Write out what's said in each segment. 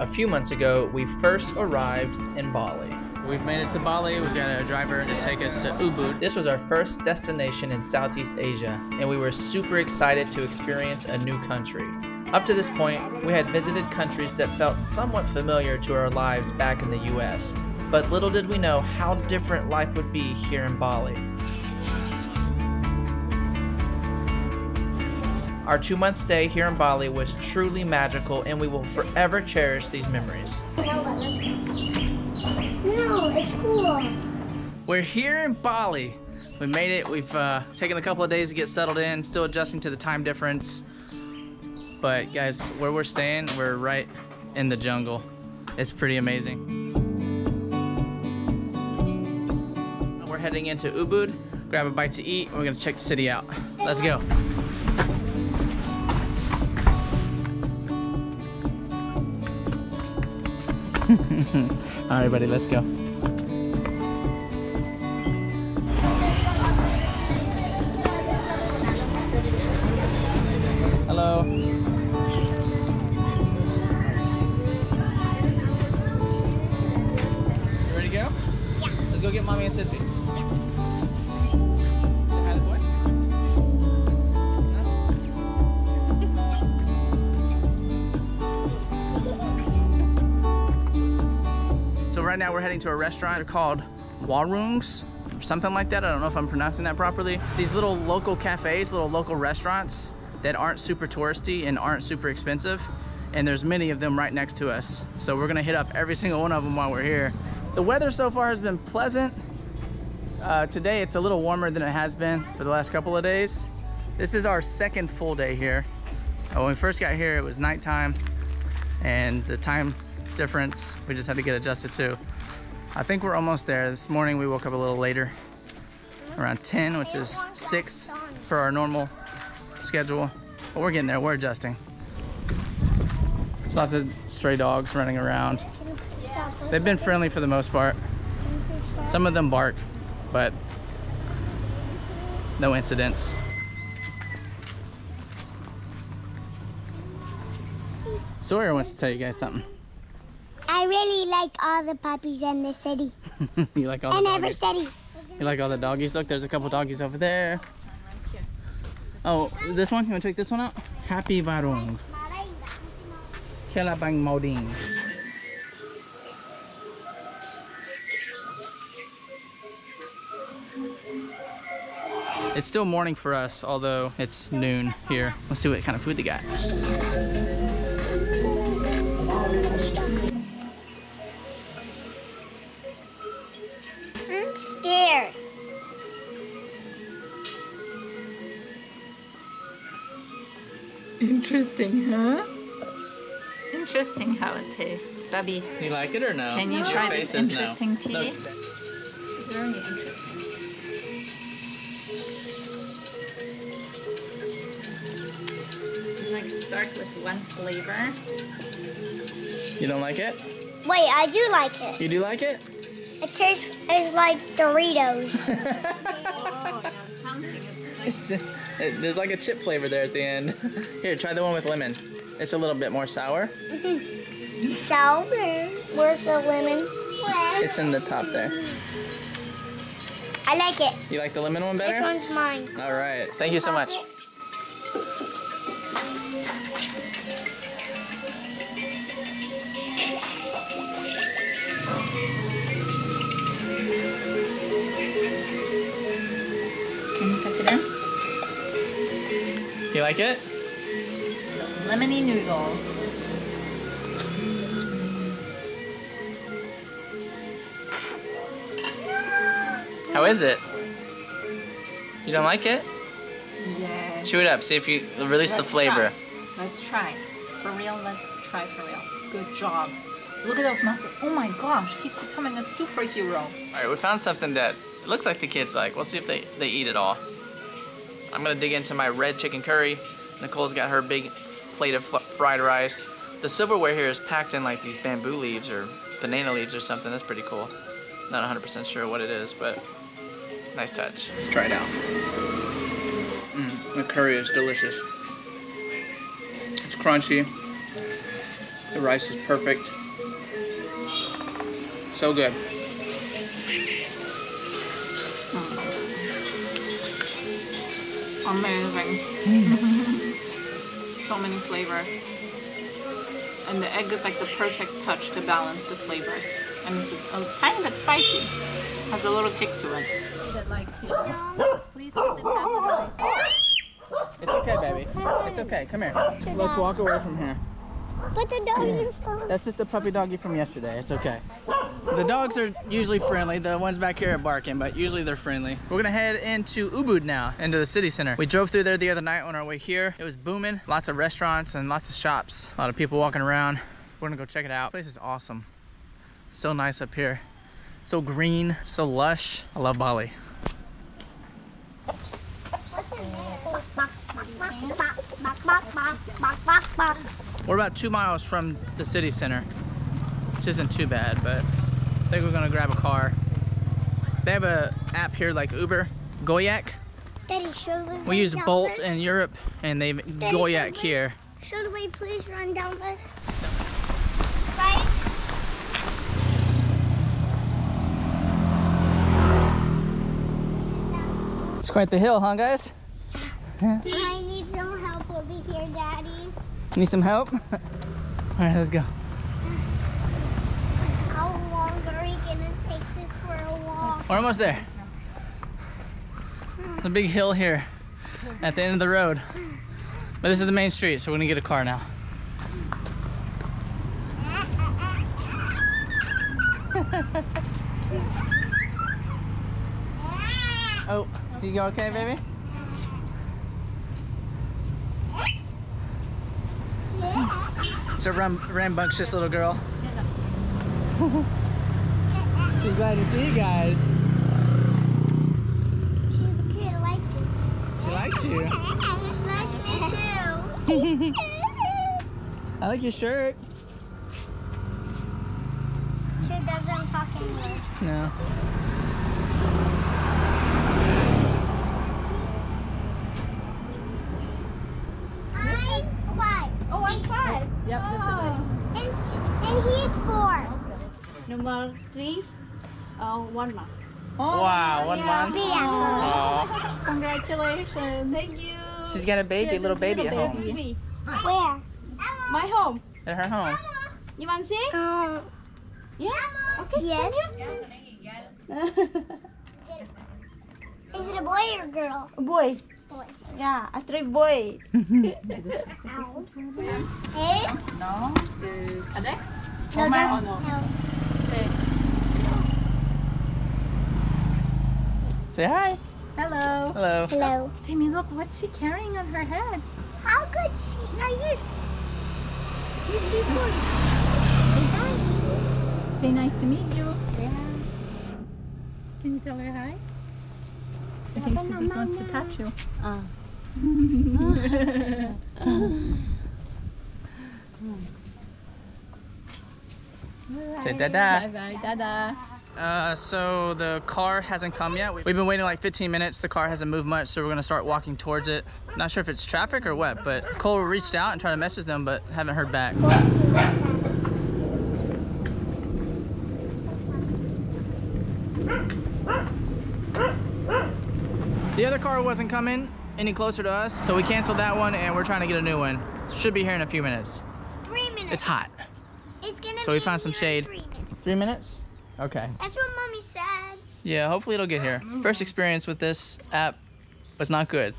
A few months ago, we first arrived in Bali. We've made it to Bali. We've got a driver to take us to Ubud. This was our first destination in Southeast Asia, and we were super excited to experience a new country. Up to this point, we had visited countries that felt somewhat familiar to our lives back in the US, but little did we know how different life would be here in Bali. Our two month stay here in Bali was truly magical, and we will forever cherish these memories. No, it's cool. We're here in Bali. We made it. We've uh, taken a couple of days to get settled in, still adjusting to the time difference. But guys, where we're staying, we're right in the jungle. It's pretty amazing. We're heading into Ubud, grab a bite to eat, and we're gonna check the city out. Let's go. All right, buddy, let's go. Right now we're heading to a restaurant called Warungs something like that. I don't know if I'm pronouncing that properly. These little local cafes, little local restaurants that aren't super touristy and aren't super expensive. And there's many of them right next to us. So we're gonna hit up every single one of them while we're here. The weather so far has been pleasant. Uh, today it's a little warmer than it has been for the last couple of days. This is our second full day here. Uh, when we first got here, it was nighttime and the time difference we just had to get adjusted to. I think we're almost there. This morning we woke up a little later, around 10, which is 6 for our normal schedule. But we're getting there, we're adjusting. There's lots of stray dogs running around. They've been friendly for the most part. Some of them bark, but no incidents. Sawyer wants to tell you guys something. I really like all the puppies in the city. you like all the And every doggies? city. You like all the doggies? Look, there's a couple doggies over there. Oh, this one? You want to check this one out? Happy Warung. Kelabang Moding. It's still morning for us, although it's noon here. Let's see what kind of food they got. Scared. Interesting, huh? Interesting how it tastes. Bubby, You like it or no? Can you Your try this says no. interesting tea? Look. it's very interesting. Like start with one flavor. You don't like it? Wait, I do like it. You do like it? It tastes it's like Doritos. It's it, there's like a chip flavor there at the end. Here, try the one with lemon. It's a little bit more sour. Sour. Where's the lemon? It's in the top there. I like it. You like the lemon one better? This one's mine. All right. Thank you so much. Can you suck it in? You like it? Lemony noodles. How is it? You don't like it? Yeah. Chew it up. See if you release the Let's flavor. try. Let's try. For real, let's try for real. Good job. Look at those muscles. Oh my gosh, he's becoming a superhero. All right, we found something that looks like the kids like. We'll see if they, they eat it all. I'm gonna dig into my red chicken curry. Nicole's got her big plate of fried rice. The silverware here is packed in like these bamboo leaves or banana leaves or something. That's pretty cool. Not 100% sure what it is, but nice touch. Try it out. Mm, the curry is delicious. It's crunchy. The rice is perfect. So good. Amazing. so many flavors. And the egg is like the perfect touch to balance the flavors. And it's a, a tiny bit spicy. Has a little kick to it. Please It's okay, baby. It's okay. Come here. Let's walk away from here. But the dogs are fun. That's just a puppy doggy from yesterday. It's okay. The dogs are usually friendly. The ones back here are barking, but usually they're friendly. We're gonna head into Ubud now, into the city center. We drove through there the other night on our way here. It was booming. Lots of restaurants and lots of shops. A lot of people walking around. We're gonna go check it out. This place is awesome. So nice up here. So green, so lush. I love Bali. We're about two miles from the city center, which isn't too bad, but I think we're gonna grab a car. They have a app here like Uber, Gojek. Daddy, should we We use Bolt in Europe, and they've Daddy, Gojek should we- here. Should we please run down this? Right? It's quite the hill, huh, guys? Yeah. I need some help over here, Daddy. Need some help? All right, let's go. How long are we gonna take this for a walk? We're almost there. There's a big hill here at the end of the road. But this is the main street, so we're gonna get a car now. Oh, you go okay, baby? It's a ram rambunctious little girl. She's glad to see you guys. She's a kid, I like you. She likes you. She likes me too. I like your shirt. she doesn't talk English. No. I'm five. Oh, I'm five. Yep, And, s- and he's four. Number three, uh, one month. Wow, one month. Be after. Aw. Congratulations. Thank you. She's got a baby, little baby at home. Baby. Where? My home. At her home. You want to see? Um, Yeah. Okay. yes. Is it a boy or a girl? boy. Boy. Yeah, a three boy. Ow. Hey? No. Ade? No, just, no. Say hi. Hello. Hello. Hello. Sammy, look, what's she carrying on her head? How could she? Are you? Say nice to meet you. Yeah. Can you tell her hi? I think she just wants to touch you. Ah. Say dada. Bye bye, dada. Uh, so the car hasn't come yet. We've been waiting like 15 minutes. The car hasn't moved much, so we're gonna start walking towards it. Not sure if it's traffic or what, but Cole reached out and tried to message them, but haven't heard back. The other car wasn't coming any closer to us, so we canceled that one and we're trying to get a new one. Should be here in a few minutes. Three minutes. It's hot. It's gonna So we found some shade. Three minutes. Three minutes? Okay. That's what mommy said. Yeah, hopefully it'll get here. First experience with this app was not good.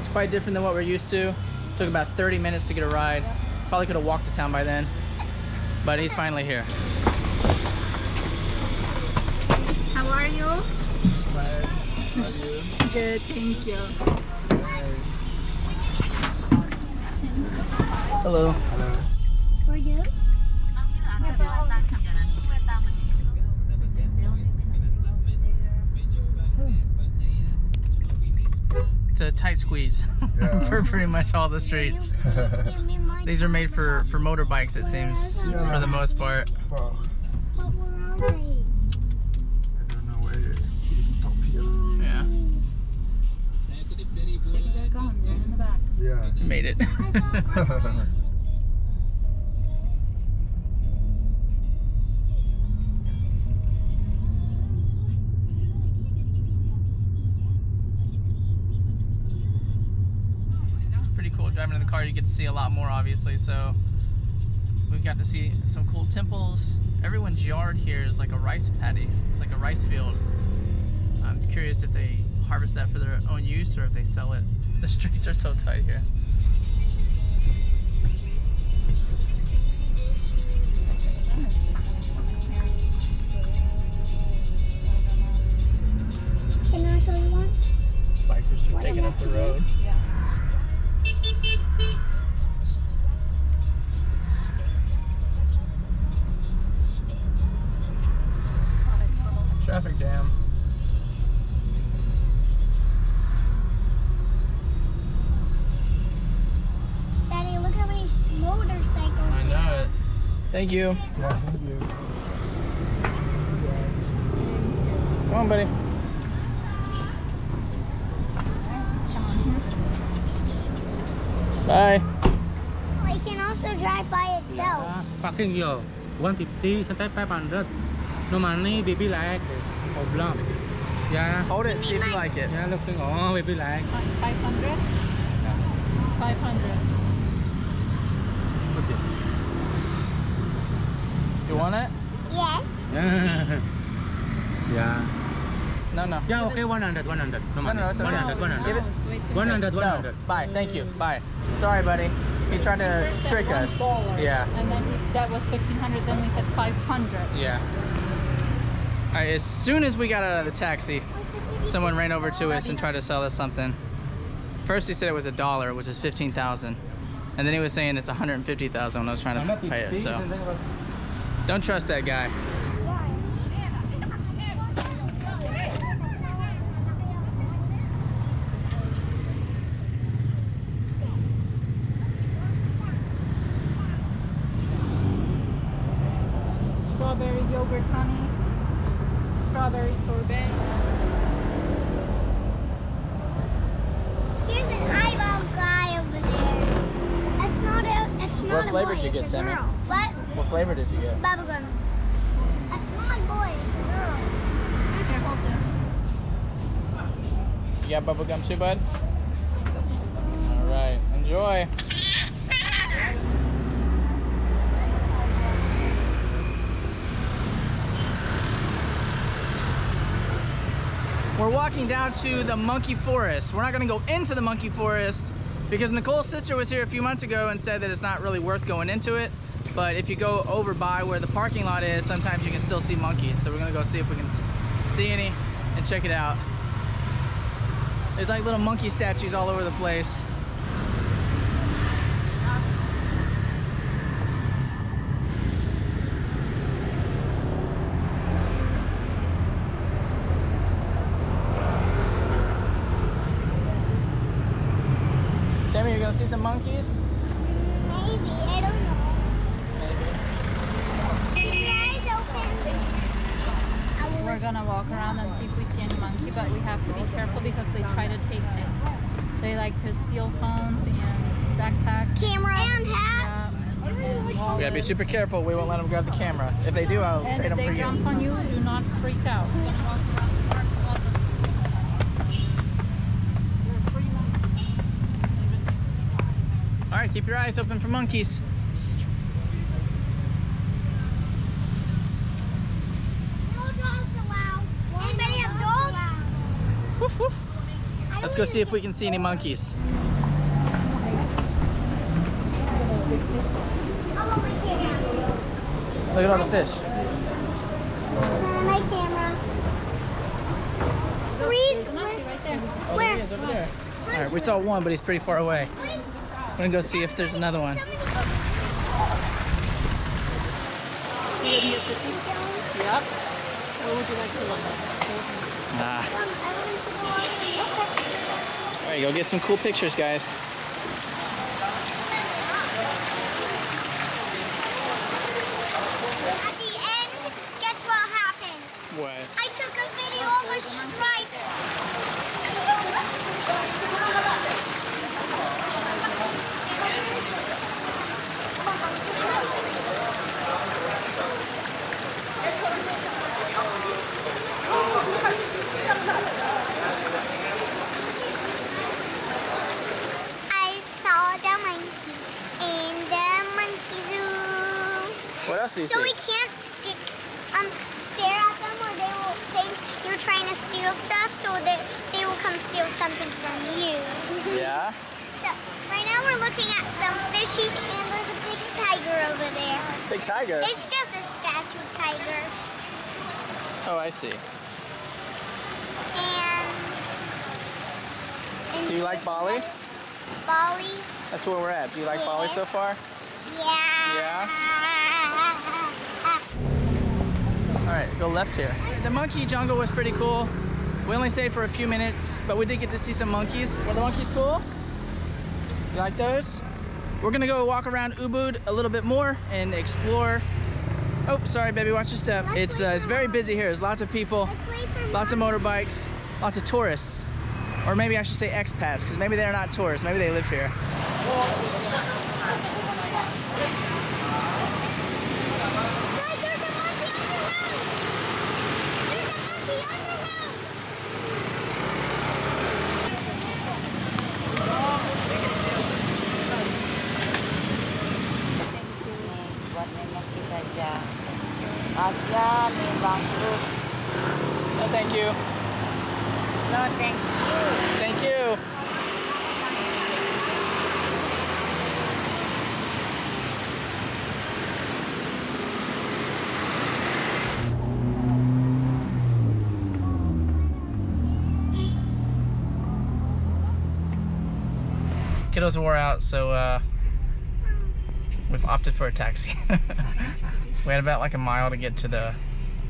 It's quite different than what we're used to. Took about 30 minutes to get a ride. Probably could have walked to town by then. But he's finally here. How are you? Good, thank you. Hello. hello. For you? It's a tight squeeze for pretty much all the streets. Please give me money. These are made for for motorbikes, it seems, for the most part. But where are they? Yeah, They're gone. They're in the back. Yeah. made it. it's pretty cool driving in the car. You get to see a lot more, obviously. So we got to see some cool temples. Everyone's yard here is like a rice paddy, it's like a rice field. I'm curious if they harvest that for their own use or if they sell it. The streets are so tight here. Can I show you once? Bikers are taking up the road. Traffic jam. Daddy, look how many motorcycles I know it. Thank you. Yeah, thank you. Come on, buddy. Bye. Oh, it can also drive by itself. parking here 150 sometimes 500 no money baby like problem yeah Hold it, see if you like it. yeah looking oh baby like 500? 500. You want it? Yes. yeah No, no. yeah okay 100 100 no No, money no, it's okay. 100 100 Give it. It's way too 100 No. Bye. Thank you. Bye. Sorry, buddy. He tried to trick us. Yeah. And then we, that was 1500 then we said 500. Yeah. All right. As soon as we got out of the taxi, someone ran over to us and tried to sell us something. First, he said it was a dollar, which is fifteen thousand, and then he was saying it's one hundred and fifty thousand when I was trying to pay it. So don't trust that guy. Strawberry yogurt honey. Strawberry sorbet. Here's an eyeball guy over there. That's not a. That's not What a flavor boy. did you get, it's a Sammy? girl. What? What flavor did you get? Bubblegum. That's not a boy. It's a girl. Here, hold this. You got bubblegum too, bud? All right. Enjoy. We're walking down to the monkey forest. We're not gonna go into the monkey forest because Nicole's sister was here a few months ago and said that it's not really worth going into it. But if you go over by where the parking lot is, sometimes you can still see monkeys. So we're gonna go see if we can see any and check it out. There's like little monkey statues all over the place. Sammy, you're gonna see some monkeys? Maybe. I don't know. Maybe. Keep your eyes open. I will We're listen. gonna walk around and see if we see any monkey, but we have to be careful because they try to take things. They like to steal phones and backpacks. Camera and hats. Yeah, and We gotta be wallets. super careful. We won't let them grab the camera. If they do, I'll And trade them for you. jump on you, do not freak out. All right, keep your eyes open for monkeys. No dogs allowed. Anybody have dogs? Woof, woof. Let's go see if we can see any monkeys. Look at all the fish. My camera. Freeze. Right there. Oh, there he is over there. All right, we saw one, but he's pretty far away. I'm gonna go see if there's another one. You didn't get the seat? Yep. What would you like to look at? Ah. All right, go get some cool pictures, guys. a stripe. I saw the monkey in the monkey zoo. What else do you So see? we can't stick, um, stare at them or they will think you're trying to steal stuff so that they will come steal something from you. Yeah. So right now we're looking at some fishies and there's a big tiger over there. Big tiger. It's just a statue tiger. Oh, I see. And, and Do you like Bali? Bali? That's where we're at. Do you like Bali so far? Yeah. All right, go left here. The monkey jungle was pretty cool. We only stayed for a few minutes, but we did get to see some monkeys. Were the monkeys cool? You like those? We're gonna go walk around Ubud a little bit more and explore. Oh, sorry, baby, watch your step. It's uh, it's very busy here. There's lots of people, Let's lots of motorbikes, lots of tourists, or maybe I should say expats, because maybe they're not tourists. Maybe they live here. Guys, there's a monkey on the road. There's a monkey on the road. buat neneknya saja. Kasihan nih bangkrut. No, thank you. No, thank you. Thank you. Kiddos wore out, so uh, we've opted for a taxi. we had about like a mile to get to the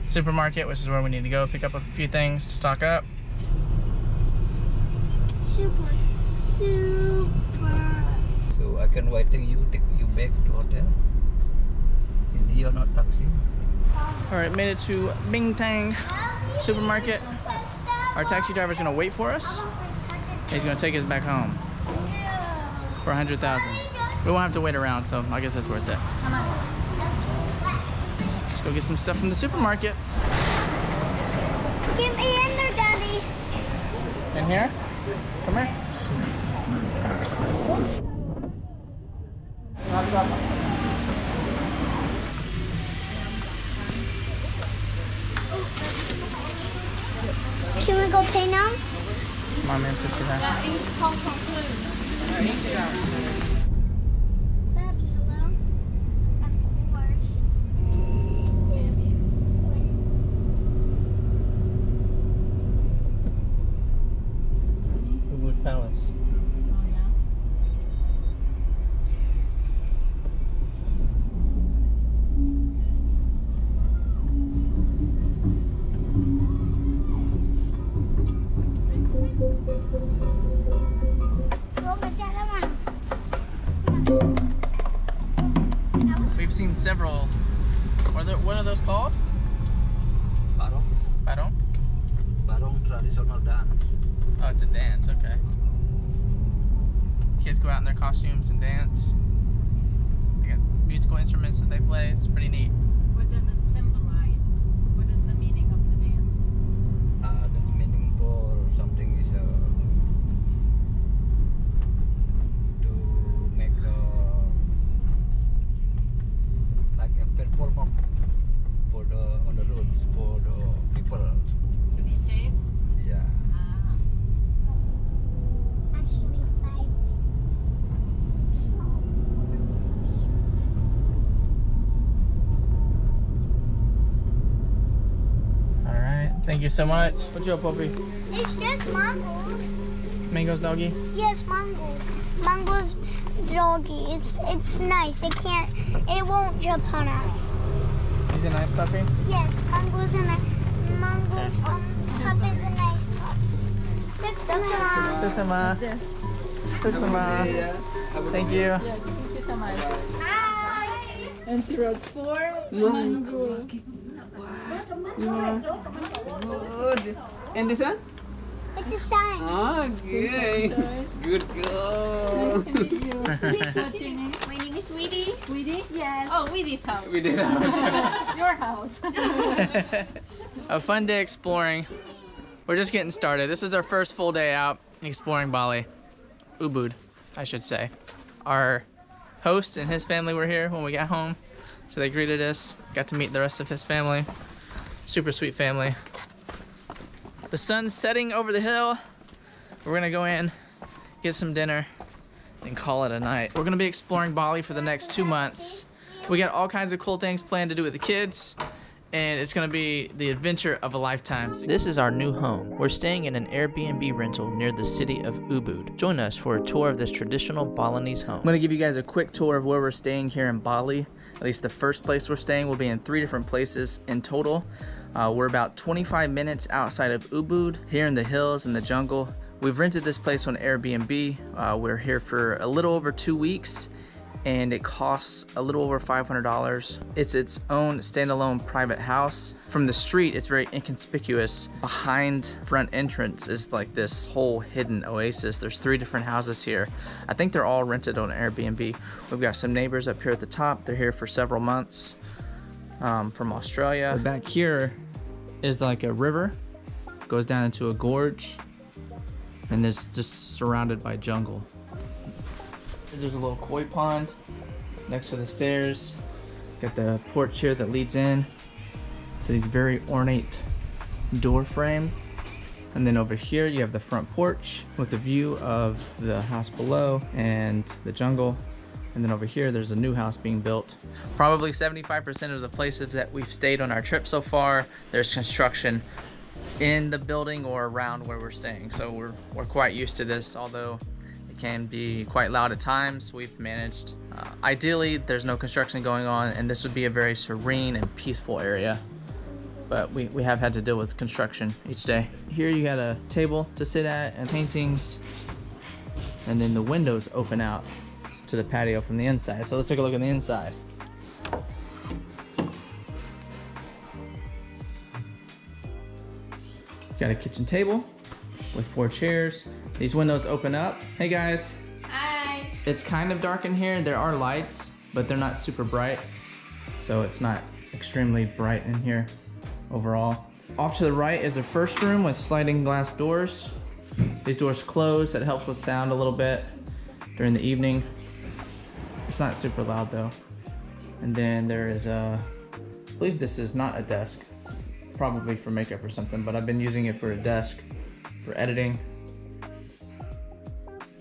supermarket, which is where we need to go pick up a few things to stock up. Super, super. So I can waiting you take you back to hotel. And you're not taxi. All right, made it to Bintang supermarket. Our taxi driver's gonna wait for us. He's gonna take us back home for a hundred thousand. We won't have to wait around, so I guess that's worth it. Let's go get some stuff from the supermarket. Get me in there, Daddy. In here? Come here. Can we go pay now? Mom and sister there. You so much. What's your puppy? It's just Mongols. Mango's doggy. Yes, Mongol. Mongol's doggy. It's it's nice. It can't. It won't jump on us. He's a nice puppy. Yes, Mongol's a ni- Mongol's um pup is a nice pup. Six months. Suksama. Suksama. Thank you. Hi. And she wrote four mango. Good. And this one? It's a sun. Oh, ah, good. Good girl. My name is Sweetie. Sweetie? Yes. Oh, Sweetie's house. We did that. Your house. a fun day exploring. We're just getting started. This is our first full day out exploring Bali. Ubud, I should say. Our host and his family were here when we got home. So they greeted us, got to meet the rest of his family. Super sweet family. The sun's setting over the hill. We're gonna go in, get some dinner, and call it a night. We're gonna be exploring Bali for the next two months. We got all kinds of cool things planned to do with the kids, and it's gonna be the adventure of a lifetime. This is our new home. We're staying in an Airbnb rental near the city of Ubud. Join us for a tour of this traditional Balinese home. I'm gonna give you guys a quick tour of where we're staying here in Bali. At least the first place we're staying will be in three different places in total. Uh, we're about 25 minutes outside of Ubud, here in the hills in the jungle. We've rented this place on Airbnb. Uh, we're here for a little over two weeks and it costs a little over $500. It's its own standalone private house. From the street, it's very inconspicuous. Behind front entrance is like this whole hidden oasis. There's three different houses here. I think they're all rented on Airbnb. We've got some neighbors up here at the top. They're here for several months um, from Australia. Back here is like a river, goes down into a gorge, and it's just surrounded by jungle. There's a little koi pond next to the stairs. Got the porch here that leads in to these very ornate door frame. And then over here you have the front porch with the view of the house below and the jungle. And then over here there's a new house being built. Probably 75% of the places that we've stayed on our trip so far, there's construction in the building or around where we're staying. So we're, we're quite used to this, although can be quite loud at times. We've managed, uh, ideally, there's no construction going on, and this would be a very serene and peaceful area. But we, we have had to deal with construction each day. Here you got a table to sit at and paintings, and then the windows open out to the patio from the inside. So let's take a look at the inside. Got a kitchen table with four chairs. These windows open up. Hey guys. Hi. It's kind of dark in here. There are lights, but they're not super bright. So it's not extremely bright in here overall. Off to the right is a first room with sliding glass doors. These doors close. That helps with sound a little bit during the evening. It's not super loud though. And then there is a, I believe this is not a desk. It's probably for makeup or something, but I've been using it for a desk for editing.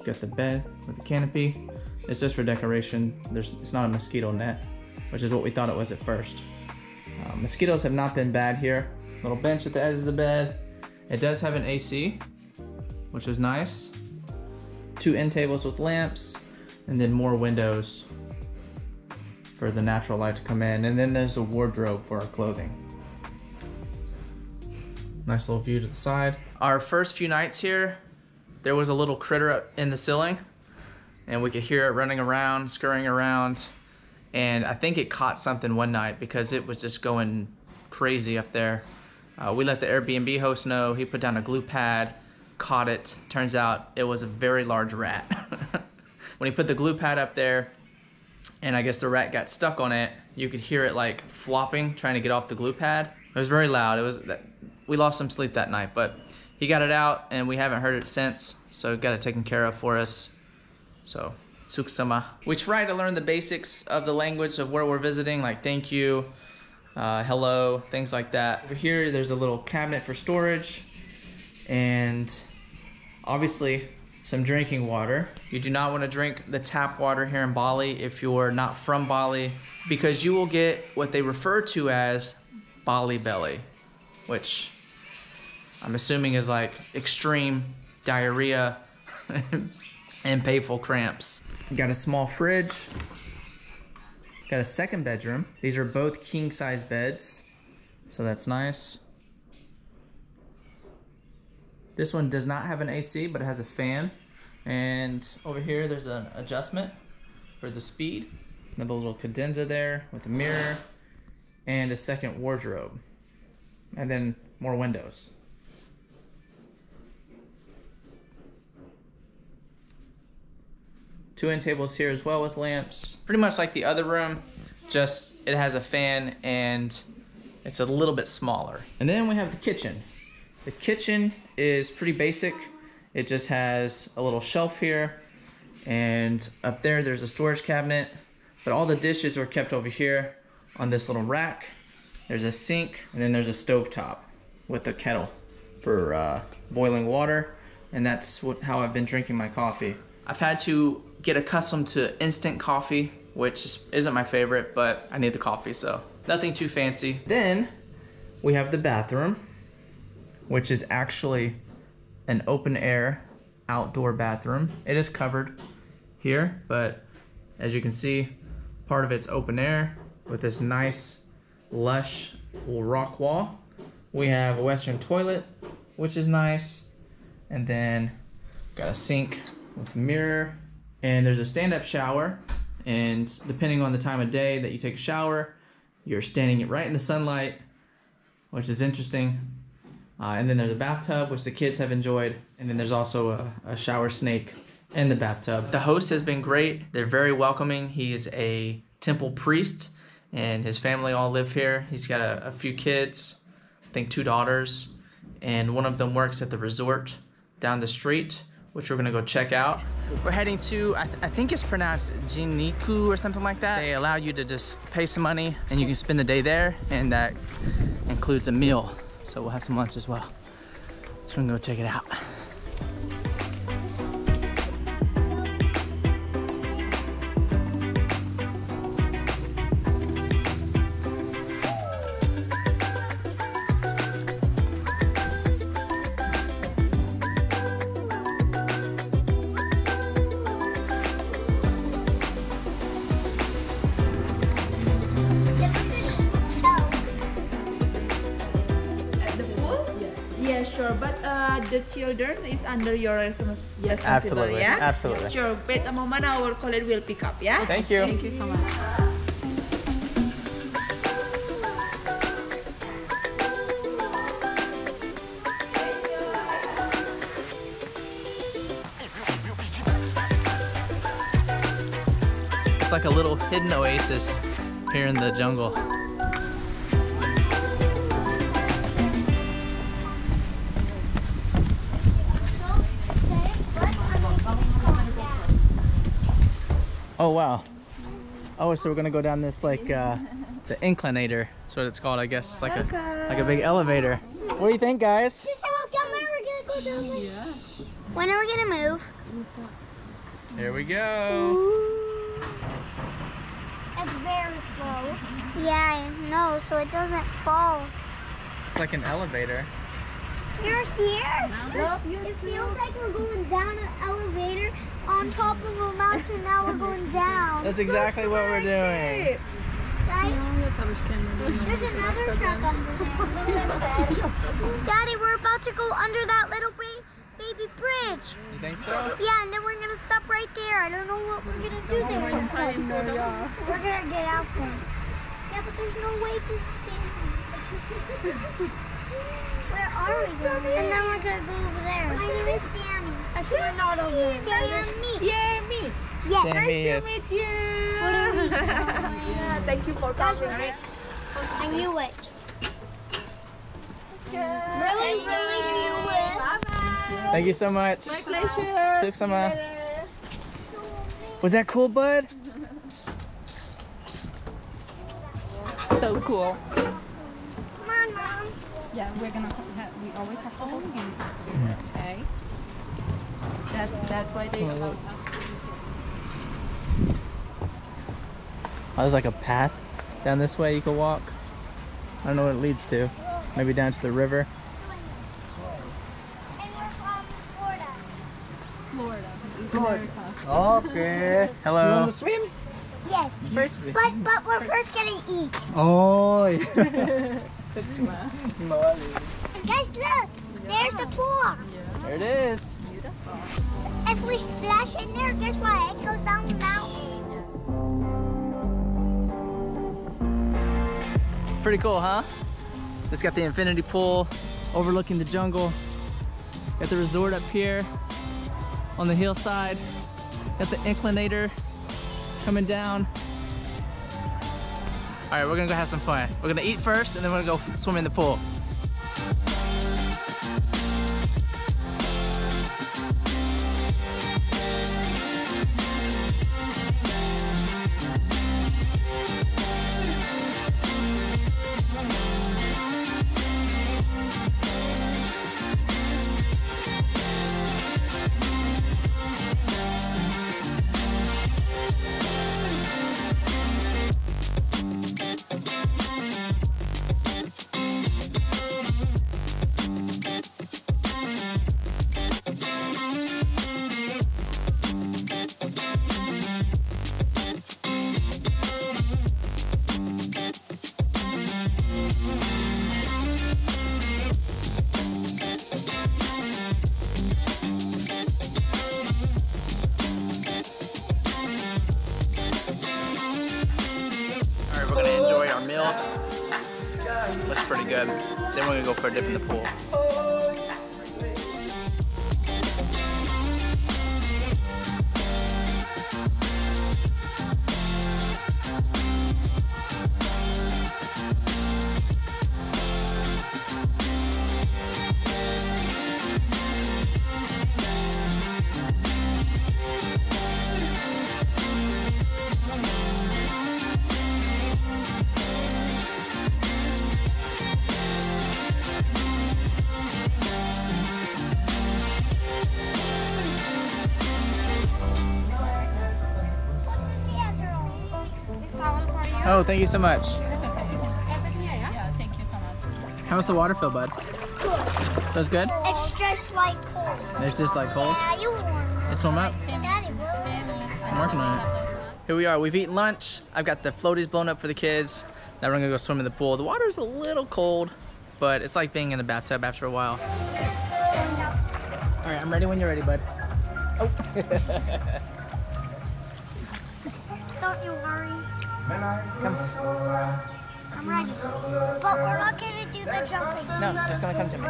Got the bed with the canopy. It's just for decoration. There's, it's not a mosquito net, which is what we thought it was at first. Uh, mosquitoes have not been bad here. Little bench at the edge of the bed. It does have an AC, which is nice. Two end tables with lamps, and then more windows for the natural light to come in. And then there's a wardrobe for our clothing. Nice little view to the side. Our first few nights here, there was a little critter up in the ceiling and we could hear it running around, scurrying around. And I think it caught something one night because it was just going crazy up there. Uh, we let the Airbnb host know. He put down a glue pad, caught it. Turns out it was a very large rat. when he put the glue pad up there, and I guess the rat got stuck on it, you could hear it like flopping, trying to get off the glue pad. It was very loud. It was we lost some sleep that night, but he got it out and we haven't heard it since, so got it taken care of for us. So, suksama. We try to learn the basics of the language of where we're visiting, like thank you, uh, hello, things like that. Over here, there's a little cabinet for storage, and obviously some drinking water. You do not want to drink the tap water here in Bali if you're not from Bali, because you will get what they refer to as Bali belly, which I'm assuming is like extreme diarrhea and painful cramps. Got a small fridge. Got a second bedroom. These are both king size beds, so that's nice. This one does not have an AC, but it has a fan. And over here, there's an adjustment for the speed. Another little cadenza there with a mirror and a second wardrobe. And then more windows. Two end tables here as well with lamps. Pretty much like the other room, just it has a fan and it's a little bit smaller. And then we have the kitchen. The kitchen is pretty basic. It just has a little shelf here and up there there's a storage cabinet, but all the dishes are kept over here on this little rack. There's a sink and then there's a stove top with a kettle for uh, boiling water and that's what, how I've been drinking my coffee. I've had to get accustomed to instant coffee, which isn't my favorite, but I need the coffee, so nothing too fancy. Then we have the bathroom, which is actually an open air outdoor bathroom. It is covered here, but as you can see, part of it's open air with this nice, lush rock wall. We have a western toilet, which is nice. And then got a sink with a mirror and there's a stand-up shower and depending on the time of day that you take a shower you're standing it right in the sunlight which is interesting. Uh, and then there's a bathtub which the kids have enjoyed and then there's also a, a shower snake in the bathtub. The host has been great. They're very welcoming. He is a temple priest and his family all live here. He's got a, a few kids i think two daughters and one of them works at the resort down the street, which we're gonna go check out. We're heading to, I, th I think it's pronounced Jiniku or something like that. They allow you to just pay some money and you can spend the day there and that includes a meal. So we'll have some lunch as well. So we're gonna go check it out. Children is under your respons- responsibility. Absolutely, Yeah? absolutely. Sure. Wait a moment. Our colleague will pick up. Yeah. Thank you. Thank you so much. It's like a little hidden oasis here in the jungle. Oh wow. Oh, so we're gonna go down this like uh, the inclinator. That's what it's called, I guess. It's like a like a big elevator. What do you think, guys? She said, look down there, we're gonna go. Yeah. When are we gonna move? Here we go. It's very slow. Yeah, I know, so it doesn't fall. It's like an elevator. You're here? It feels like we're going down an elevator on top of a mountain. Now we're going down. That's exactly what we're doing. Right? There's another truck under there. Daddy, we're about to go under that little ba- baby bridge. You think so? Yeah, and then we're gonna stop right there. I don't know what we're gonna do there. We're gonna get out there. Yeah, but there's no way to stand. Where are we going? And then we're gonna go over there. My name is Sammy. Actually, we're not over there. Sammy. Sammy. Yes. Sammy, Nice yes. to meet you. What are we doing? yeah, thank you for Guys, coming. we're- I knew it. Really, really knew it. Thank you so much. My pleasure. Safe summer. Was that cool, bud? So cool. Come on, Mom. Yeah, we're gonna have, we always have to hold hands. Okay. That's that's why they. Oh, there's like a path down this way you could walk. I don't know what it leads to. Maybe down to the river. And we're from Florida. Florida. Okay. Hello. swim? Yes. First. But but we're first gonna eat. Oh. Guys, look. There's the pool. There it is. If we splash in there, guess what? It goes down the mountain. Pretty cool, huh? It's got the infinity pool overlooking the jungle. Got the resort up here on the hillside. Got the inclinator coming down. All right, we're gonna go have some fun. We're gonna eat first and then we're gonna go swim in the pool. Oh, thank you so much. Yeah, thank you so much. How's the water feel, bud? Feels good? It's just like cold. It's just like cold. Yeah, you warm. It's warm up. Daddy, I'm working on it. Here we are. We've eaten lunch. I've got the floaties blown up for the kids. Now we're gonna go swim in the pool. The water's a little cold, but it's like being in the bathtub after a while. All right, I'm ready when you're ready, bud. Oh. Don't you worry. Come. I'm ready. But we're not gonna do the jumping. No, just gonna come to me.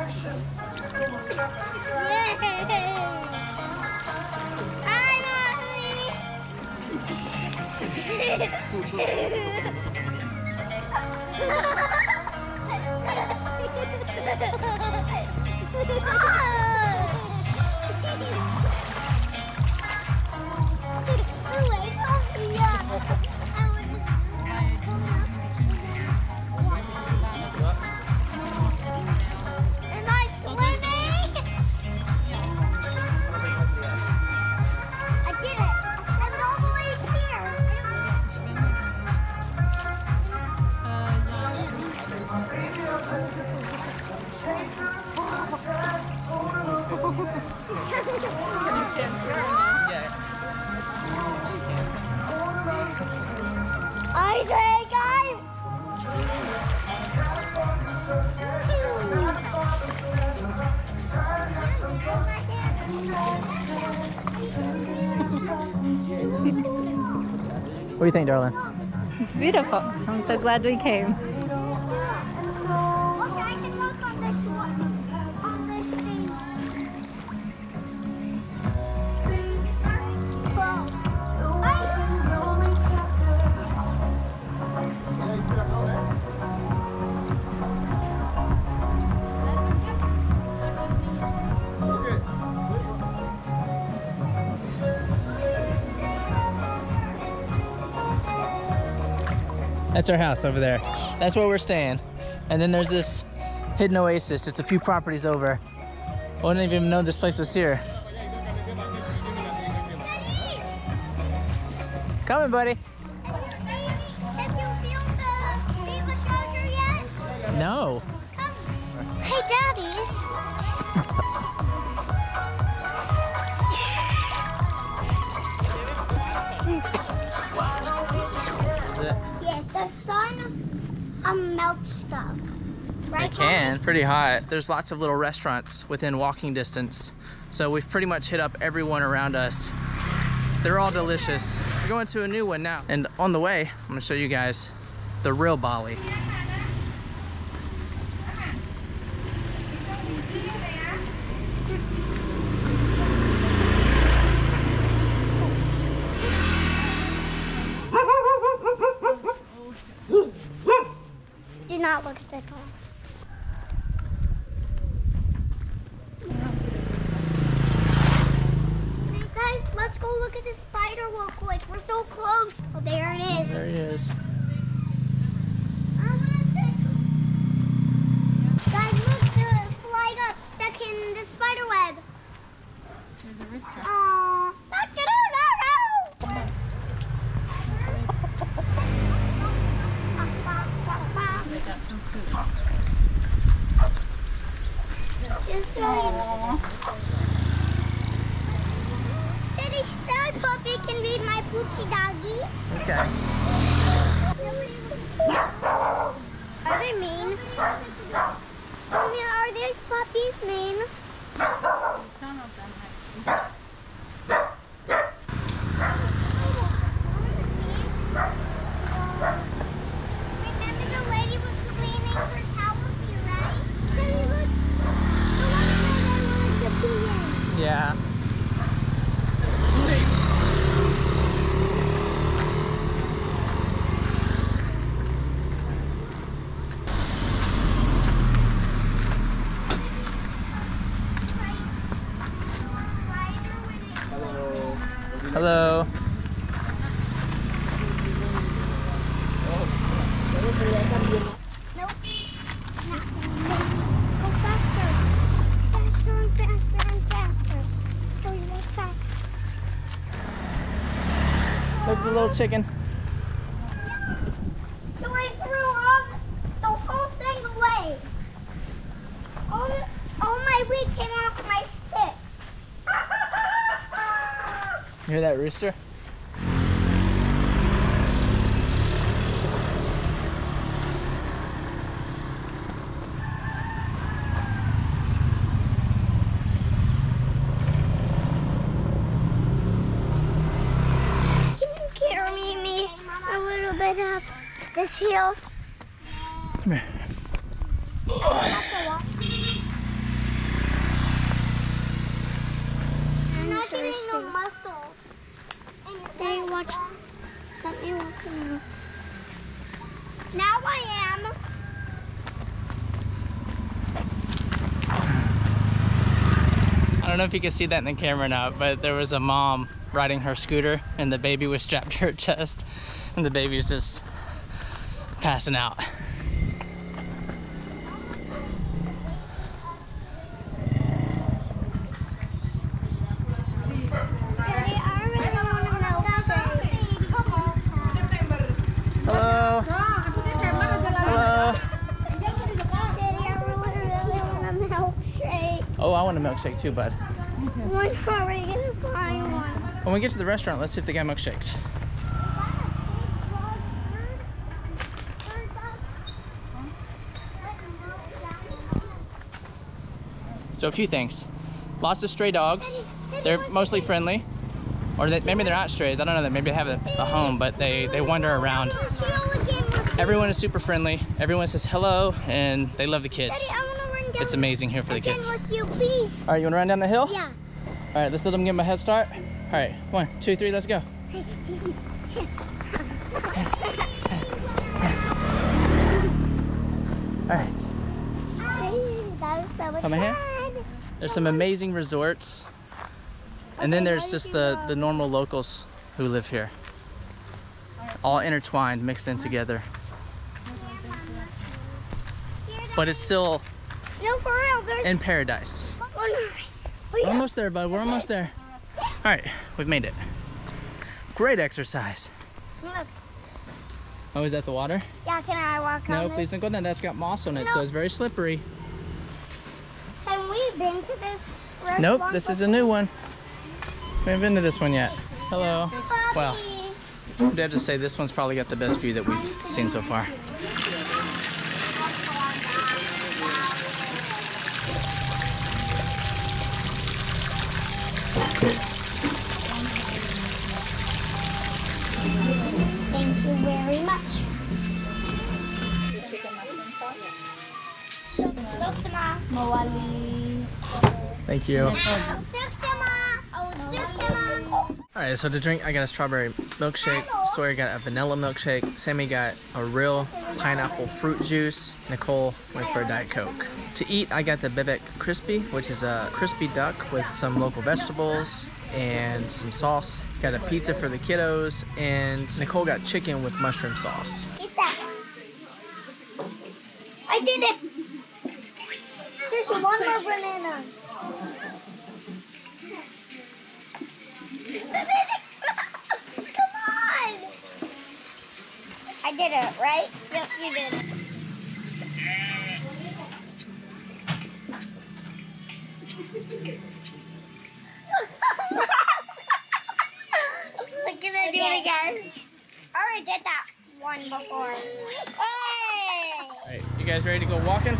Yay! I think. What do you think, darling? It's beautiful. I'm so glad we came. That's our house over there. That's where we're staying. And then there's this hidden oasis. It's a few properties over. I wouldn't even know this place was here. Coming, buddy. Have you filled the Viva charger yet? No. Um, melts stuff. Right, It can, pretty hot. There's lots of little restaurants within walking distance. So we've pretty much hit up everyone around us. They're all delicious. We're going to a new one now. And on the way, I'm gonna show you guys the real Bali. Not look at the top. Hey guys, let's go look at the spider real quick. We're so close. Oh, there it is. There he is. I wanna see. Guys, look, they're flying up, stuck in the spider web. There's a rooster. Aww. No, no, no, no. They got some food. Just so you know. Daddy, that puppy can be my poopy doggy. Okay. Are they mean? Mommy, are these puppies mean? Some of them have Remember the lady was cleaning her towels here, right? Daddy, look. The one that I wanted to pee in. Yeah. Hello. Nope. Not Go faster. Faster and faster and faster. Go really fast. Look at the little chicken. So I threw all the whole thing away. All, all my wheat came off my stick. You hear that rooster? Can you carry me a little bit up this hill? Come here. You're not getting no muscles. Daddy, watch. Let me walk around. Now I am. I don't know if you can see that in the camera now, but there was a mom riding her scooter and the baby was strapped to her chest and the baby's just passing out. Daddy, I really want a milkshake. Hello. Hello. Daddy, I really, really want a milkshake. Oh, I want a milkshake too, bud. When are we gonna find one? When we get to the restaurant, let's see if they got milkshakes. So a few things. Lots of stray dogs. They're mostly friendly. Or they, maybe they're not strays. I don't know. They maybe they have a, a home, but they, they wander around. Everyone is super friendly. Everyone says hello, and they love the kids. Daddy, I wanna run down It's amazing here for the kids. with you, please. All right, you want to run down the hill? Yeah. All right, let's let them give them a head start. One, two, three, let's go. All right. So Come here. fun. There's some amazing resorts. And then there's just the, the normal locals who live here. All intertwined, mixed in together. But it's still No, for real. In paradise. Oh, oh We're almost there, bud. We're almost there. All right, we've made it. Great exercise. Look. Oh, is that the water? Yeah, can I walk on No, this? please don't go down. That's got moss on it, so it's very slippery. Have we been to this Nope, this is a new one. We haven't been to this one yet. Hello. Well, I'd have to say this one's probably got the best view that we've seen so far. Much. Mawali. Thank you. All right, so to drink, I got a strawberry milkshake. Sawyer got a vanilla milkshake. Sammy got a real pineapple fruit juice. Nicole went for a Diet Coke. To eat, I got the Bebek Crispy, which is a crispy duck with some local vegetables and some sauce. Got a pizza for the kiddos, and Nicole got chicken with mushroom sauce. Eat that. I did it. Just one more banana. Come on. I did it, right? Yep, you did it. Look, can I do it again? I already did that one before. Hey! All right, you guys ready to go walking?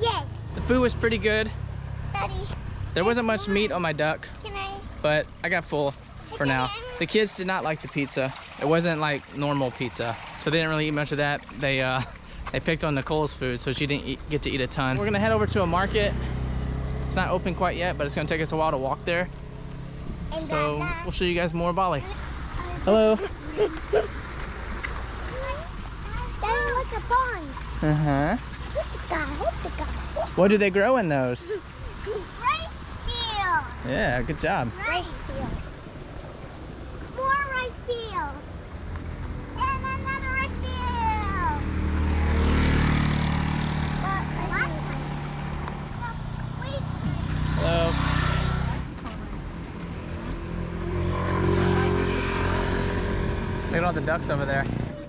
Yes, The food was pretty good. Daddy. There wasn't much meat on my duck, Can I? But I got full for now. The kids did not like the pizza. It wasn't like normal pizza, so they didn't really eat much of that. They uh, they picked on Nicole's food, so she didn't eat, get to eat a ton. We're gonna head over to a market. It's not open quite yet, but it's gonna take us a while to walk there. So we'll show you guys more Bali. Hello. Daddy, look pond. Uh huh. Look at that. Look at that. What do they grow in those? Yeah, good job. Rice field. More rice field. And another rice field. Hello. Look at all the ducks over there. Hey.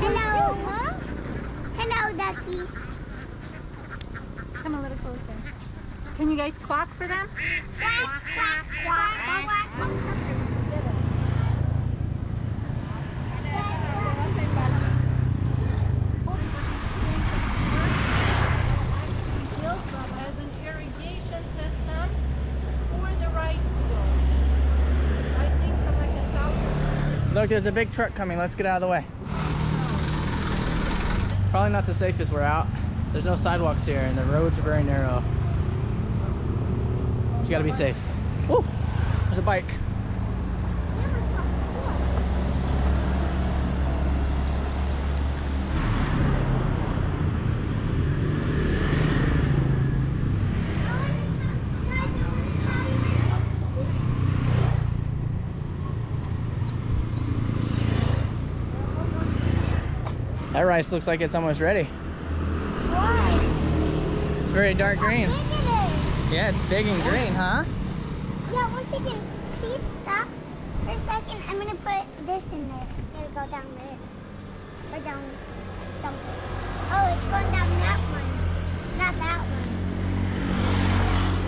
Hello. Hello. Hello, ducky. Come closer. Can you guys quack for them? Quack, quack, quack, quack, quack. As an irrigation system for the rice field. I think for like a thousand. Look, there's a big truck coming. Let's get out of the way. Probably not the safest we're out. There's no sidewalks here and the roads are very narrow. You gotta be safe. Woo! There's a bike. That rice looks like it's almost ready. Very dark green. Yeah, it's big and green, huh? Yeah, one second. Please stop for a second. I'm gonna put this in there. Gonna go down there. Or down somewhere. Oh, it's going down that one. Not that one.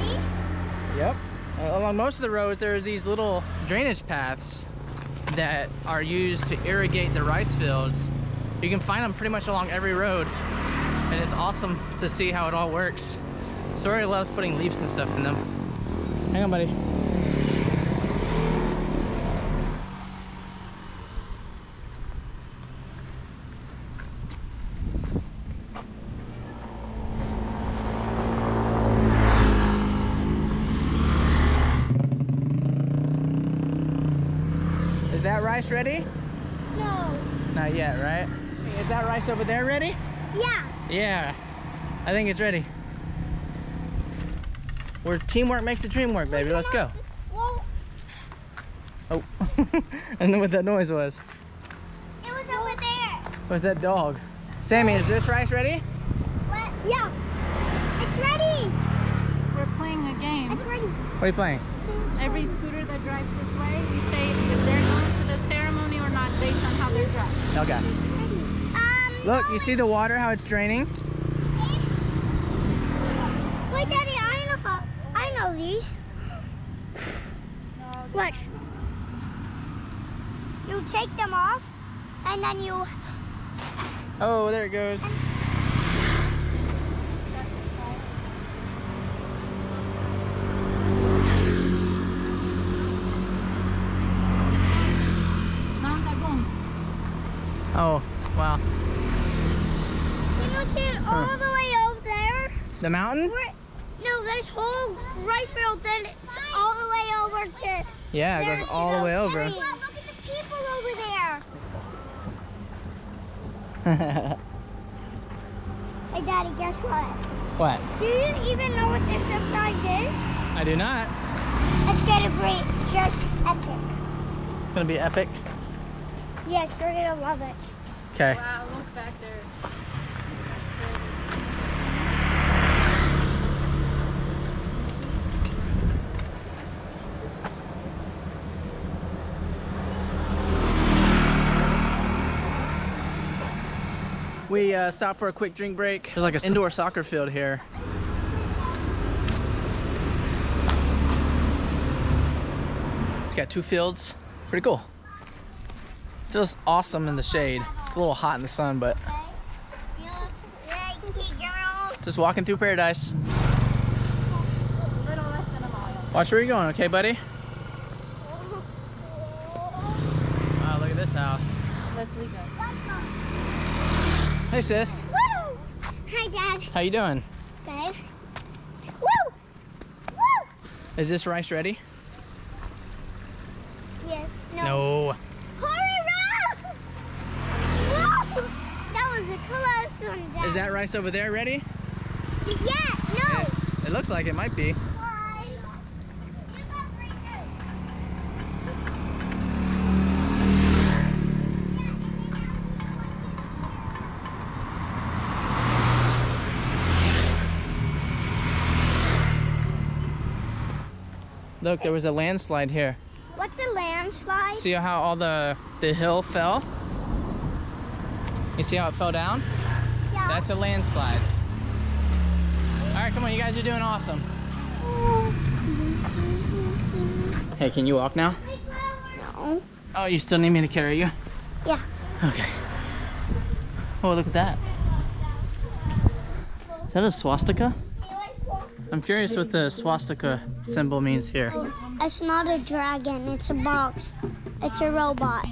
See? Yep. Uh, along most of the roads, there are these little drainage paths that are used to irrigate the rice fields. You can find them pretty much along every road, and it's awesome to see how it all works. Sawyer loves putting leaves and stuff in them. Hang on, buddy. Is that rice ready? No. Not yet, right? Is that rice over there ready? Yeah. Yeah, I think it's ready. Where teamwork makes the dream work, baby. Let's go. Oh, I don't know what that noise was. it was over there. Oh, was that dog? Sammy, is this rice ready? What? Yeah. It's ready. We're playing a game. It's ready. What are you playing? Every scooter that drives this way, we say if they're going to the ceremony or not based on how they're dressed. Okay. Look, you see the water, how it's draining? Wait, Daddy, I know how. I know these. Watch. You take them off, and then you. Oh, there it goes. Mount Agung. Oh, wow. Can you see it all the way over there? The mountain? No, this whole rice field, then it's all the way over to. Yeah, it goes all the way over. areas. Well, look at the people over there. Hey, Daddy, guess what? what? Do you even know what this surprise is? I do not. It's gonna be just epic. It's gonna be epic. Yes, you're gonna love it. Okay. Wow, look back there. We uh, stopped for a quick drink break. There's like an indoor soccer field here. It's got two fields. Pretty cool. Feels awesome in the shade. It's a little hot in the sun, but just walking through paradise. Little less than a mile. Watch where you're going, okay, buddy? Wow, look at this house. Let's leave it. Hey, sis. Woo! Hi, Dad. How you doing? Good. Woo! Woo! Is this rice ready? Yes. No. No. Hurry, Ralph! Woo! That was a close one, Dad. Is that rice over there ready? Yeah. No. Yes. It looks like it might be. Look, there was a landslide here. What's a landslide? See how all the the hill fell? You see how it fell down? Yeah. That's a landslide. All right, come on, you guys are doing awesome. Hey, can you walk now? No. Oh, you still need me to carry you? Yeah. Okay. Oh, look at that. Is that a swastika? I'm curious what the swastika symbol means here. It's not a dragon. It's a box. It's a robot.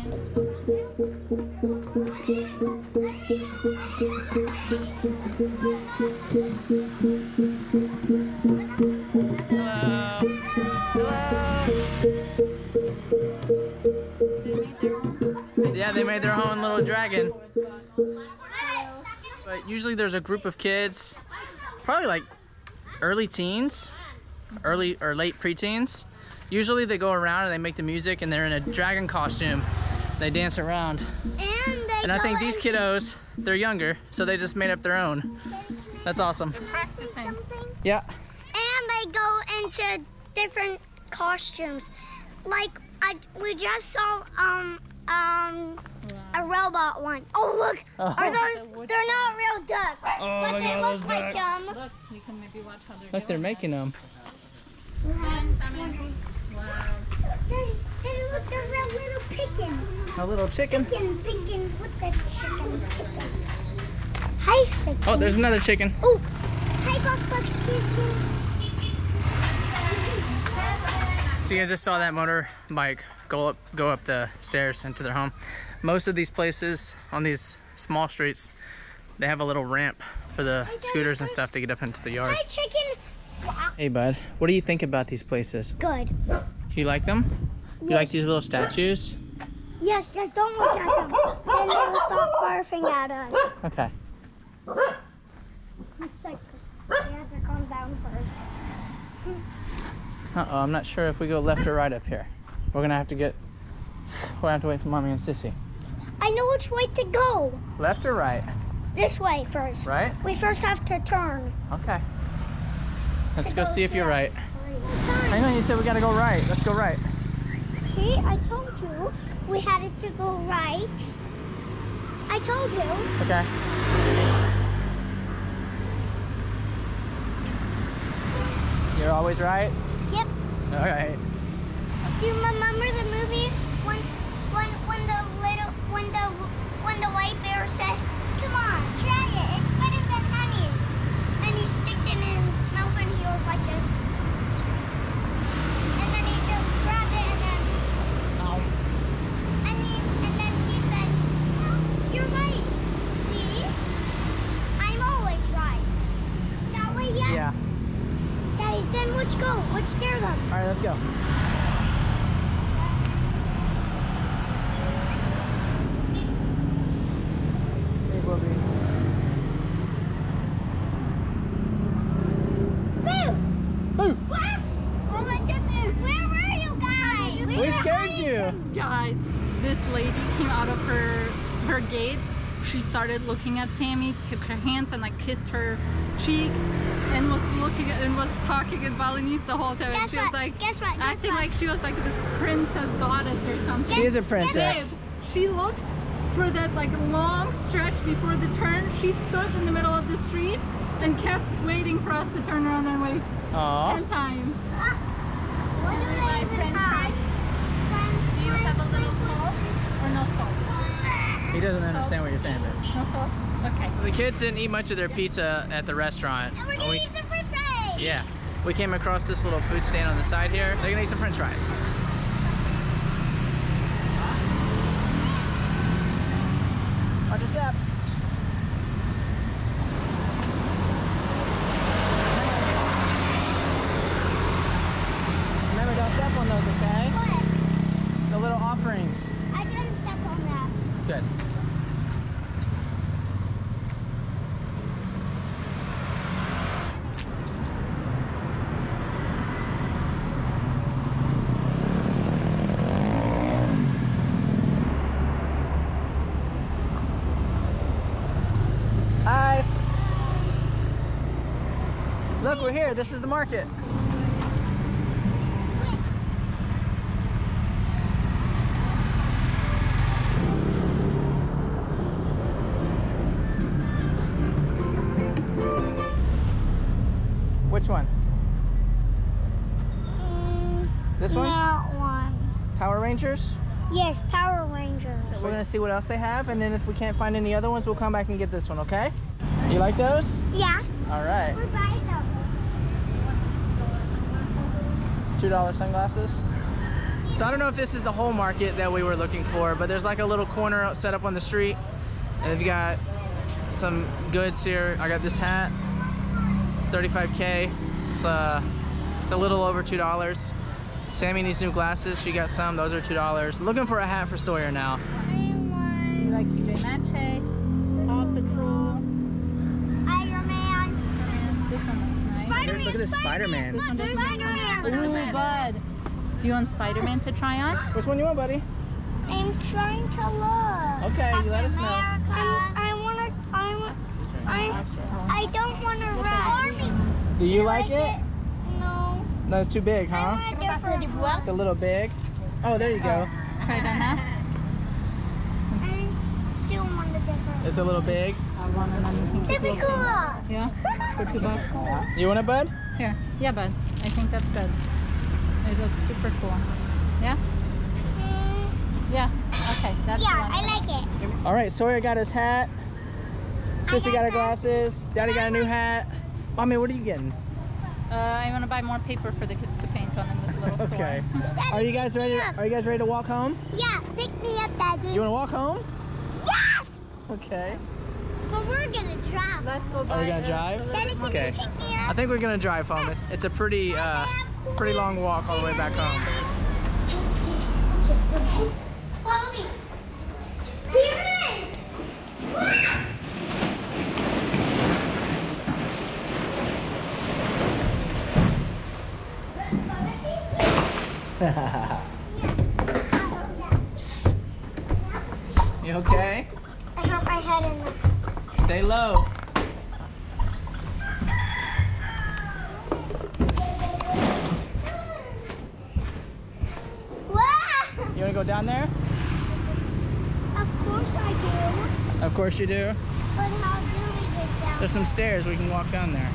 Yeah, they made their own little dragon. But usually there's a group of kids, probably like early teens, early or late preteens. Usually they go around and they make the music and they're in a dragon costume. They dance around. And they And I think these kiddos, they're younger, so they just made up their own. That's awesome. Yeah. And they go into different costumes. Like I, we just saw um um a robot one. Oh look, Oh. are those? They're not real ducks, Oh, but look they look those like them. Um, look, you can maybe watch how they're Look, they're making them. Wow. Hey, hey, look, there's a little pigeon. A little chicken. Pigeon, pigeon, with the chicken, pigeon. Hi, pigeon. Oh, there's another chicken. Oh, hi, buck, buck, pigeon. So you guys just saw that motorbike go up go up the stairs into their home. Most of these places on these small streets, they have a little ramp for the scooters and stuff to get up into the yard. Hi, chicken. Hey bud, what do you think about these places? Good. Do you like them? You like these little statues? Yes, just don't look at them. then they will stop barfing at us. Okay. It's like, we have to calm down first. Uh-oh, I'm not sure if we go left or right up here. We're gonna have to get, we're gonna have to wait for mommy and sissy. I know which way to go. Left or right? This way first. Right? We first have to turn. Okay. Let's go go see if you're right. Hang on, you said we gotta go right. Let's go right. See, I told you we had to go right. I told you. Okay. You're always right? All right. Do you remember the movie when when when the little when the when the white bear said, "Come on, try it. It's better than honey." And he sticked it in his mouth and he was like this. go. Let's scare them. All right, let's go. She started looking at Sammy, took her hands and like kissed her cheek, and was looking at and was talking in Balinese the whole time. Guess she was like Guess what? Guess acting what? like she was like this princess goddess or something. She is a princess. She looked for that like long stretch before the turn. She stood in the middle of the street and kept waiting for us to turn around and wave Aw. ten times. Ah, What do they even have? Do you have a little salt or no salt? He doesn't oh. understand what you're saying. No? Okay. The kids didn't eat much of their pizza at the restaurant. And we're gonna oh, We- eat some french fries. yeah. We came across this little food stand on the side here. They're gonna eat some french fries. This is the market. Which one? Mm, this one? That one. Power Rangers? Yes, Power Rangers. So we're gonna see what else they have, and then if we can't find any other ones, we'll come back and get this one, okay? You like those? Yeah. All right. Bye-bye. $2 sunglasses. So I don't know if this is the whole market that we were looking for, but there's like a little corner set up on the street. And they've got some goods here. I got this hat, 35K. It's, uh, it's a little over $2. Sammy needs new glasses. She got some, those are $2. Looking for a hat for Sawyer now. Like Paw Patrol, Iron Man, Spider-Man, Spider-Man. Look, Spider-Man. Ooh, bud. Do you want Spider-Man to try on? Which one you want, buddy? I'm trying to look. Okay, you let us know. I'm, I want to. I want. I. I don't want to ride. Do you like it? No. No, it's too big, huh? I want a different one. It's a little big. Oh, there you go. Oh. Try that now. I still want a different. It's a little big. Super cool. Yeah? For two bucks. You want it, bud? Here. Yeah, bud. I think that's good. It looks super cool. Yeah? Yeah. Okay, that's the Yeah. I like it. All right, Sawyer got his hat. Sissy got her glasses. Daddy got a new hat. Mommy, what are you getting? Uh, I want to buy more paper for the kids to paint on in this little store. Okay. Are you guys ready? Are you guys ready to walk home? Yeah, pick me up, Daddy. You want to walk home? Yes! Okay. But we're gonna drive. Let's go Are we gonna drive? Daddy, Okay. pick me I think we're gonna drive home. It's, it's a pretty uh, pretty long walk all the way back home. Follow me. Here it is. You okay? I hurt my head in the. Stay low. You wanna go down there? Of course I do. Of course you do. But how do we get down? There's some stairs. We can walk down there.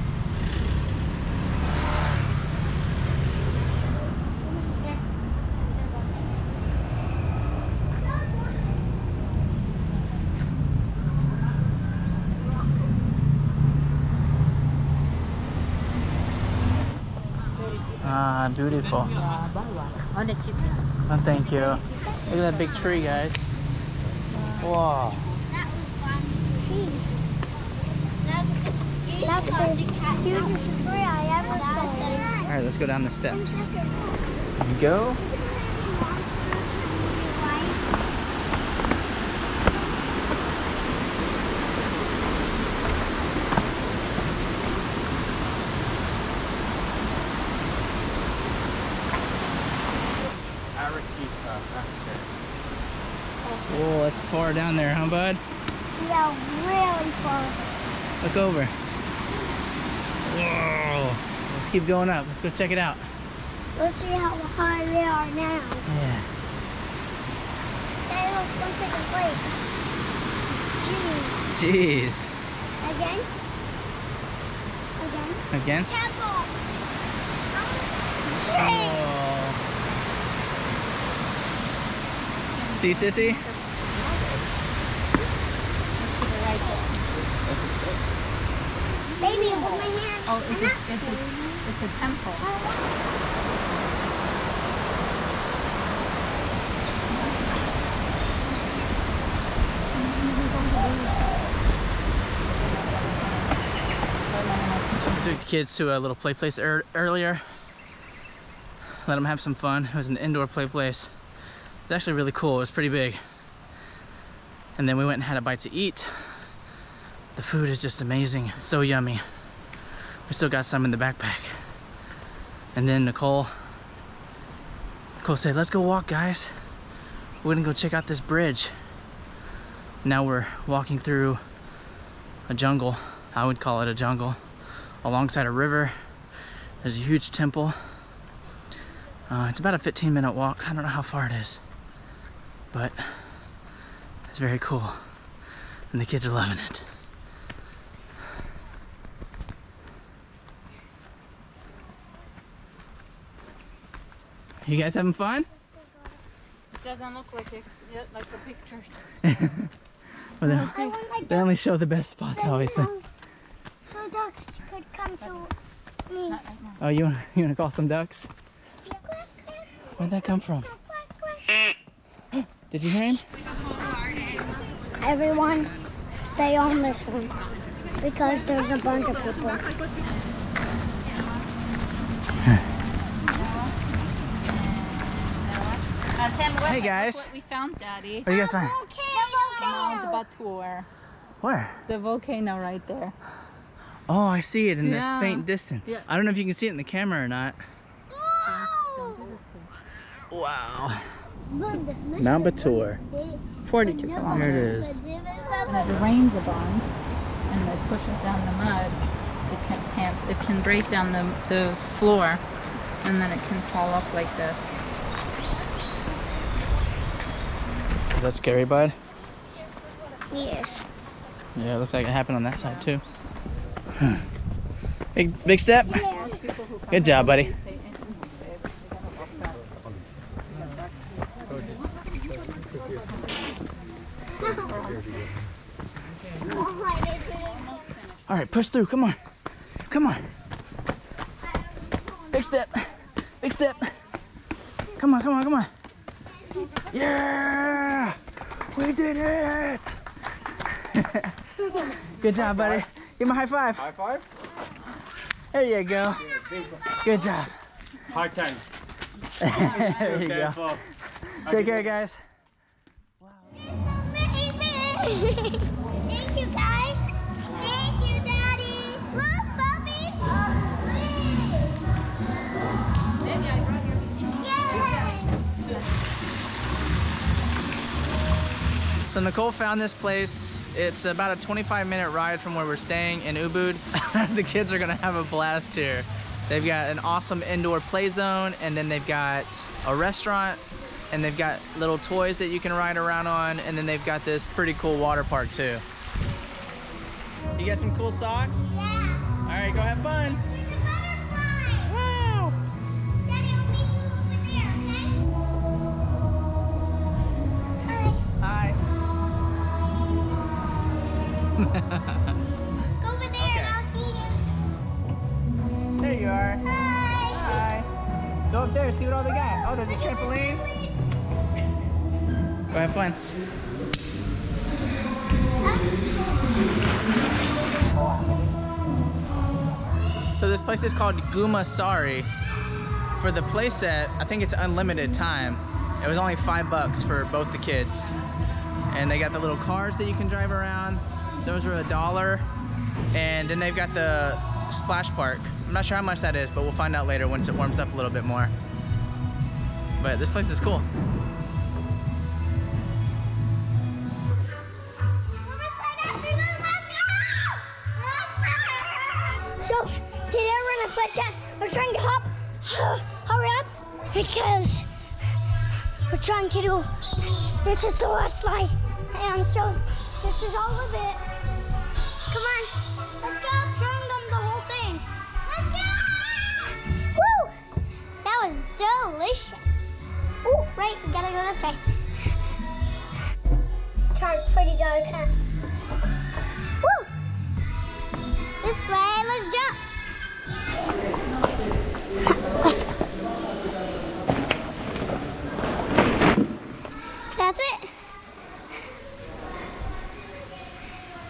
Ah, beautiful. Oh, thank you. Look at that big tree, guys. Wow. That was fun. That's the I ever. All right, let's go down the steps. You go. Far down there, huh, bud? Yeah, really far. Look over. Whoa. Let's keep going up. Let's go check it out. Let's see how high they are now. Yeah. Hey, look, let's take a break. Gee. Jeez. Again? Again? Again? Temple! Oh. See, Sissy? Baby, hold my hand. Oh, it's a, it's a, it's a temple. Took the kids to a little play place ear earlier. Let them have some fun. It was an indoor play place. It's actually really cool. It was pretty big. And then we went and had a bite to eat. The food is just amazing. So yummy. We still got some in the backpack. And then Nicole, Nicole said, let's go walk guys. We're gonna go check out this bridge. Now we're walking through a jungle. I would call it a jungle. Alongside a river. There's a huge temple. Uh, it's about a 15 minute walk. I don't know how far it is. But it's very cool. And the kids are loving it. You guys having fun? It doesn't look like it, yeah, like the pictures. Well, they, want my they only show the best spots, obviously. So ducks could come to me. Oh, you wanna, you wanna call some ducks? Where'd that come from? Did you hear him? Everyone, stay on this one because there's a bunch of people. Uh, Tim, what, Hey, guys. What we found, Daddy. What do you guys find? Mount Batur. Where? The volcano right there. Oh, I see it in Yeah. the faint distance. Yeah. I don't know if you can see it in the camera or not. Wow. Mount Batur. 42 There it kilometers. is. And it rains a bunch, and it pushes down the mud. It can it can break down the the floor, and then it can fall up like this. Is that scary, bud? Yes. Yeah, it looks like it happened on that side too. Hmm. Big, big step. Good job, buddy. All right, push through. Come on. Come on. Big step. Big step. Come on, come on, come on. Yeah! We did it! Good job, buddy. Give him a high five. High five. There you go. Good job. High ten. there you go. Take care, guys. Thank you, guys. Thank you, Daddy. Look, Bubby. So Nicole found this place. It's about a 25 minute ride from where we're staying in Ubud. the kids are gonna have a blast here. They've got an awesome indoor play zone and then they've got a restaurant and they've got little toys that you can ride around on and then they've got this pretty cool water park too. You got some cool socks? Yeah. All right, go have fun. Wow. Daddy, I'll meet you over there, okay? Go over there and I'll see you. There you are. Hi. Hi. Go up there, see what all they got. Oh, there's a trampoline. Go have fun. So So this place is called Gumasari. For the playset, I think it's unlimited time. It was only five bucks for both the kids. And they got the little cars that you can drive around. Those are a dollar. And then they've got the splash park. I'm not sure how much that is, but we'll find out later once it warms up a little bit more. But this place is cool. So, today we're gonna play that. We're trying to hop, hurry up, because we're trying to do, this is the last slide. And so, this is all of it. Come on, let's go, showing them the whole thing. Let's go! Woo! That was delicious. Ooh, right, we gotta go this way. Dark, pretty dark, huh? Woo! This way, let's jump. Let's go. That's it.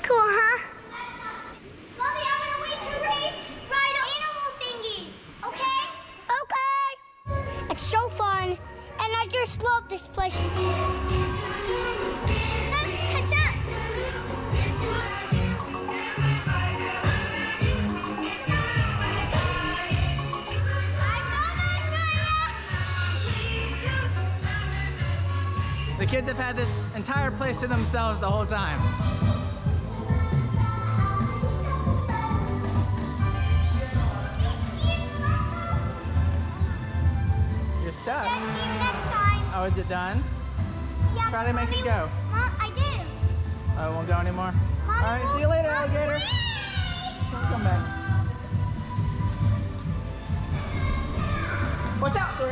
Cool, huh? Mommy, I'm gonna wait to ride, ride animal thingies, okay? Okay. It's so fun, and I just love this place. The kids have had this entire place to themselves the whole time. You're. See you next time. Oh, is it done? Yeah, Try to make it go. Mom, I did. Oh, it won't go anymore? Mom, All right, see you later, alligator. Come back. Watch out, sir.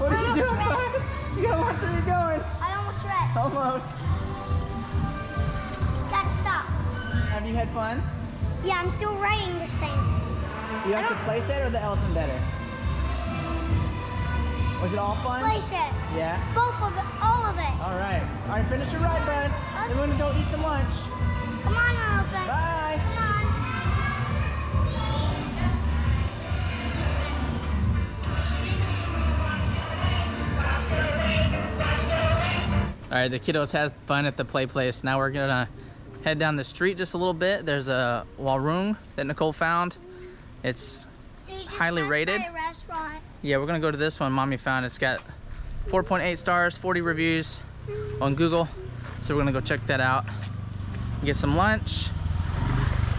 What are you doing, bud? You gotta watch where you're going. I almost read. Almost. Gotta stop. Have you had fun? Yeah, I'm still writing this thing. You like the playset or the elephant better? Was it all fun? Place it. Yeah? Both of it. All of it. All right. All right, finish your ride, bud. Then we're gonna go eat some lunch. Come on, elephant. Bye. Come on. All right, the kiddos had fun at the play place. Now we're gonna head down the street just a little bit. There's a Warung that Nicole found. It's highly rated. by a restaurant. Yeah, we're gonna go to this one mommy found. It's got 4.8 stars, 40 reviews on Google. So we're gonna go check that out. Get some lunch.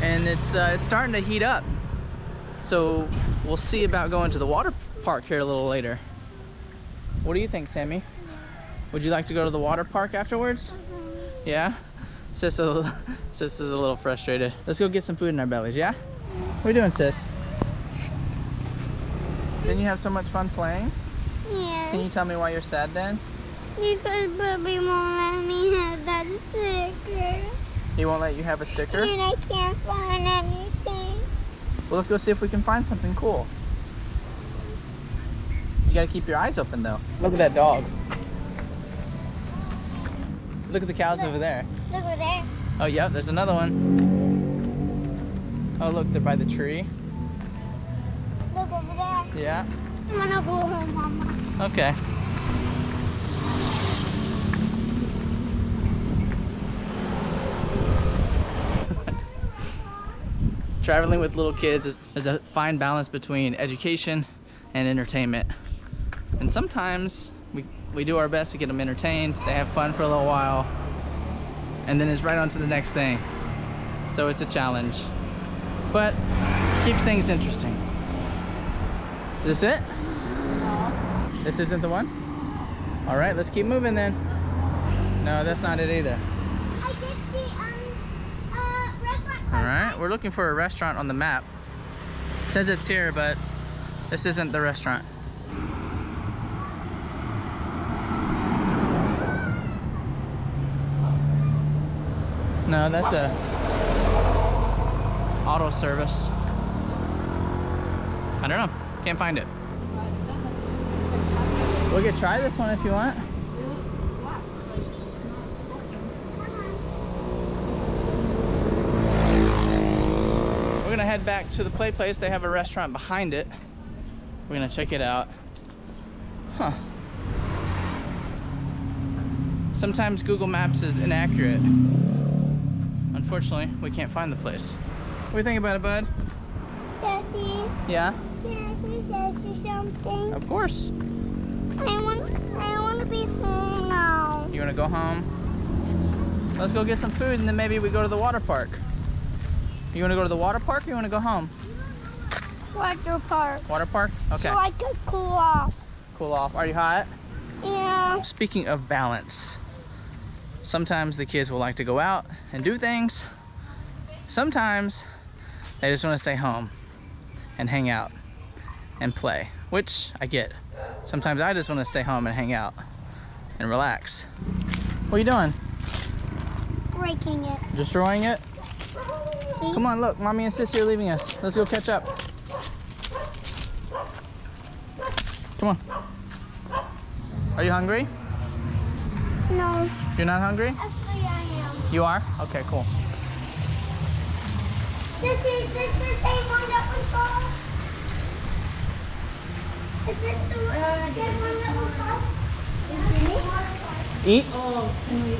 And it's, uh, it's starting to heat up. So we'll see about going to the water park here a little later. What do you think, Sammy? Would you like to go to the water park afterwards? Yeah? Sis, a little, sis is a little frustrated. Let's go get some food in our bellies, yeah? What are you doing, sis? Didn't you have so much fun playing? Yeah. Can you tell me why you're sad then? Because Bubby won't let me have that sticker. He won't let you have a sticker? And I can't find anything. Well, let's go see if we can find something cool. You gotta keep your eyes open though. Look at that dog. Look at the cows over there. Look over there. Oh, yep, there's another one. Oh, look, they're by the tree. Look over there. Yeah. I'm gonna go home, Mama. Okay. Traveling with little kids is, is a fine balance between education and entertainment. And sometimes we, we do our best to get them entertained, they have fun for a little while, and then it's right on to the next thing. So it's a challenge. But keeps things interesting. Is this it? No. This isn't the one? All right, let's keep moving then. No, that's not it either. I did see um uh restaurant All right, we're looking for a restaurant on the map. It says it's here, but this isn't the restaurant. No, that's a auto service. I don't know. Can't find it. We could try this one if you want. We're gonna head back to the play place. They have a restaurant behind it. We're gonna check it out. Huh. Sometimes Google Maps is inaccurate. Unfortunately, we can't find the place. What do you think about it, bud? Daddy, Yeah? Can ask you something? Of course. I want, I want to be home now. You wanna go home? Let's go get some food and then maybe we go to the water park. You wanna go to the water park or you wanna go home? Water park. Water park? Okay. So I could cool off. Cool off. Are you hot? Yeah. Speaking of balance, sometimes the kids will like to go out and do things. Sometimes they just want to stay home and hang out and play, which I get. Sometimes I just want to stay home and hang out and relax. What are you doing? Breaking it. Destroying it? See? Come on, look, mommy and sissy are leaving us. Let's go catch up. Come on. Are you hungry? No. You're not hungry? Actually, I am. You are? Okay, cool. This is this the same one that we saw? Is this the uh, same one that we saw? Eat? Oh, can we,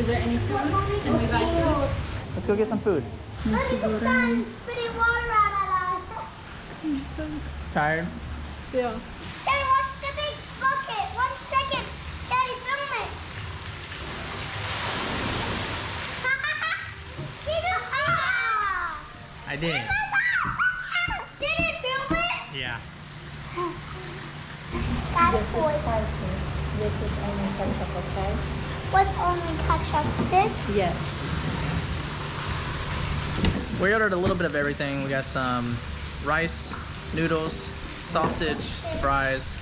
is there any food? Can we buy food? Let's go get some food. Look at the sun spitting water out at us. Tired? Yeah. Daddy, watch the big bucket. One second. Daddy, film it. He just I did. Did it film it? Yeah. That's boy. This is only ketchup, okay? What's only ketchup? This? Yes. We ordered a little bit of everything. We got some rice, noodles, sausage, fries,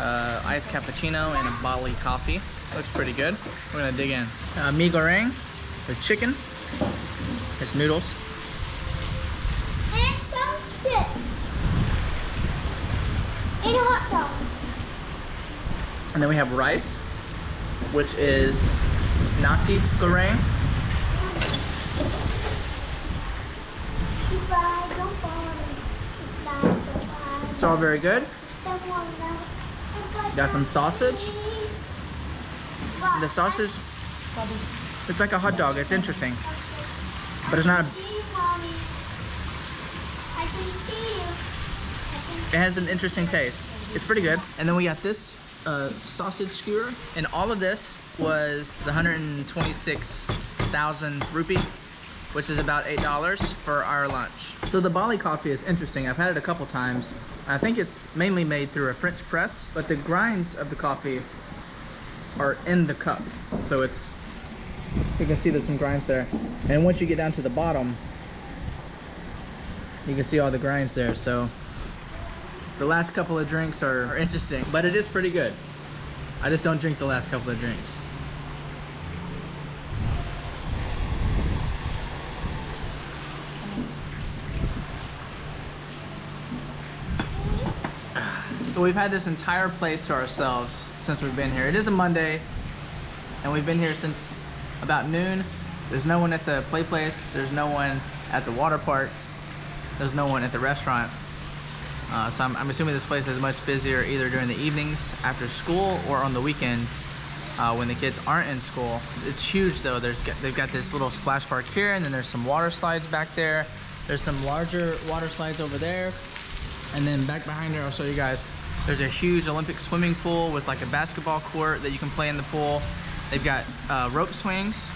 uh, iced cappuccino, and a Bali coffee. Looks pretty good. We're gonna dig in. Uh, mee goreng with chicken. It's noodles. And some chips. And hot dog. And then we have rice, which is nasi goreng. It's all very good. Got some sausage. The sausage, it's like a hot dog. It's interesting, but it's not. A, it has an interesting taste. It's pretty good. And then we got this uh, sausage skewer, and all of this was 126,000 rupee, which is about eight dollars for our lunch. So the Bali coffee is interesting. I've had it a couple times. I think it's mainly made through a French press, but the grinds of the coffee are in the cup. So it's, you can see there's some grinds there. And once you get down to the bottom, you can see all the grinds there. So the last couple of drinks are, are interesting, but it is pretty good. I just don't drink the last couple of drinks. But we've had this entire place to ourselves since we've been here. It is a Monday, and we've been here since about noon. There's no one at the play place. There's no one at the water park. There's no one at the restaurant. Uh, so I'm, I'm assuming this place is much busier either during the evenings after school or on the weekends uh, when the kids aren't in school. It's, it's huge though. They've got this little splash park here, and then there's some water slides back there. There's some larger water slides over there, and then back behind here, I'll show you guys. There's a huge Olympic swimming pool with like a basketball court that you can play in the pool. They've got uh, rope swings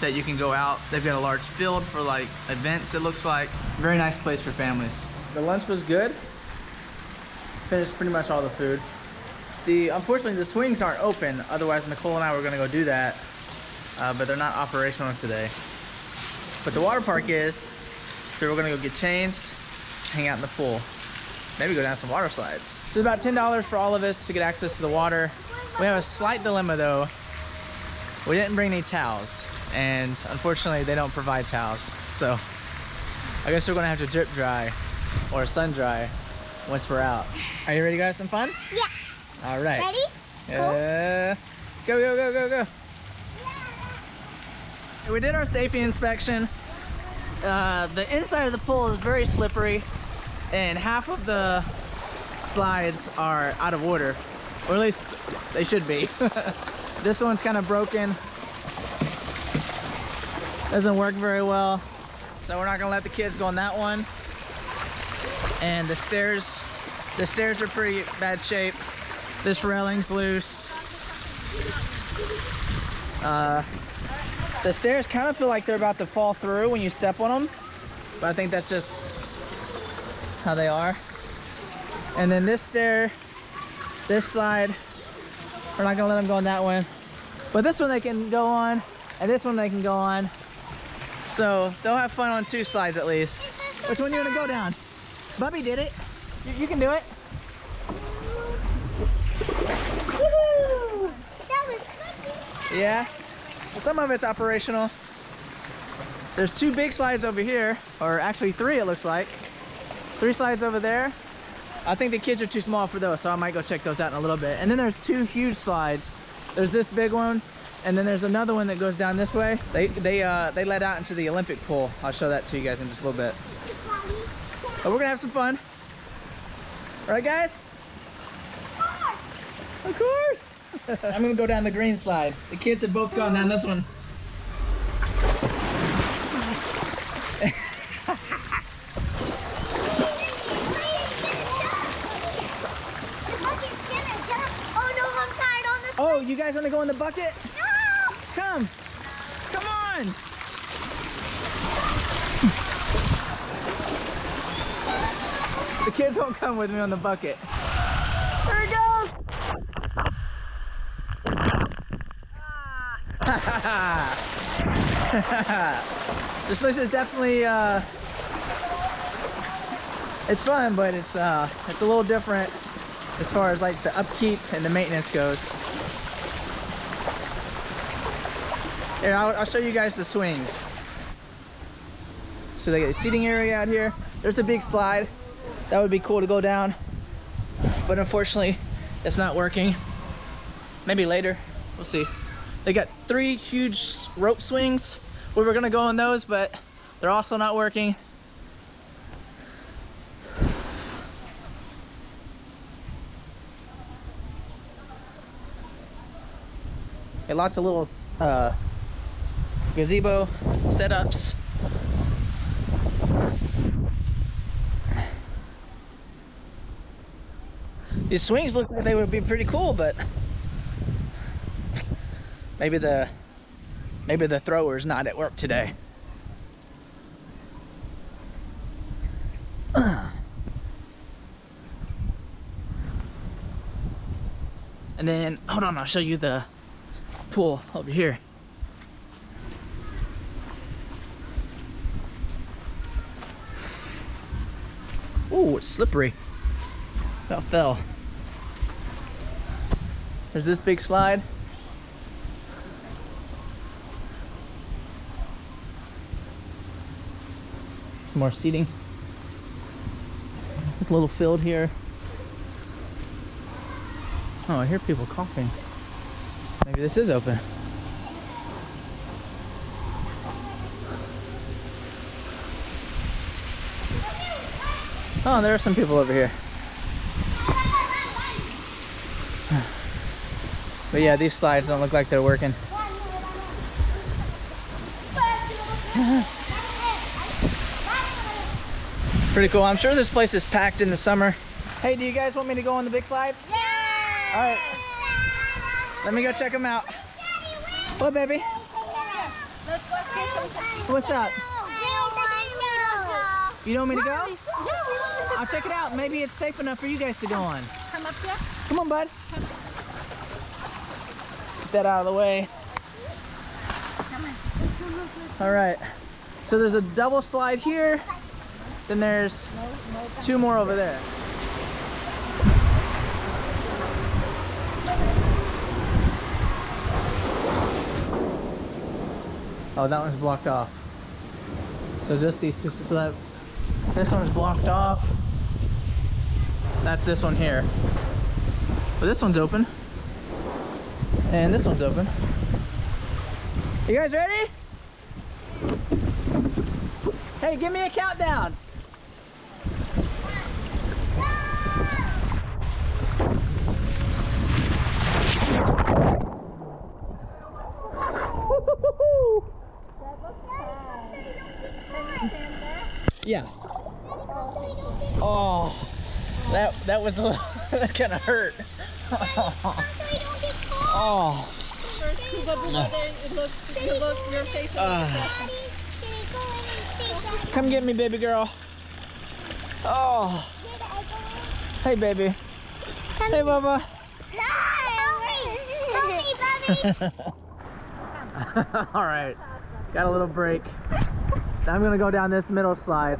that you can go out. They've got a large field for like events. It looks like very nice place for families. The lunch was good. Finished pretty much all the food. The unfortunately the swings aren't open. Otherwise Nicole and I were gonna go do that, uh, but they're not operational today. But the water park is, so we're gonna go get changed, hang out in the pool, maybe go down some water slides. It's about ten dollars for all of us to get access to the water. We have a slight dilemma though. We didn't bring any towels, and unfortunately they don't provide towels. So I guess we're gonna have to drip dry or sun dry once we're out. Are you ready to go have some fun? Yeah. All right. Ready? Uh, go, go, go, go, go. We did our safety inspection Uh, the inside of the pool is very slippery and half of the slides are out of order. Or at least they should be. this one's kind of broken. Doesn't work very well. So we're not gonna let the kids go on that one. And the stairs, the stairs are pretty bad shape. This railing's loose. Uh, the stairs kind of feel like they're about to fall through when you step on them, but I think that's just how they are. And then this stair, this slide, we're not gonna let them go on that one. But this one they can go on, and this one they can go on. So they'll have fun on two slides at least. Which one do you wanna go down? Bubby did it. You, you can do it. That was. Yeah. Some of it's operational. There's two big slides over here, or actually three it looks like. Three slides over there. I think the kids are too small for those, so I might go check those out in a little bit. And then there's two huge slides. There's this big one, and then there's another one that goes down this way. They they uh they let out into the Olympic pool. I'll show that to you guys in just a little bit. But we're gonna have some fun. All right, guys? Of course. I'm gonna go down the green slide. The kids have both gone down this one. The bucket's gonna jump. Oh no, I'm tired on this. Oh, you guys wanna go in the bucket? No! Come. Come on. The kids won't come with me on the bucket. There he goes. this place is definitely uh it's fun but it's uh it's a little different as far as like the upkeep and the maintenance goes here I'll, I'll show you guys the swings so they got a seating area out here there's the big slide that would be cool to go down but unfortunately it's not working. Maybe later. We'll see. They got three huge rope swings. We were gonna go on those but they're also not working. Got lots of little uh, gazebo setups. These swings look like they would be pretty cool, but maybe the maybe the thrower's not at work today. And then, hold on, I'll show you the pool over here. Ooh, it's slippery. That fell. There's this big slide. Some more seating. A little field here. Oh, I hear people coughing. Maybe this is open. Oh, there are some people over here. But yeah, these slides don't look like they're working. Pretty cool. I'm sure this place is packed in the summer. Hey, do you guys want me to go on the big slides? Yeah! All right. Let me go check them out. What, baby? What's up? You don't want me to go? I'll check it out. Maybe it's safe enough for you guys to go on. Come up here. Come on, bud. Get that out of the way. All right. So there's a double slide here. Then there's two more over there. Oh, that one's blocked off. So just these two, so that, this one's blocked off. That's this one here. But this one's open. And this one's open. You guys ready? Hey, give me a countdown. Yeah. Oh, that that was a little, that kind of hurt. oh. First scuba it looks, you look, your face Ah. Come get me, baby girl. Oh. Hey, baby. Hey, Bubba. All right. Got a little break. Now I'm gonna go down this middle slide.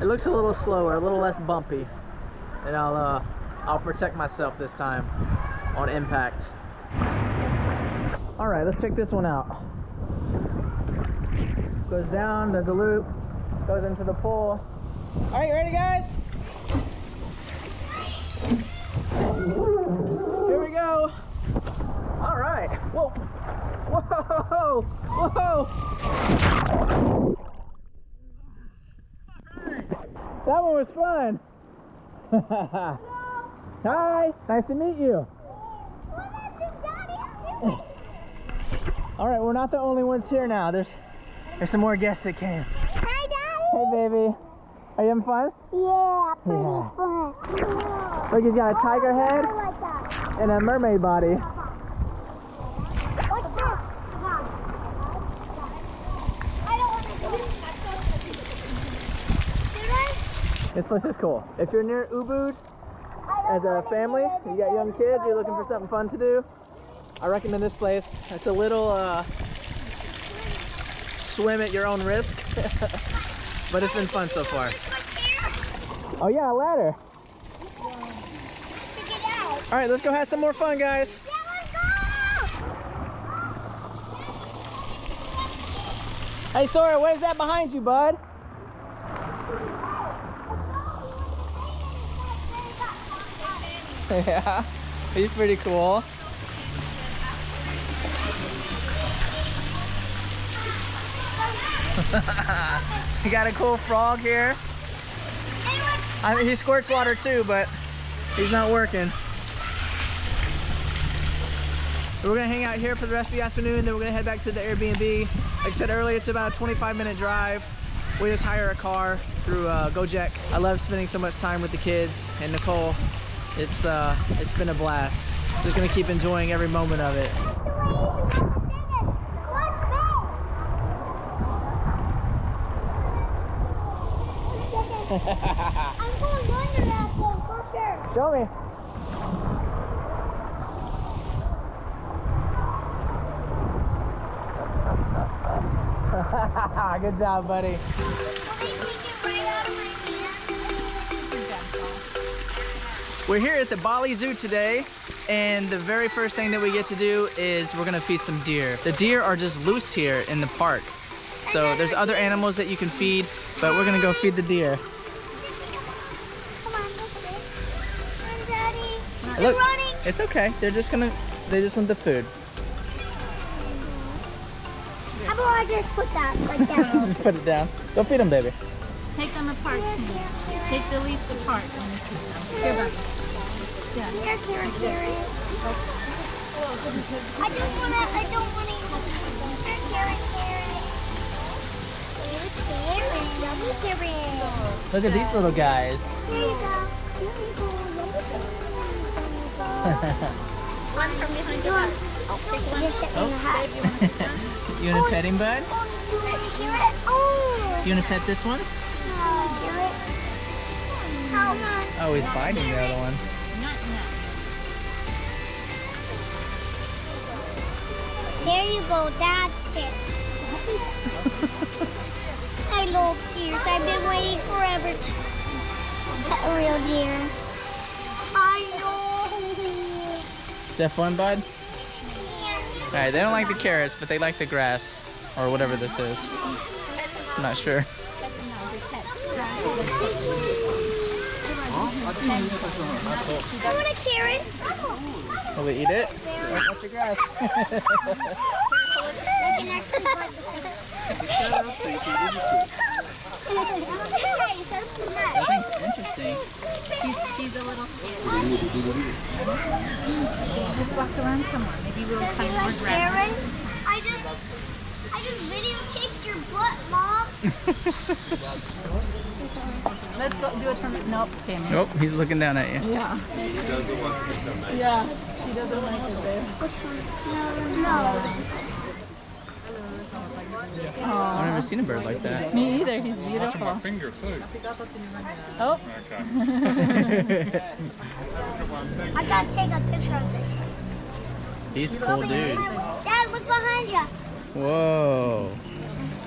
It looks a little slower, a little less bumpy, and I'll uh, I'll protect myself this time on impact. All right, let's check this one out. Goes down, does a loop, goes into the pool. All right, ready, guys? Here we go. All right. Whoa. Whoa. Whoa. That one was fun. Hi. Nice to meet you. All right, we're not the only ones here now. There's there's some more guests that came. Hi, Daddy. Hey, baby. Are you having fun? Yeah, pretty Yeah. fun. Look, he's got a tiger oh, head I like and a mermaid body. What's that? I don't want to do it. Did I? This place is cool. If you're near Ubud as a family, you got young kids, you're looking for something fun to do, I recommend this place. It's a little uh, swim at your own risk, but it's been fun so far. Oh yeah, a ladder. All right, let's go have some more fun, guys. Hey, Sora, where's that behind you, bud? yeah, he's pretty cool. you got a cool frog here. I mean, he squirts water too, but he's not working. We're gonna hang out here for the rest of the afternoon, then we're gonna head back to the Airbnb. Like I said earlier, it's about a 25 minute drive. We just hire a car through uh, Gojek. I love spending so much time with the kids and Nicole. It's uh, it's been a blast. Just gonna keep enjoying every moment of it. I'm going under that though, for sure. Show me. Good job, buddy. We're here at the Bali Zoo today, and the very first thing that we get to do is we're gonna feed some deer. The deer are just loose here in the park. So there's other animals that you can feed, but we're gonna go feed the deer. Come on, let's see. Come on, Daddy. Look, running. it's okay. They're just gonna, they just want the food. How about I just put that like that? just put it down. Go feed them, baby. Take them apart. Timmy. Take the leaves apart when you. Here. Yeah. Here, Karen, Karen. I don't wanna, I don't wanna. Here, Karen, Karen. Here's Karen. Yummy Karen. Look at these little guys. Here you go. Here you go. One from behind your back. Take one. Just sit in the hat. You want to pet him, bud? You? Oh. You want to pet this one? No. Oh. Oh, he's biting the other one. There you go. That's it. I love deers. I've been waiting forever to pet a real deer. I know. Is that fun, bud? All right, they don't like the carrots, but they like the grass or whatever this is. I'm not sure. I want a carrot. Will we eat it? Watch the grass. Interesting. He's, he's a little scared. Let's walk around somewhere. Maybe we'll find more grass. I just, I just videotaped your butt, Mom. Let's go do it from, nope, Sammy. Nope, he's looking down at you. Yeah. Yeah, he doesn't like it there. No. no. I've never seen a bird like that. Me either. He's beautiful. My Finger too. Oh. I gotta take a picture of this. He's a cool dude. Dad, look behind you. Whoa.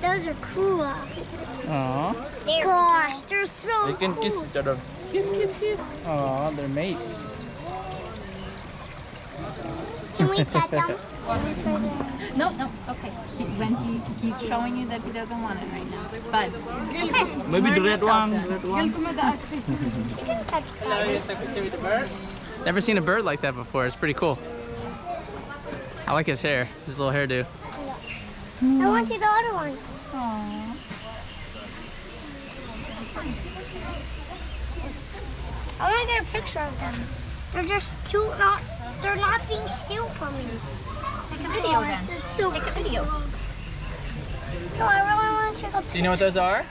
Those are cool. Aw. They're Gosh, they're so They can kiss each other. Kiss, kiss, kiss. Aw, they're mates. Can we pet them? No, no. Okay. He, when he he's showing you that he doesn't want it right now. But Maybe the red one. then. red one. You can touch that. Never seen a bird like that before. It's pretty cool. I like his hair, his little hairdo. I want to see the other one. Aww. I want to get a picture of them. They're just too not. They're not being still from me. Take a video then. It's so Take a video. No, I really want to take a Do you know what those are?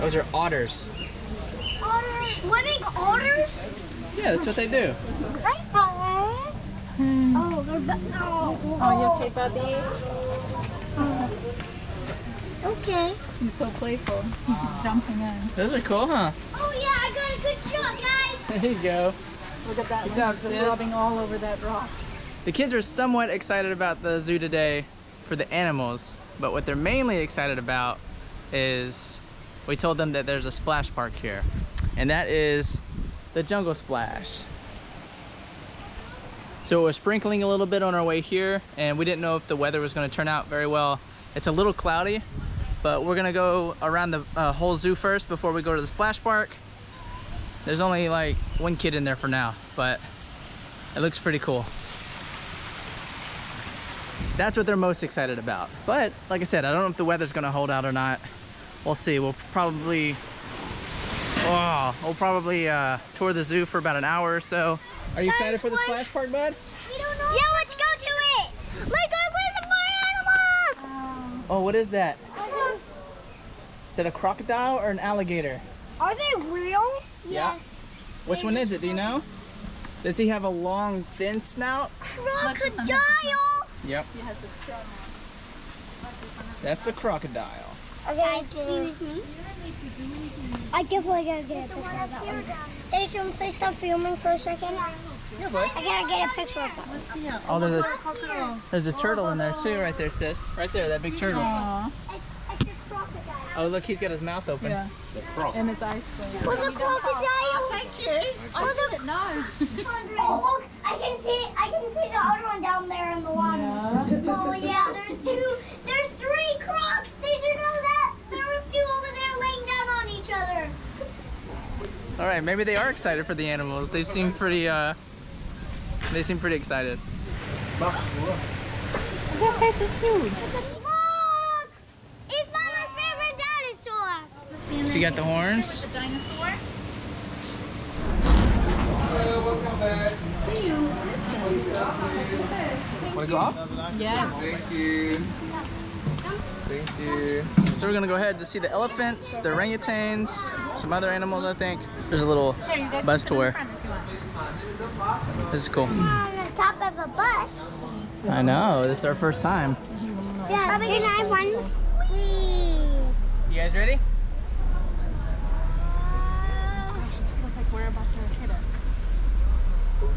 Those are otters. Otters. Swimming otters? Yeah, that's what they do. Right, Mom. Oh, they're ba- oh, Oh, you oh. oh. okay, Bubby? Okay. He's so playful. He's jumping in. Those are cool, huh? Oh yeah, I got a good shot, guys. There you go. Look at that Good job, sis. rubbing all over that rock. The kids are somewhat excited about the zoo today for the animals, but what they're mainly excited about is we told them that there's a splash park here, and that is the Jungle Splash. So we're sprinkling a little bit on our way here, and we didn't know if the weather was going to turn out very well. It's a little cloudy, but we're gonna go around the uh, whole zoo first before we go to the splash park. There's only like one kid in there for now, but it looks pretty cool. That's what they're most excited about. But like I said, I don't know if the weather's gonna hold out or not. We'll see. We'll probably, oh, we'll probably uh, tour the zoo for about an hour or so. Are you excited for the splash park, bud? We don't know. Yeah, let's go to it. Let's go see the fire animals. Oh, what is that? Is it a crocodile or an alligator? Are they real? Yeah. Which one is it? Do you know? Does he have a long, thin snout? Crocodile. Yep. He has this strong That's the crocodile. Okay, excuse me. I definitely gotta get a picture of that one. Daddy, can we please stop filming for a second? Yeah, bud. I gotta get a picture of that one. Oh, there's a there's a turtle in there too, right there, sis. Right there, that big turtle. Aw. It's, it's a crocodile. Oh, look, he's got his mouth open. Yeah. Croc. And his eyes closed. Well, the crocodile. Thank you. Well, the, No. oh, look, I can see, I can see the other one down there in the water. Oh yeah, there's two, there's three crocs. Did you know that? There was two over there laying down on each other. All right, maybe they are excited for the animals. They seem pretty uh they seem pretty excited. That face is huge. Look, it's Mama's favorite dinosaur. So you got the horns. The dinosaur? Want to go up? Yes. Thank you. Thank you. So we're gonna go ahead to see the elephants, the orangutans, some other animals I think. There's a little Here, you guys bus can sit in tour. front if you want. This is cool. On the top of a bus. I know, this is our first time. Yeah. Are we gonna have one? Whee. You guys ready? Feels like we're about to hit it. Who's gonna open the gate for us? Woo! I don't want you to open me. I'm okay. Look, there's another bus. Yeah, but not a cloud. Woo! Just a little bit. Ew. Ew. This is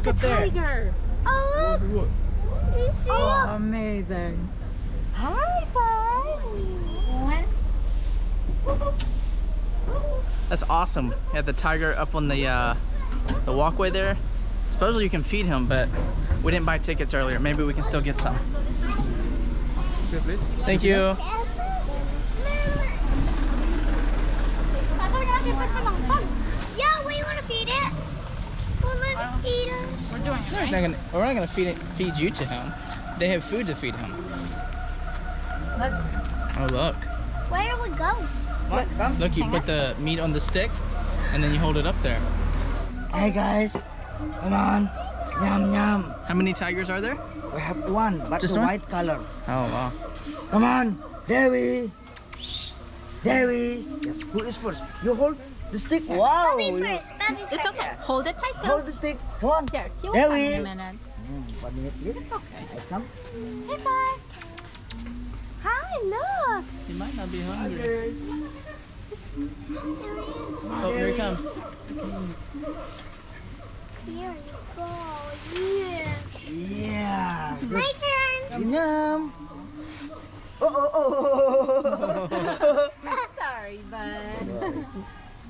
Okay. Look, at there. Tiger. Oh look. You see Oh, amazing. Hi, bud. That's awesome. You had the tiger up on the uh, the walkway there. Supposedly you can feed him, but we didn't buy tickets earlier. Maybe we can still get some. Thank you. Yeah, we want to feed it. Will it eat us? We're doing it, We're right? not gonna, we're not gonna feed it, feed you to him. They have food to feed him. Look. Oh look, Where do we go? look! Look. You put the meat on the stick, and then you hold it up there. Hey guys, come on. Yum yum. How many tigers are there? We have one, but Just the one? white color. Oh wow. Come on, Dewi. Shh. Dewi. Yes, who is first? You hold the stick. Wow. Bubby you- first. It's first. okay. Hold it tight though. Hold the stick. Come on. Here, he'll There come we- in a minute. Mm, one minute, please. It's okay. I come. Hey, bud. Hi, look. He might not be hungry. Oh, here he comes. Here you go. Yeah. Yeah. My turn. Yum. Oh oh oh. oh. Sorry, bud.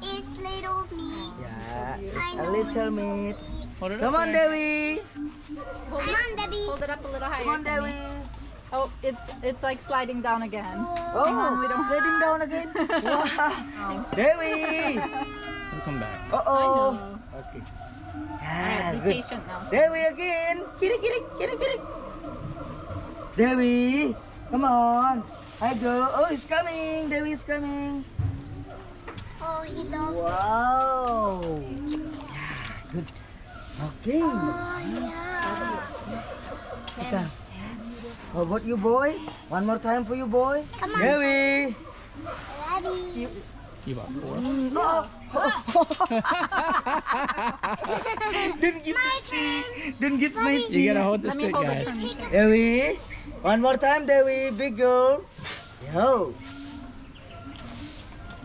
It's little meat. yeah. I A little meat. Hold it Come up on, there. Dewi. Hold Come it, on, Debbie. hold it up a little higher. Come on, for me. Dewi. Oh, it's it's like sliding down again. Oh, on, we don't- sliding down again. wow. Dewi. We'll come back. Uh oh. Okay. Alright, Yeah, be good. patient now. Dewi again. Kitty, kitty, kitty, kitty. Dewi, come on. I go. Oh, he's coming. Dewi is coming. Oh, he loves Wow. Good. Okay. Oh, yeah. Kita. How about you, boy? One more time for you, boy. Come on. Dewi. Debbie. You bought four. Oh. Didn't give My the stick. Didn't give my stick. You gotta hold the stick, guys. for. Dewi, one more time, Dewi, big girl. Yo.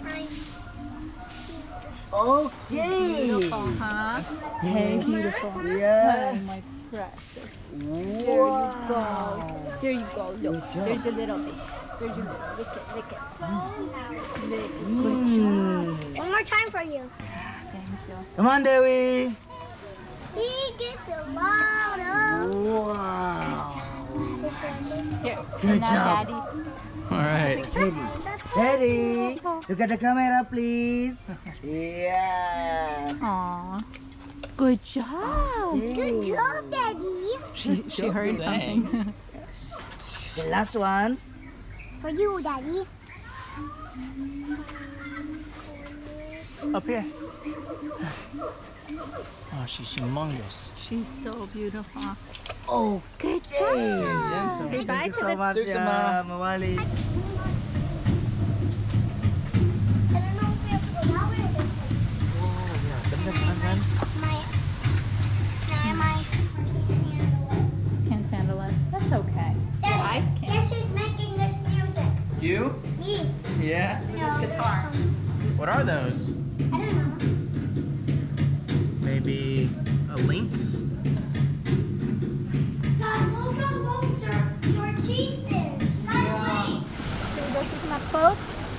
Hi. Okay. Beautiful, huh? Hey, beautiful. Yeah. Oh, my precious. Wow. There you go. Look, Good job. there's your little baby. There's your little. Lick it, lick it. Lick it. Mm. One more time for you. Thank you. Come on, Dewi. He gets a lot of. Wow. Here. Good now, job. Daddy. All right. Ready. Ready. Look at the camera, please. Yeah. Aw. Good job. Good job, Daddy. She, she heard something. The last one. For you, Daddy. Up here. Oh, she's humongous. She's so beautiful. Oh, Good Okay. job. Say bye Thank you to so the much, Suksama. uh, Mawali. I don't know if we have to go that way or this way. Oh, yeah. Bener kan, kan? My. Nah, my. Can't handle it. That's okay. Your eyes can't. guess who's making this music? You? Me. Yeah. No, guitar. What are those? I don't know. Maybe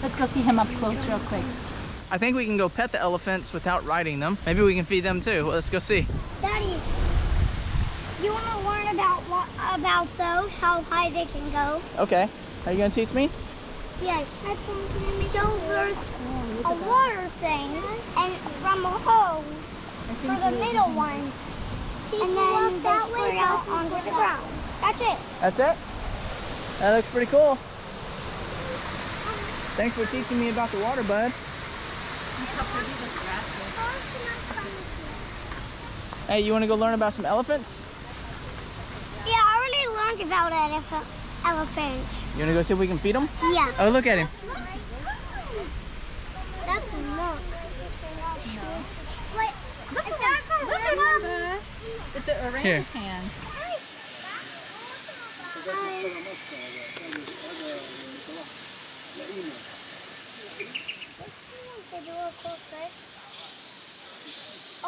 Let's go see him up close real quick. I think we can go pet the elephants without riding them. Maybe we can feed them too. Well, let's go see. Daddy, you want to learn about about those, how high they can go? Okay. Are you going to teach me? Yes. So there's a water thing and from a hose for the middle ones and then they squirt out onto the ground. That's it. That's it? That looks pretty cool. Um, Thanks for teaching me about the water, bud. Hey, you want to go learn about some elephants? Yeah, I already learned about elephants. You want to go see if we can feed them? Yeah. Oh, look at him. That's milk. Wait, is that gorilla? It's an Here. orangutan.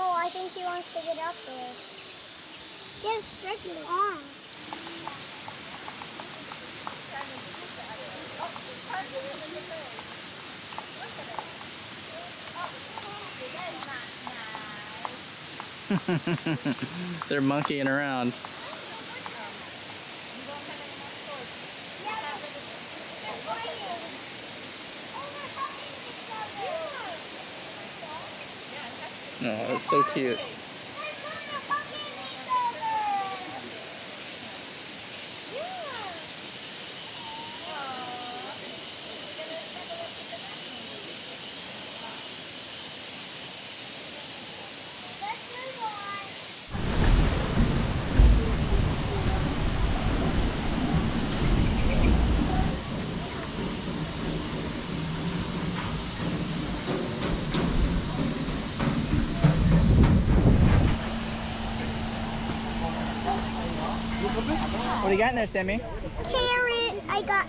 Oh, I think he wants to get up there. Get stretch his arms. They're monkeying around. Oh, that's so cute. You got in there, Sammy? Carrot. I got.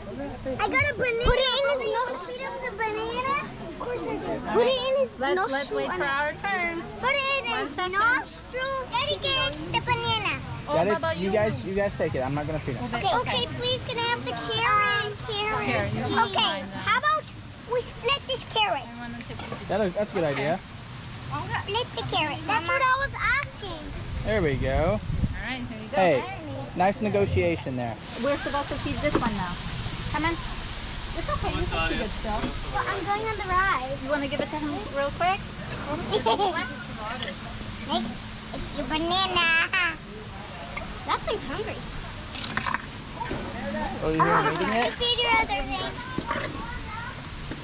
I got a banana. Put it in his nose. Feed him the banana. Of course I did. Put it in his Let's, nostril. let's wait for our turn. Put it in his nostril. Daddy gets the banana. Oh, That how is- about you guys, you guys take it. I'm not gonna feed them. Okay, okay, please can I have the carrot? Carrot. Here, Okay, how about we split this carrot? I want to take a That is, that's a good idea. Split the carrot. That's what I was asking. There we go. All right, here you go. Hey, nice negotiation there. We're supposed to feed this one now. Come on. It's okay, you can feed it still. Well, I'm going on the ride. You want to give it to him real quick? Take it's your banana. That thing's hungry. Oh, you're eating I it? feed your other thing.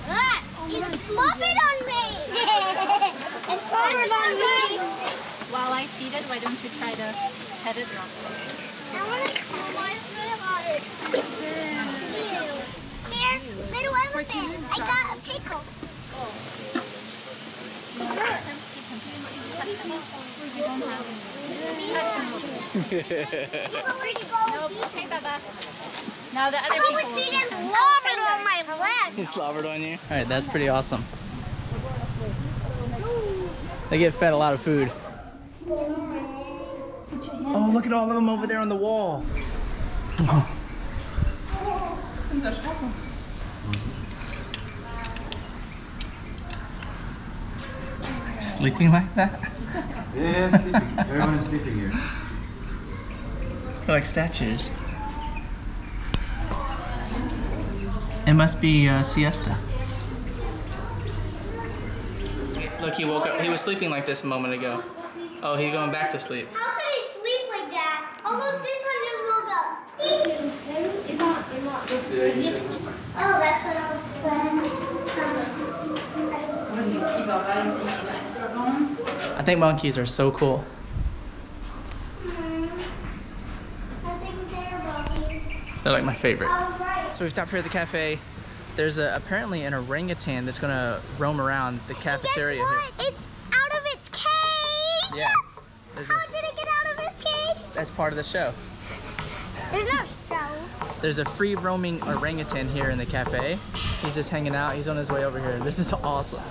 Ah, it's slobbing on me. it's slobbing on me. While I feed it, why don't you try to pet it? I want to on it. Here, little elephant. I got a pickle. Nope, okay, Baba. Now the other people was will seeing listen. on my leg. He slobbered on you? All right, that's pretty awesome. They get fed a lot of food. Oh, look at all of them over there on the wall. Sleeping like that? Yeah, sleeping. Everyone is sleeping here. They're like statues. It must be uh, siesta. Look, he woke up. He was sleeping like this a moment ago. Oh, he's going back to sleep. How could he sleep like that? Oh, look, this one just woke up. Oh, that's what I was. I think monkeys are so cool. Mm-hmm. I think they're monkeys. They're like my favorite. Oh, Alright. So we stopped here at the cafe. There's a, apparently an orangutan that's gonna roam around the Guess cafeteria what? It's out of its cage. Yeah. There's a, How did it get out of that's part of the show. There's no show. There's a free roaming orangutan here in the cafe. He's just hanging out. He's on his way over here. This is awesome.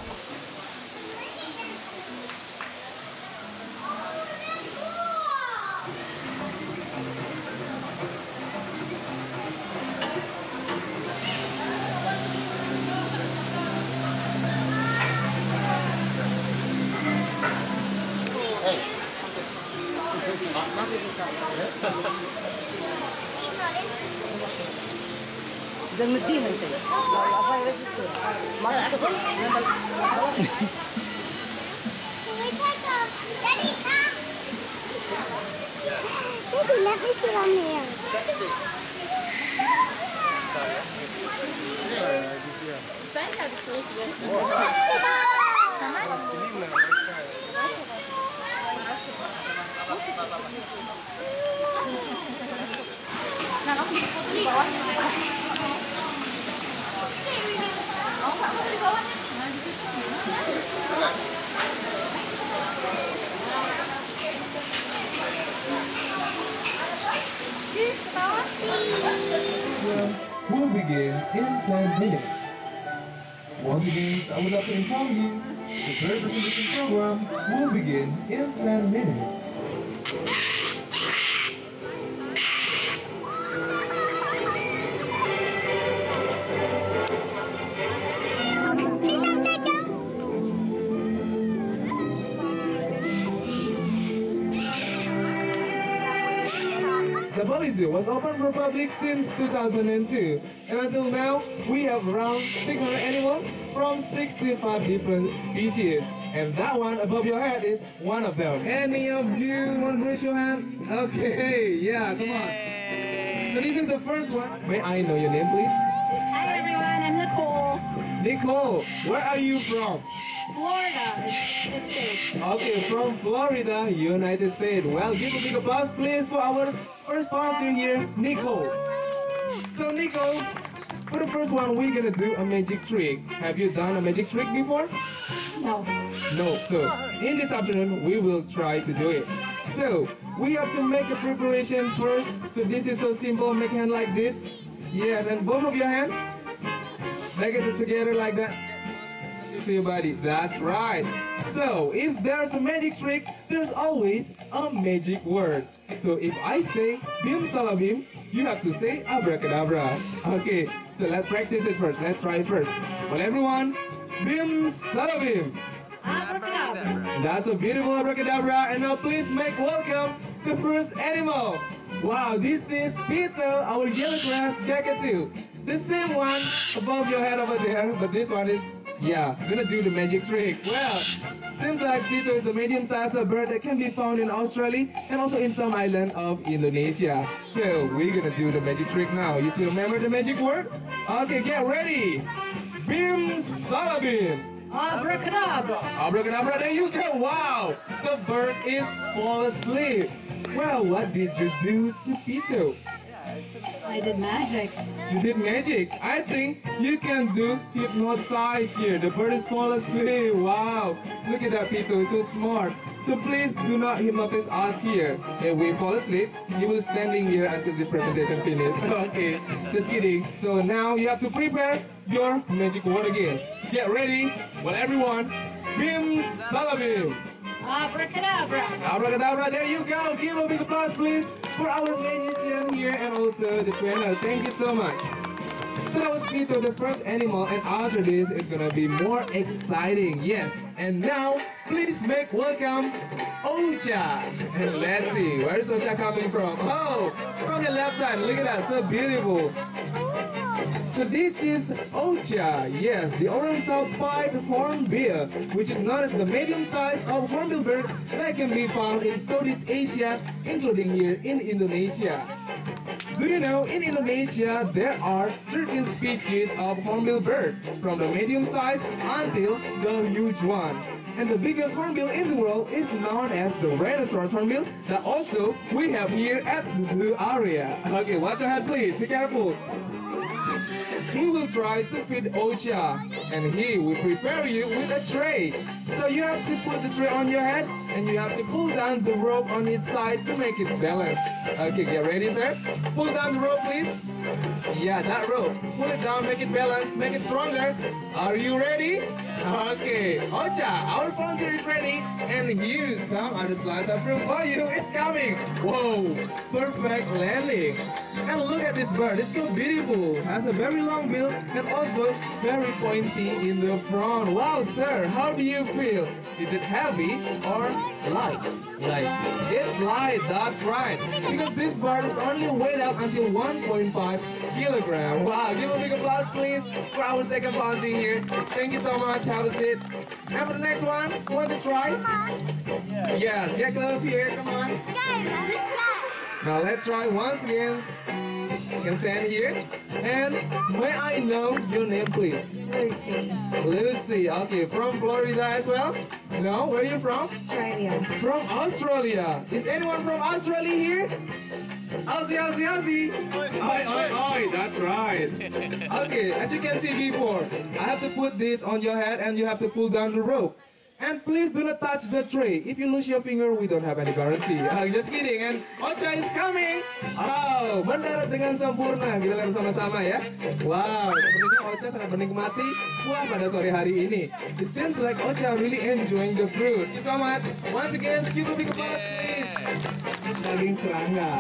Was open for public since 2002, and until now, we have around 600 animals from 65 different species. And that one above your head is one of them. Any of you want to raise your hand? Okay, yeah, come on. So this is the first one. May I know your name, please? Hi everyone, I'm Nicole. Nicole, where are you from? Florida. The Okay, from Florida, United States. Well, give a big applause, please, for our first volunteer here, Nico. So, Nico, for the first one, we're gonna do a magic trick. Have you done a magic trick before? No. No. So, in this afternoon, we will try to do it. So, we have to make a preparation first. So, this is so simple. Make hand like this. Yes, and both of your hand. Make it together like that to your body. That's right. So, if there's a magic trick, there's always a magic word. So, if I say bim salabim, you have to say abracadabra. Okay, so let's practice it first. Let's try it first. Well, everyone, bim salabim. Abracadabra. That's a beautiful abracadabra. And now please make welcome the first animal. Wow, this is Peter, our yellow-crested cockatoo. The same one above your head over there, but this one is, yeah, gonna do the magic trick. Well, seems like Peter is the medium-sized bird that can be found in Australia and also in some island of Indonesia. So we're gonna do the magic trick now. You still remember the magic word? Okay, get ready. Bim salabim. Abracadabra. Abracadabra, there you go. Wow, the bird is fall asleep. Well, what did you do to Peter? I did magic. You did magic. I think you can do hypnotize here. The bird is fall asleep. Wow. Look at that, Peter. It's so smart. So please do not hypnotize us here. If we fall asleep, you will standing here until this presentation finishes. okay. Just kidding. So now you have to prepare your magic word again. Get ready. Well, everyone, bim salabim. Abracadabra. Abracadabra, there you go. Give a big applause, please, for our magician here and also the trainer. Thank you so much. So that was Peter, the first animal, and after this, it's gonna be more exciting. Yes, and now, please make welcome Ocha. And let's see, where's Ocha coming from? Oh, from the left side. Look at that, so beautiful. So this is Ocha, yes, the oriental pied hornbill, which is known as the medium size of hornbill bird that can be found in Southeast Asia, including here in Indonesia. Do you know in Indonesia there are 13 species of hornbill bird, from the medium size until the huge one. And the biggest hornbill in the world is known as the rhinoceros hornbill that also we have here at the zoo area. Okay, watch your head please, be careful. He will try to feed Ocha and he will prepare you with a tray. So you have to put the tray on your head and you have to pull down the rope on its side to make it balance. Okay, get ready, sir. Pull down the rope, please. Yeah, that rope. Pull it down, make it balance, make it stronger. Are you ready? Okay, Ocha, our volunteer is ready, and here's some other slides of fruit for you. It's coming. Whoa, perfect landing. And look at this bird. It's so beautiful. Has a very long bill and also very pointy in the front. Wow, sir, how do you feel? Is it heavy or light? Light. It's light, that's right. Because this bird is only weighed up until 1.5 kilogram. Wow, give a big applause, please, for our second bounty here. Thank you so much. Have a seat. And for the next one, you want to try? Yes, get close here. Come on. Now let's try once again. You can stand here. And may I know your name, please? Lucy. Lucy. Okay, from Florida as well? No, where are you from? Australia. From Australia. Is anyone from Australia here? Aussie, Aussie, Aussie. Oi, oi, oi. That's right. Okay, as you can see before, I have to put this on your head and you have to pull down the rope. And please do not touch the tray. If you lose your finger, we don't have any guarantee. Uh, just kidding. And Ocha is coming. Oh, mendarat dengan sempurna. Kita lihat bersama-sama ya. Wow, sepertinya Ocha sangat menikmati buah pada sore hari ini. It seems like Ocha really enjoying the fruit. Thank you so much. Once again, excuse me, big applause, please. Daging serangga.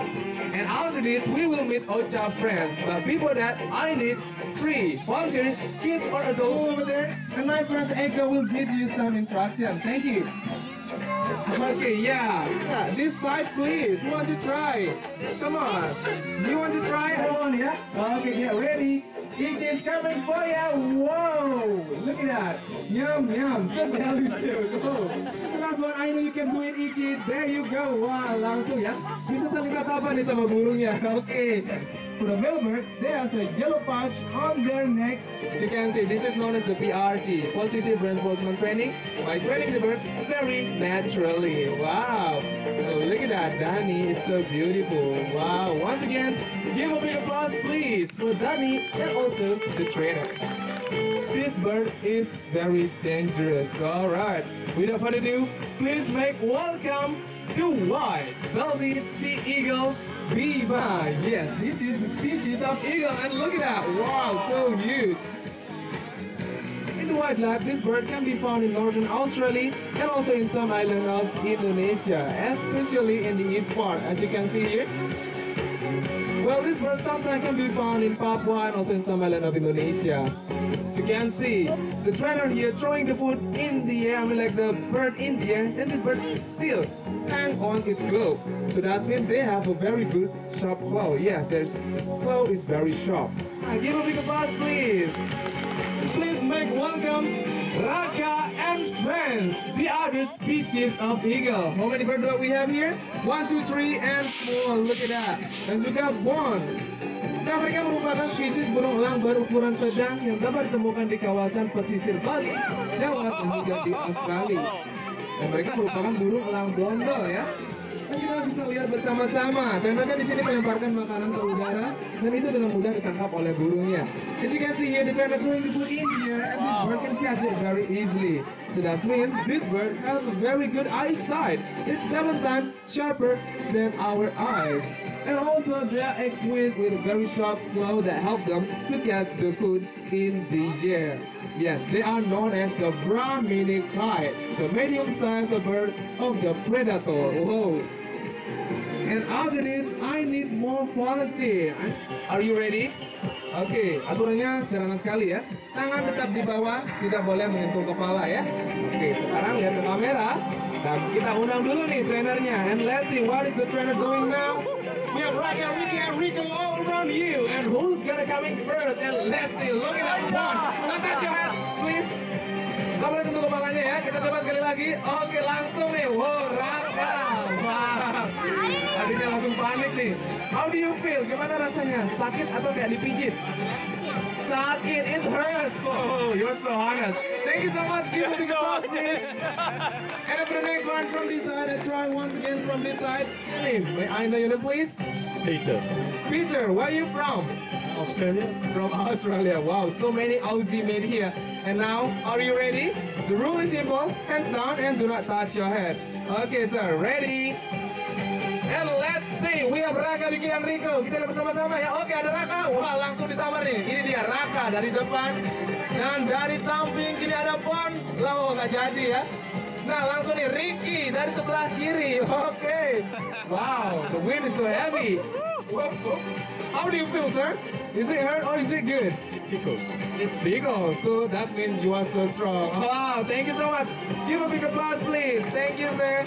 And after this, we will meet Ocha friends. But before that, I need three volunteer kids or adults over there. And my friend Eka will give you some instruction. Thank you. Okay, yeah. yeah. This side, please. Who wants to try? Come on. You want to try? Hold on, yeah? Okay, get ready. It is coming for you. Whoa! Look at that. Yum, yum. So delicious. The last one, I know you can do it, Ichi. There you go. Wow! langsung ya. Bisa saling tatapan nih sama burungnya. Okay. For the male bird, there's a yellow patch on their neck. As you can see, this is known as the PRT, Positive Reinforcement Training. By training the bird very naturally. Wow. Look at that. Danny is so beautiful. Wow. Once again, give a big applause, please, for Danny and also the trainer. This bird is very dangerous. All right. Without further ado, please make welcome the white-bellied sea eagle, Biba. Yes, this is the species of eagle, and look at that. Wow, so huge. In the wildlife, this bird can be found in northern Australia and also in some islands of Indonesia, especially in the east part, as you can see here. Well, this bird sometimes can be found in Papua and also in some island of Indonesia. As you can see, the trainer here throwing the food in the air, I mean like the bird in the air, and this bird still hang on its claw. So that means they have a very good sharp claw. Yes, their claw is very sharp. Uh, give a big applause, please. Please make welcome Raka and friends, the other species of eagle. How many birds do we have here? One, two, three, and four. Look at that. Dan juga one. Nah, mereka merupakan spesies burung elang berukuran sedang yang dapat ditemukan di kawasan pesisir Bali, Jawa, dan juga di Australia. Dan mereka merupakan burung elang bondol ya. Dan kita bisa lihat bersama-sama. Ternyata di sini melemparkan makanan ke udara dan itu dengan mudah ditangkap oleh burungnya. As you can see here, the trainer throwing the food in here and this bird can catch it very easily. So that means this bird has very good eyesight. It's seven times sharper than our eyes. And also they are equipped with a very sharp claw that help them to catch the food in the air. Yes, they are known as the Brahmini kite, the medium-sized bird of the predator. Whoa. And after this, I need more volunteer. Are you ready? Oke, aturannya sederhana sekali ya. Tangan tetap di bawah, tidak boleh menyentuh kepala ya. Oke, sekarang lihat ke kamera. Dan kita undang dulu nih trainernya. And let's see what is the trainer doing now. We have Raka, Ricky, and Rico all around you. And who's gonna come in first? And let's see, look at that one. Don't touch your head, Gak boleh sentuh kepalanya ya. Kita coba sekali lagi. Oke, langsung nih. Wow, Raka. Wah. Adiknya langsung panik nih. How do you feel? Gimana rasanya? Sakit atau kayak dipijit? Sakit, it hurts. Oh, you're so honest. Thank you so much. Give it to the boss, please. And for the next one from this side, I try once again from this side. Name, may I know your name, please? Peter. Peter, where are you from? Australia. From Australia. Wow, so many Aussie made here. And now, are you ready? The rule is simple. Hands down and do not touch your head. Okay, sir. Ready? And let's see, we have Raka, Diki, dan Rico. Kita bersama-sama ya. Oke, ada Raka. Wah, langsung disambar nih. Ini dia Raka dari depan. Dan dari samping, kini ada Bon. Lah, oh, nggak jadi ya. Nah, langsung nih Ricky dari sebelah kiri. Oke. Wow, the wind is so heavy. How do you feel, sir? Is it hurt or is it good? Tickle. It's tickle, so that means you are so strong. Wow, thank you so much. Give a big applause, please. Thank you, sir.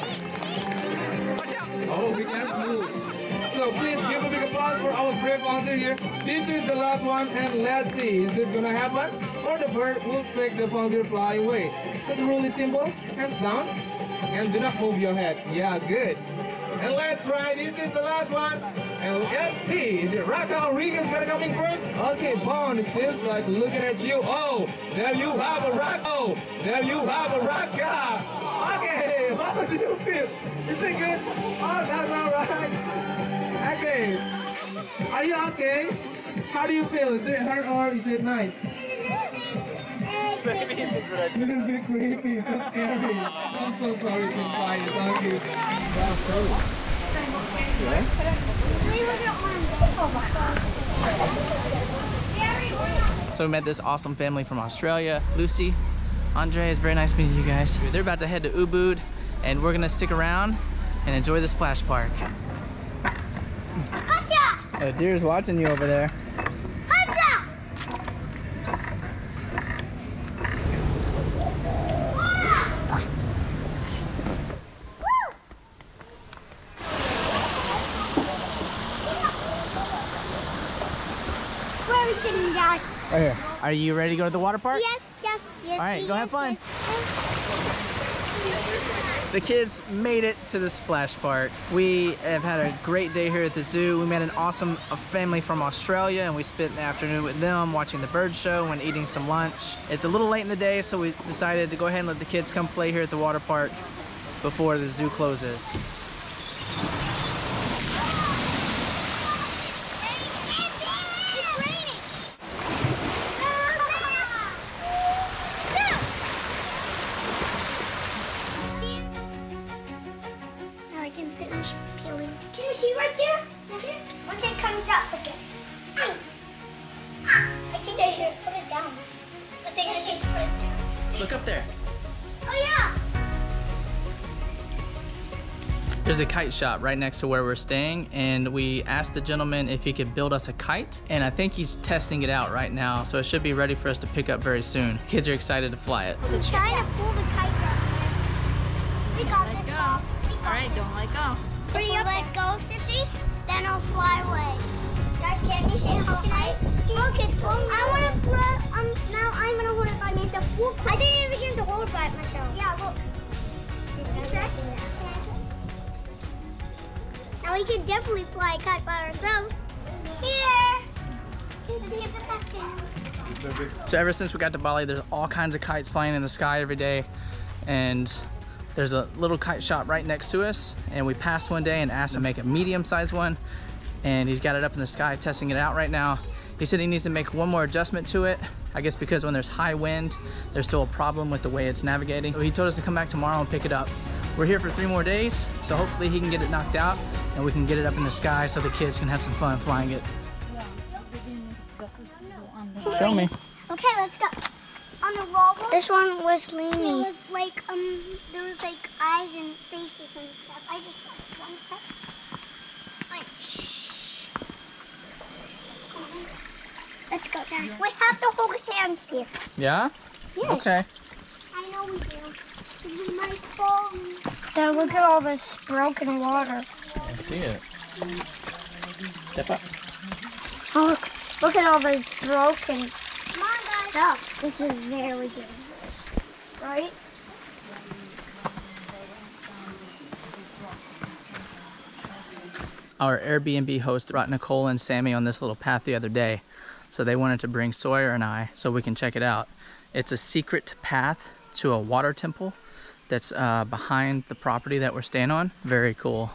Watch out. Oh, we can't move. So please give a big applause for our brave volunteer here. This is the last one, and let's see, is this gonna happen? Or the bird will take the volunteer fly away. So the rule is simple, hands down, and do not move your head. Yeah, good. And let's try, this is the last one. And let's see, is it Raka or Riga's gonna come in first? Okay, Bond, it seems like looking at you. Oh, there you have a Raka. Oh, there you have a Raka. Okay, how do you feel? Is it good? Oh, that's all right. Okay. Are you okay? How do you feel? Is it hurt or is it nice? A little bit creepy, so scary. I'm so sorry to quiet. Thank you. That's cool. So we met this awesome family from Australia. Lucy, Andre, it's very nice meeting you guys. They're about to head to Ubud and we're gonna stick around and enjoy the splash park. Oh, deer's watching you over there. Where are we sitting, Dad? Right here. Are you ready to go to the water park? Yes, yes, yes. All right, yes, go have fun. yes. The kids made it to the splash park. We have had a great day here at the zoo. We met an awesome family from Australia and we spent the afternoon with them watching the bird show and eating some lunch. It's a little late in the day, so we decided to go ahead and let the kids come play here at the water park before the zoo closes. Can you see right? Once it comes up again. I think they just put it down. I think they just put it down. Look up there. Oh yeah! There's a kite shop right next to where we're staying and we asked the gentleman if he could build us a kite and I think he's testing it out right now so it should be ready for us to pick up very soon. Kids are excited to fly it. I'm trying to pull the kite down there. We got this, Bob. All right, don't let go. If you let go, sissy, then I'll fly away. Guys, can you see how high? Look, it's floating. I want to put, um, now I'm going to hold it by myself. I didn't even get to hold it by myself. Yeah, look. Now we can definitely fly a kite by ourselves. Here. Let's give it back to him. So ever since we got to Bali, there's all kinds of kites flying in the sky every day. And there's a little kite shop right next to us. And we passed one day and asked to make a medium-sized one. And he's got it up in the sky, testing it out right now. He said he needs to make one more adjustment to it. I guess because when there's high wind, there's still a problem with the way it's navigating. So he told us to come back tomorrow and pick it up. We're here for three more days, so hopefully he can get it knocked out and we can get it up in the sky so the kids can have some fun flying it. Show me. Okay, let's go. On the roller. This one was leaning. It was like um, there was like eyes and faces and stuff. I just like one sec. Like, shh. Let's go, down. We have to hold hands here. Yeah? Yes. Okay. I know we do. This is my phone. Dad, look at all this broken water. I see it. Step up. Oh, look, look at all this broken stuff. This is very dangerous, right? Our Airbnb host brought Nicole and Sammy on this little path the other day. So they wanted to bring Sawyer and I so we can check it out. It's a secret path to a water temple that's uh, behind the property that we're staying on. Very cool.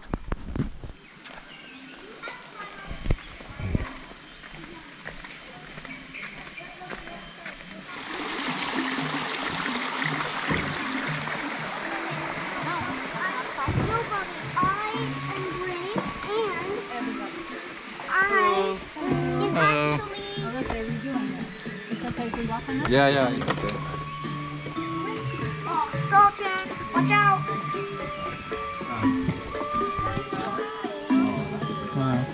we? Yeah, yeah. You oh, Sultan, watch out! Wow.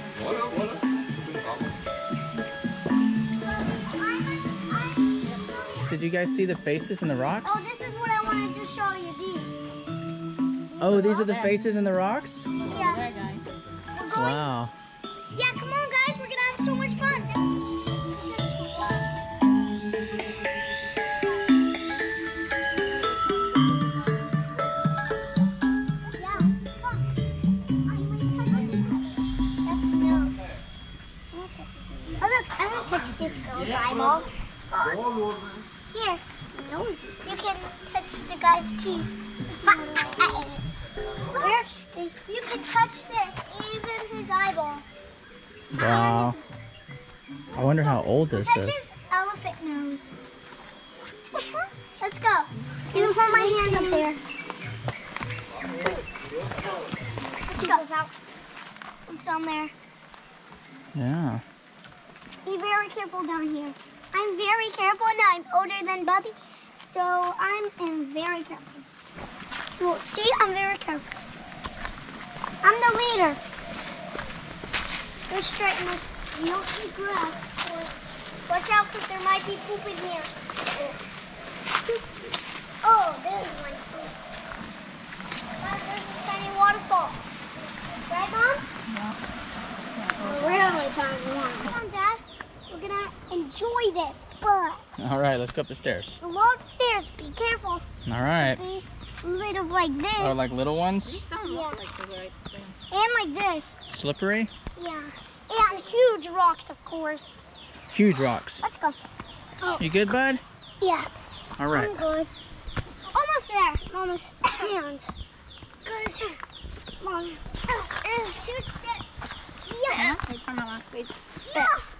Did you guys see the faces in the rocks? Oh, this is what I wanted to show you, these. Oh, these are the faces in the rocks? Yeah. Wow. Yeah, come on guys, we're gonna have so much fun. This girl's eyeball. Here. No. You can touch the guy's teeth. Look, you can touch this, even his eyeball. Wow. I wonder how old this Touch is. his elephant nose. Let's go. You can hold my hand up there. Let's go. It's down there. Yeah. Be very careful down here. I'm very careful and I'm older than Bubby, so I am very careful. So see, I'm very careful. I'm the leader. Go straighten this. You don't see grass. Watch out, because there might be poop in here. Oh, there's one. Guys, there's a tiny waterfall. Right, Mom? Yeah. Really tiny one. Come on, Dad. We're gonna enjoy this, but All right, let's go up the stairs. the long stairs. Be careful. All right. Be little like this. Oh, like little ones? yeah. And like this. Slippery? Yeah. And huge rocks, of course. Huge rocks. Let's go. Oh, You good, bud? yeah. All right. I'm good. Almost there. Almost. Hands. Guys, Mom. And shoots that. Yeah. Yes.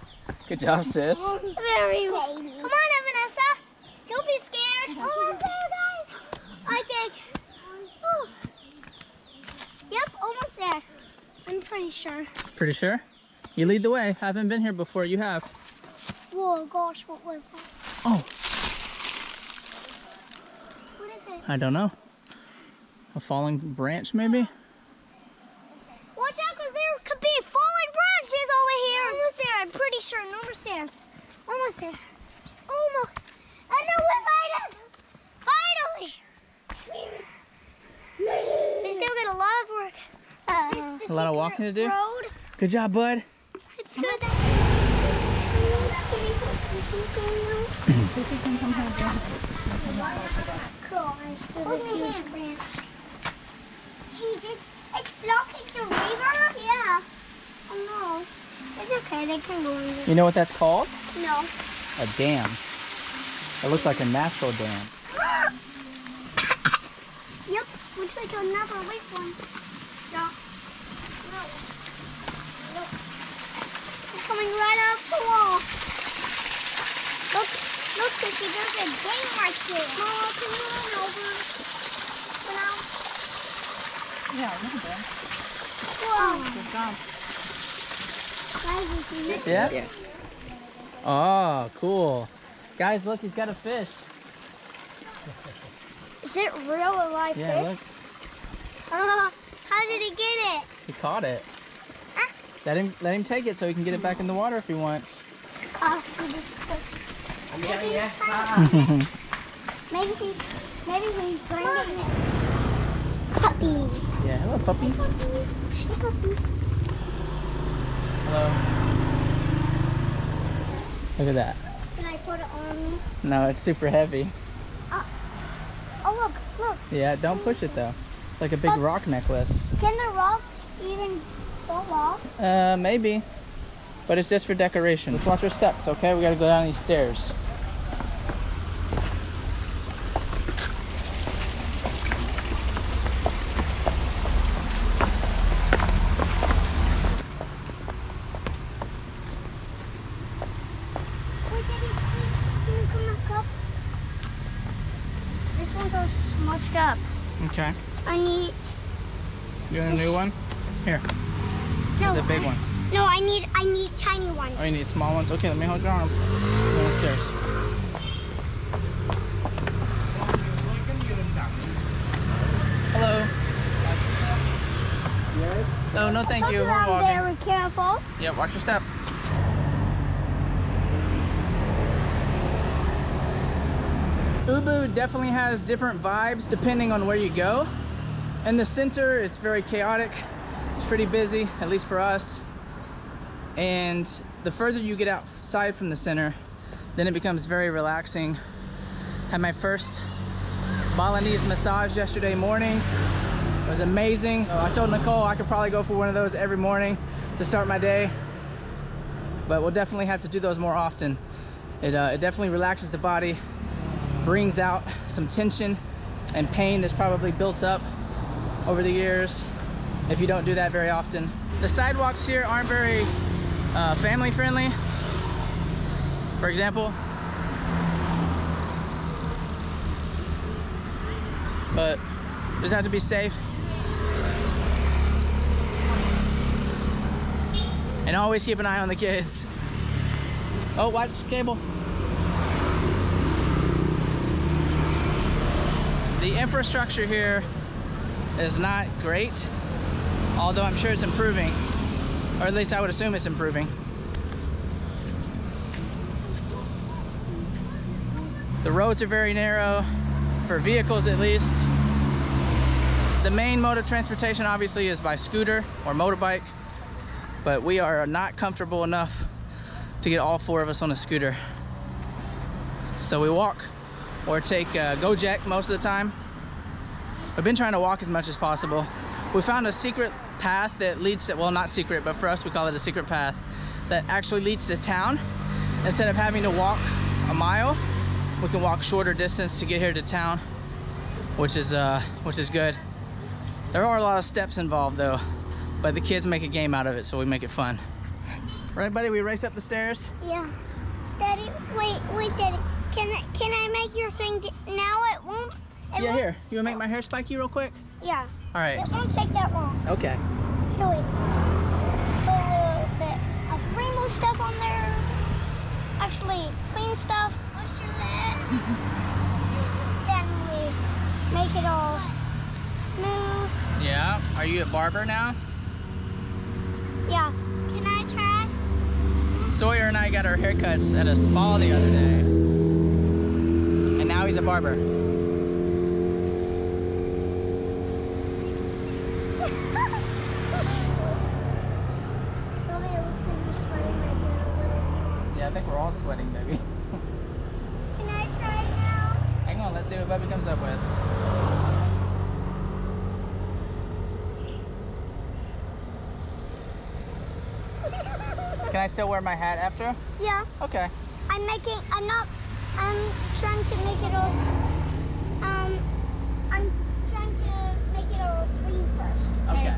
Good job, sis. Very. Come on, Vanessa. Don't be scared. Oh, almost there, guys. I think. Oh. Yep, almost there. I'm pretty sure. Pretty sure? You lead the way. Haven't been here before. You have. Whoa, gosh, what was that? Oh, What is it? I don't know. A falling branch, maybe? Watch out, because there could be falling branches over here. Almost there, I'm pretty sure. No more stairs. Almost there. Almost. I know we made it. Finally. We still got a lot of work. Uh, A lot of walking to do? road. Good job, bud. It's good. Gosh, there's a huge branch. Geez, it's blocking the river? Yeah. Oh no. It's okay, they can go in there. You know what that's called? No. A dam. It looks like a natural dam. Yep, looks like another big one. No. No. Look. It's coming right off the wall. Look, look, Cookie, there's a game right there. Mama, can you run over? For now? Yeah, I that. Whoa. Good job. Guys, you see it? Yeah? Yes. Oh, cool. Guys, look, he's got a fish. Is it real or live Yeah, fish? look. Uh, how did he get it? He caught it. Ah. Let him let him take it so he can get it back in the water if he wants. Uh, he just maybe he's trying. Maybe he's maybe he's bringing it. Puppies. Yeah, hello puppies. Puppies. Hello. Look at that. Can I put it on me? No, it's super heavy. Oh look, look. Yeah, don't push it though. It's like a big rock necklace. Can the rocks even fall off? Uh, maybe. But it's just for decoration. Let's watch our steps, okay? We gotta go down these stairs. Wait, Daddy, can you come back up? This one's all smushed up. Okay. I need. You want a new one? Here. No, It's a big one. No, I need I need tiny ones. Oh, you need small ones? Okay, let me hold your arm. Go downstairs. Hello. Yes. No, no, thank you. We're I'm walking. very careful. Yeah, watch your step. Ubud definitely has different vibes depending on where you go. In the center, it's very chaotic. It's pretty busy, at least for us. And the further you get outside from the center, then it becomes very relaxing. Had my first Balinese massage yesterday morning. It was amazing. I told Nicole I could probably go for one of those every morning to start my day. But we'll definitely have to do those more often. It, uh, it definitely relaxes the body, brings out some tension and pain that's probably built up over the years if you don't do that very often. The sidewalks here aren't very uh, family friendly. For example, but just have to be safe. And always keep an eye on the kids. Oh, watch cable. The infrastructure here is not great, although I'm sure it's improving, or at least I would assume it's improving. The roads are very narrow, for vehicles at least. The main mode of transportation obviously is by scooter or motorbike, but we are not comfortable enough to get all four of us on a scooter. So we walk or take uh, Gojek most of the time. I've been trying to walk as much as possible. We found a secret path that leads to, well not secret, but for us we call it a secret path, that actually leads to town. Instead of having to walk a mile, we can walk shorter distance to get here to town, which is, uh, which is good. There are a lot of steps involved though, but the kids make a game out of it, so we make it fun. Right, buddy? We race up the stairs? Yeah. Daddy, wait, wait, Daddy. Can I, can I make your thing now? It won't. It yeah, here. You wanna make my hair spiky real quick? Yeah. All right. It won't take that long. Okay. So wait. Put a little bit of rainbow stuff on there. Actually, clean stuff. Wash your lid. then we make it all smooth. Yeah. Are you a barber now? Yeah. Can I try? Sawyer and I got our haircuts at a spa the other day. And now he's a barber. Bobby, it looks like you're sweating right there a little. Yeah, I think we're all sweating, baby. Can I try now? Hang on, let's see what Bubby comes up with. Can I still wear my hat after? Yeah. Okay. I'm making. I'm not. I'm trying to make it all. Um. I'm trying to make it all clean first. Okay.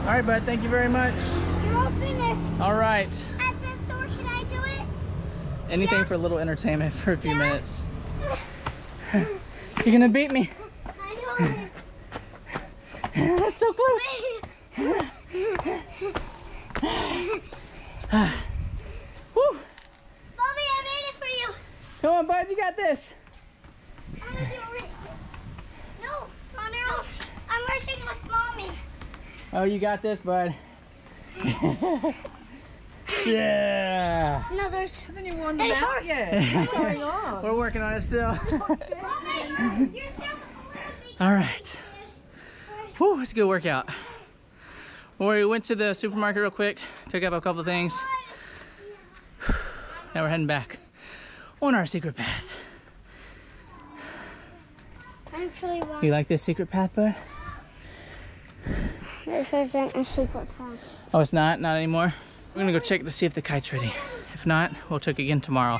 All right, bud. Thank you very much. You're all finished. All right. At the store, can I do it? Anything for a little entertainment for a few minutes. You're gonna beat me. I That's so close. Bobby, I made it for you. Come on, bud. You got this. I'm gonna do a race. No, Connor. I'm racing with mommy. Oh, you got this, bud. yeah. No, there's. Haven't you won the There's mount yet? What's going on? We're working on it still. Bobby, you're still. All right. Whew, it's a good workout. Well, we went to the supermarket real quick, pick up a couple things. Now we're heading back on our secret path. Actually, one. You like this secret path, bud? This isn't a secret path. Oh, it's not? Not anymore? We're gonna go check to see if the kite's ready. If not, we'll check again tomorrow.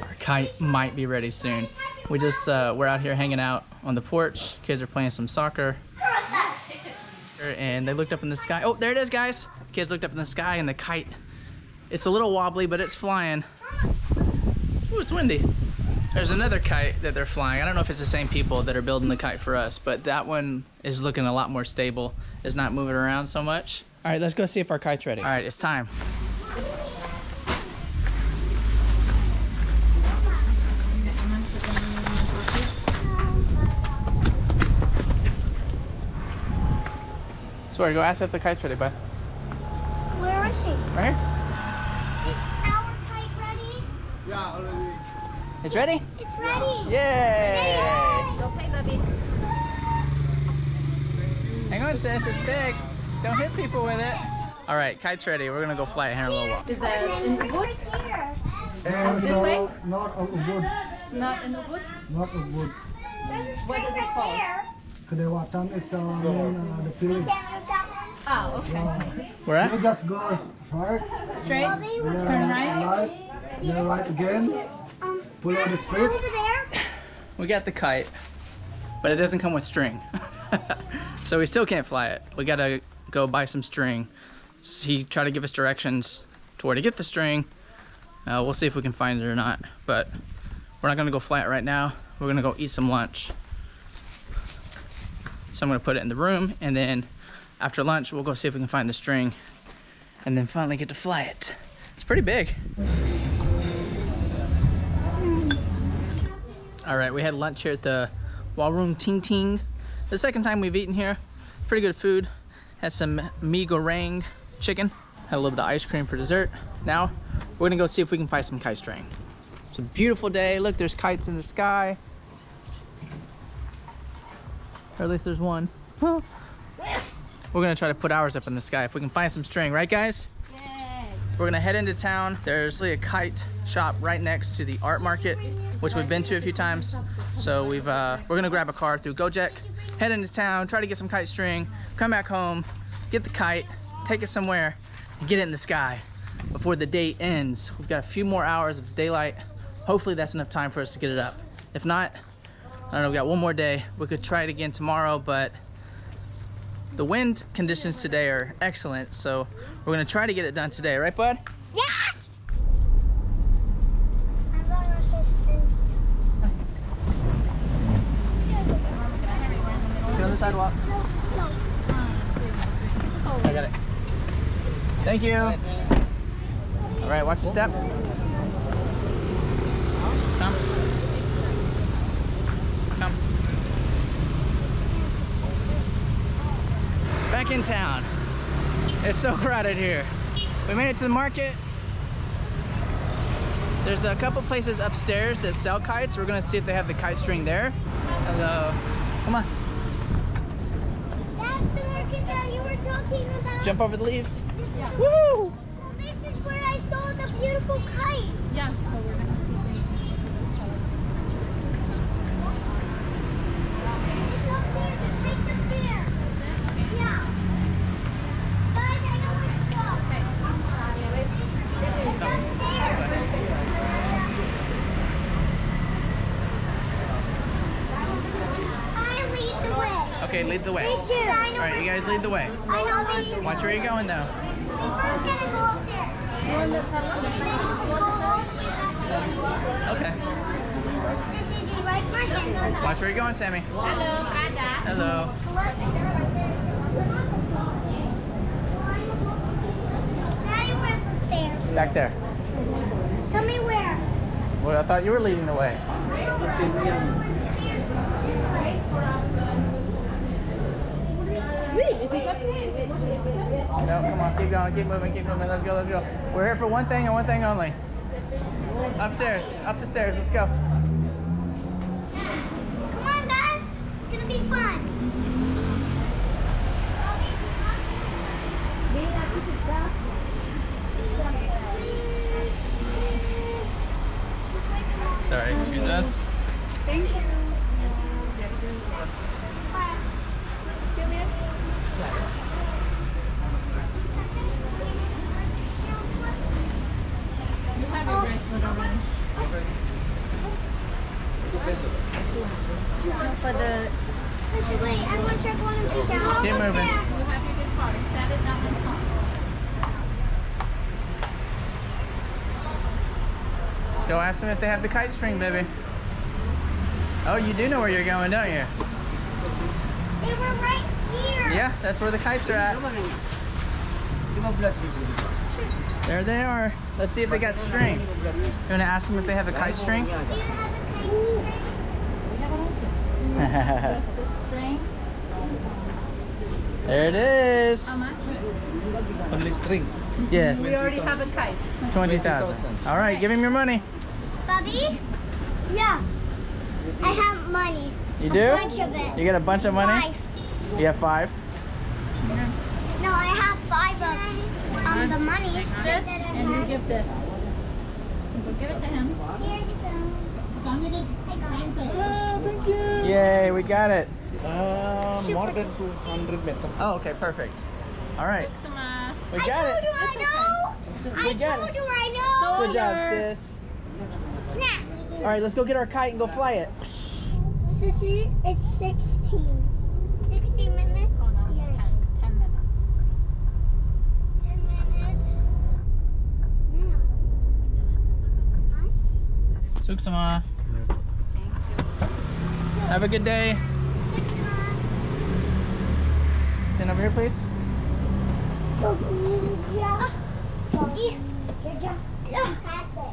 Our kite might be ready soon. We just, uh, we're out here hanging out on the porch. Kids are playing some soccer. And they looked up in the sky. Oh, there it is, guys. Kids looked up in the sky and the kite. It's a little wobbly, but it's flying. Ooh, it's windy. There's another kite that they're flying. I don't know if it's the same people that are building the kite for us, but that one is looking a lot more stable. It's not moving around so much. All right, let's go see if our kite's ready. All right, it's time. Sorry, go ask if the kite's ready, bud. Where is she? Right here? Is our kite ready? Yeah, already. It's ready? It's ready. Yay! Go play, Bubby. Hang on, sis. It's big. Don't hit people with it. All right, kite's ready. We're gonna go fly it here in a little while. Is that in the wood? And This uh, way? not of wood, Not in the wood? not of wood. What is it called? Kedewatan is uh, mean, uh, the feeling. Oh, okay. Where at? You just go right, Straight? then Turn right? right, then right again. Pull out the straight. We got the kite, but it doesn't come with string. so we still can't fly it. We gotta go buy some string. He tried to give us directions to where to get the string. Uh, we'll see if we can find it or not, but we're not gonna go fly it right now. We're gonna go eat some lunch. So I'm gonna put it in the room and then after lunch, we'll go see if we can find the string and then finally get to fly it. It's pretty big. All right, we had lunch here at the Warung Ting Ting. The second time we've eaten here. Pretty good food. Had some mee goreng chicken. Had a little bit of ice cream for dessert. Now, we're gonna go see if we can find some kite string. It's a beautiful day. Look, there's kites in the sky. Or at least there's one. We're gonna try to put ours up in the sky if we can find some string, right guys? We're gonna head into town. There's like a kite shop right next to the art market, which we've been to a few times. So we've uh, we're gonna grab a car through Gojek, head into town, try to get some kite string, come back home, get the kite, take it somewhere, and get it in the sky before the day ends. We've got a few more hours of daylight. Hopefully that's enough time for us to get it up. If not, I don't know, we got one more day. We could try it again tomorrow, but the wind conditions today are excellent, so we're gonna try to get it done today, right, bud? Yes! Get on the sidewalk. I got it. Thank you. All right, watch your step. Come. Come. Back in town. It's so crowded here. We made it to the market. There's a couple places upstairs that sell kites. We're gonna see if they have the kite string there. Hello. Come on. That's the market that you were talking about. Jump over the leaves. This Woo! Well, this is where I saw the beautiful kite. Yeah. It's up there. The kite's up there. Yeah. Guys, I know where to go. It's up there. I lead the way. Okay, lead the way. Me too. I All know right, you guys lead the way. I know Watch where you're going though. We're gonna go up there. And then we'll go all the way back. Okay. This is the right market. Watch where you're going, Sammy. Hello, Prada. Hello. Daddy, where's the stairs? Back there. Tell me where. Well, I thought you were leading the way. No, come on, keep going, keep moving, keep moving. Let's go, let's go. We're here for one thing and one thing only. Upstairs, up the stairs. Let's go. Come on, guys. It's gonna be fun. Sorry, excuse us. Thank you. You have your bracelet already. For the. Wait, I want to check one and two. Keep moving. You have your good card. Set it down in the car. Go ask them if they have the kite string, baby. Oh, you do know where you're going, don't you? They were right here. Yeah, that's where the kites are at. There they are. Let's see if they got string. You wanna ask them if they have a kite string? Do you have a kite String. there it is. How much? Only string. Yes. We already have a kite. 20,000. All right, give him your money. Bubby? Yeah. I have money. You A do? bunch of it. You get a bunch of money? Five. You have five? No, I have five of um, the money. This, and you give this. Give it to him. Here you go. Oh, thank you. Yay, we got it. Uh, more than 200 meters. Oh, okay, perfect. All right. We got I got told it. you I know. I told it. you I know. Good job, sis. All right, let's go get our kite and go fly it. Sissy, it's 16. 16 minutes? Oh, no, Yes. 10, 10 minutes. 10 minutes. Nice. Suksama. Have a good day. Stand over here, please. Yeah.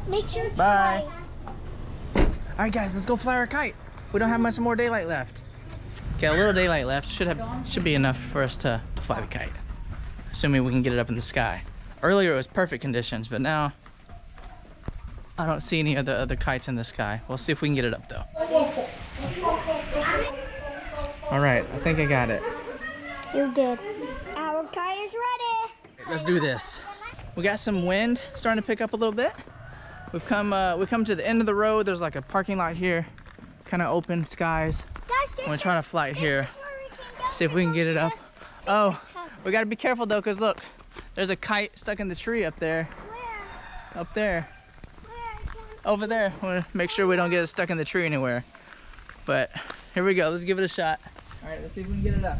Make sure to Bye. rise. All right, guys, let's go fly our kite. We don't have much more daylight left. Okay, a little daylight left. Should have should be enough for us to fly the kite. Assuming we can get it up in the sky. Earlier it was perfect conditions, but now I don't see any of the other kites in the sky. We'll see if we can get it up though. All right, I think I got it. You did. Our kite is ready. Let's do this. We got some wind starting to pick up a little bit. We've come uh, we come to the end of the road. There's like a parking lot here, kind of open skies. I'm gonna try to fly it here. See if we can get it up. Oh, we gotta be careful though, cause look, there's a kite stuck in the tree up there. Up there. Over there. Wanna make sure we don't get it stuck in the tree anywhere. But here we go. Let's give it a shot. All right, let's see if we can get it up.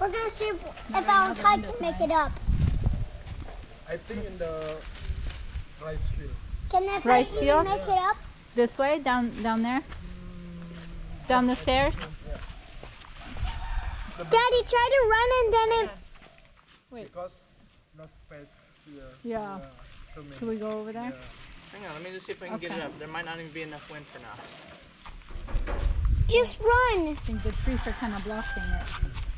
We're gonna see if our kite can make it up. I think in the rice field. Can that Rice kite field? make it up? This way, down down there? Down the stairs? Daddy, try to run and then it. Because no space here. Yeah. so many. Should we go over there? Hang on, let me just see if I can get it up. There might not even be enough wind for now. Just run. I think the trees are kind of blocking it.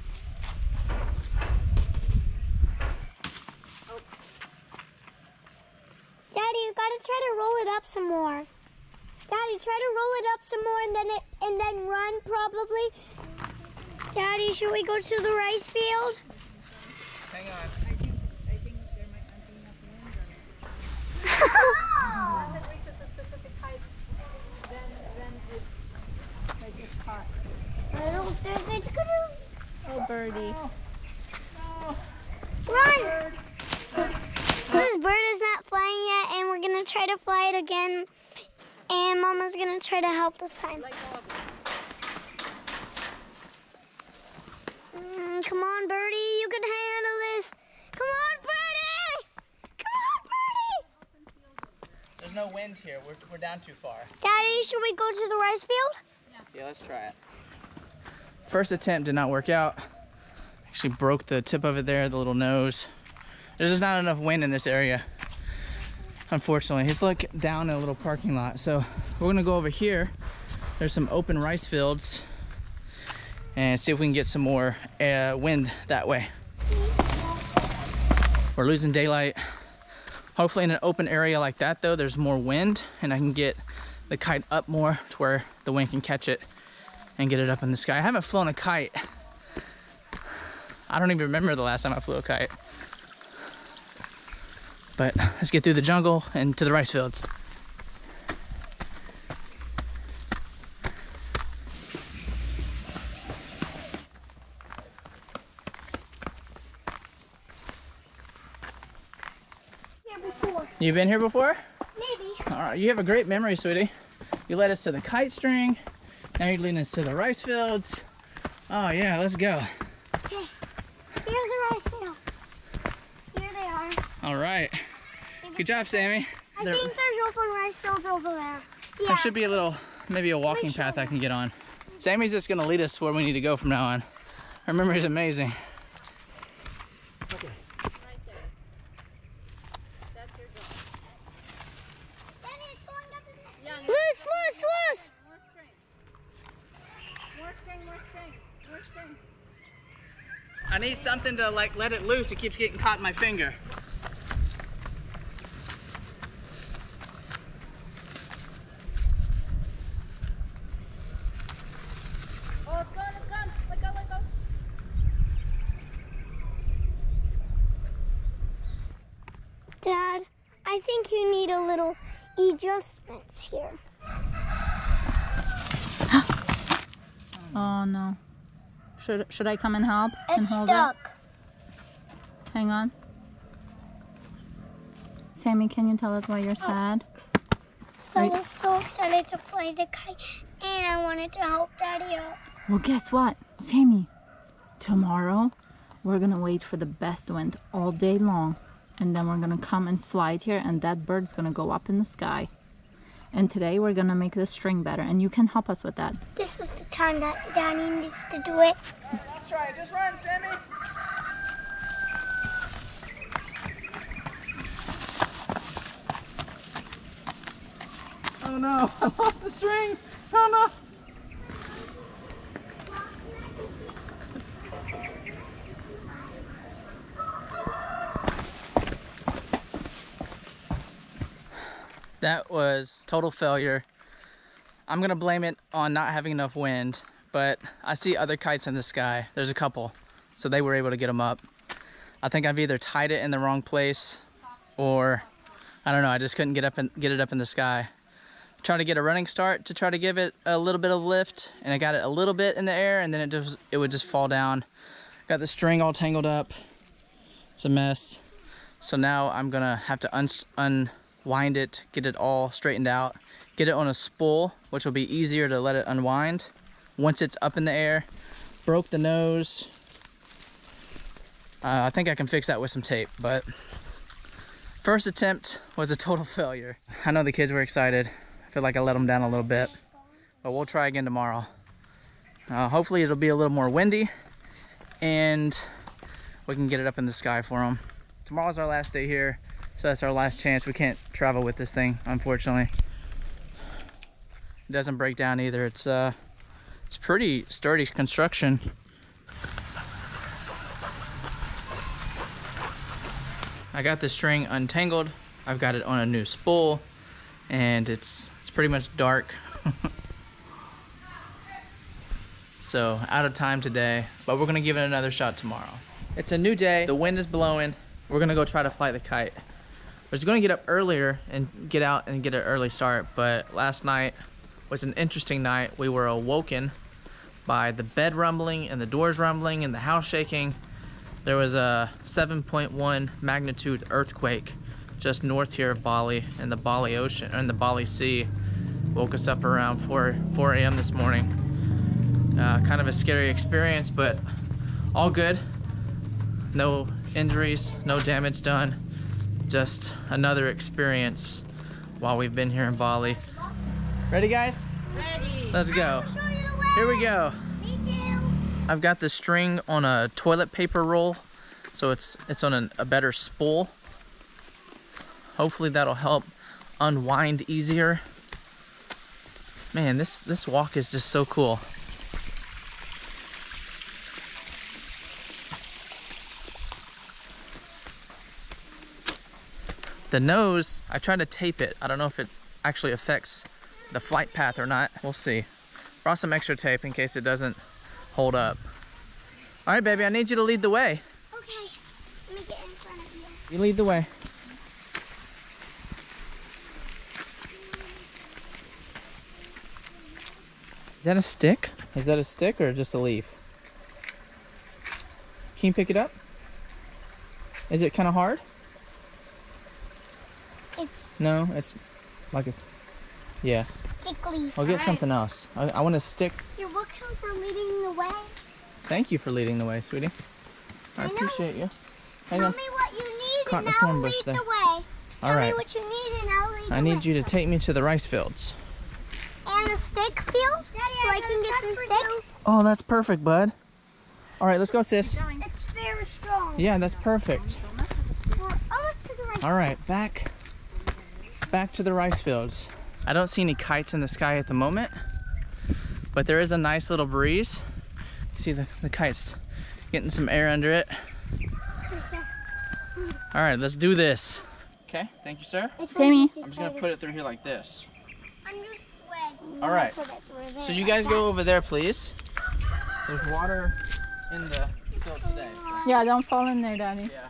Daddy, you gotta try to roll it up some more. Daddy, try to roll it up some more and then it and then run probably. Daddy, should we go to the rice field? Hang on. I think there might something up the window. I don't think it's gonna Oh, birdie. Oh, run. This bird is not flying yet, and we're gonna try to fly it again. And Mama's gonna try to help this time. Mm, come on, Birdie, you can handle this. Come on, Birdie! Come on, Birdie! There's no wind here. We're, we're down too far. Daddy, should we go to the rice field? Yeah, let's try it. First attempt did not work out. Actually broke the tip of it there, the little nose. There's just not enough wind in this area. Unfortunately, it's like down in a little parking lot. So we're gonna go over here. There's some open rice fields and see if we can get some more uh, wind that way. We're losing daylight. Hopefully in an open area like that though, there's more wind and I can get the kite up more to where the wind can catch it and get it up in the sky. I haven't flown a kite. I don't even remember the last time I flew a kite. But let's get through the jungle and to the rice fields. You've been here before? Maybe. All right, you have a great memory, sweetie. You led us to the kite string. Now you're leading us to the rice fields. Oh yeah, let's go. Okay. Here's the rice field. All right. Good job, Sammy. I There- think there's open rice fields over there. Yeah. There should be a little, maybe a walking path I can get on. Sammy's just gonna lead us where we need to go from now on. Her memory is amazing. Loose, loose, loose. I need something to like let it loose. It keeps getting caught in my finger. Dad, I think you need a little adjustments here. Oh no. Should should I come and help and It's hold stuck. it? Hang on. Sammy, can you tell us why you're oh. sad? So I was so excited to fly the kite, and I wanted to help Daddy out. Well, guess what, Sammy? Tomorrow, we're gonna wait for the best wind all day long, and then we're gonna come and fly it here, and that bird's gonna go up in the sky. And today, we're gonna make the string better, and you can help us with that. This is the time that Daddy needs to do it. Let's try it. Just run, Sammy. Oh no, I lost the string. Oh no. That was total failure. I'm gonna blame it on not having enough wind, but I see other kites in the sky. There's a couple, so they were able to get them up. I think I've either tied it in the wrong place, or I don't know. I just couldn't get up and get it up in the sky. Trying to get a running start to try to give it a little bit of lift, and I got it a little bit in the air, and then it just it would just fall down. Got the string all tangled up. It's a mess. So now I'm gonna have to un unwind it, get it all straightened out, get it on a spool, which will be easier to let it unwind. Once it's up in the air, broke the nose. Uh, I think I can fix that with some tape, but first attempt was a total failure. I know the kids were excited. I feel like I let them down a little bit, but we'll try again tomorrow. Uh, hopefully it'll be a little more windy and we can get it up in the sky for them. Tomorrow's our last day here, so that's our last chance. We can't travel with this thing, unfortunately. It doesn't break down either. It's uh, it's pretty sturdy construction. I got the string untangled. I've got it on a new spool, and it's it's pretty much dark. so out of time today, but we're gonna give it another shot tomorrow. It's a new day. The wind is blowing. We're gonna go try to fly the kite. I was gonna get up earlier and get out and get an early start, but last night was an interesting night. We were awoken by the bed rumbling and the doors rumbling and the house shaking. There was a 7.1 magnitude earthquake just north here of Bali in the Bali Ocean and the Bali Sea. Woke us up around 4 4 a.m. this morning. Uh, kind of a scary experience, but all good. No injuries, no damage done. Just another experience while we've been here in Bali. Ready, guys? Ready. Let's go. Here we go. I've got the string on a toilet paper roll, so it's it's on a, a better spool. Hopefully that'll help unwind easier. Man, this this walk is just so cool. The nose, I tried to tape it. I don't know if it actually affects the flight path or not. We'll see. Brought some extra tape in case it doesn't hold up. All right, baby, I need you to lead the way. Okay, let me get in front of you. You lead the way. Is that a stick? Is that a stick or just a leaf? Can you pick it up? Is it kind of hard? It's No, it's like it's, yeah. stickly. I'll get something else. I, I want to stick. You're welcome for leading the way. Thank you for leading the way, sweetie. I I appreciate you. Hang Tell on. me what you need Caught and in a I'll thorn lead bush the there. way. Tell All me what you need and I'll lead I the need way. you to take me to the rice fields. And a stick field so I can get some sticks. Oh, that's perfect, bud. All right, let's go, sis. It's very strong. Yeah, that's perfect. We're almost to the right. All right, back back to the rice fields. I don't see any kites in the sky at the moment, but there is a nice little breeze. You see the, the kites getting some air under it. All right, let's do this. Okay, thank you, sir. Sammy. I'm just gonna put it through here like this. I'm just sweating. All right. Put it through So you guys go over there, please. There's water in the field today. so- Yeah, don't fall in there, Daddy. Yeah.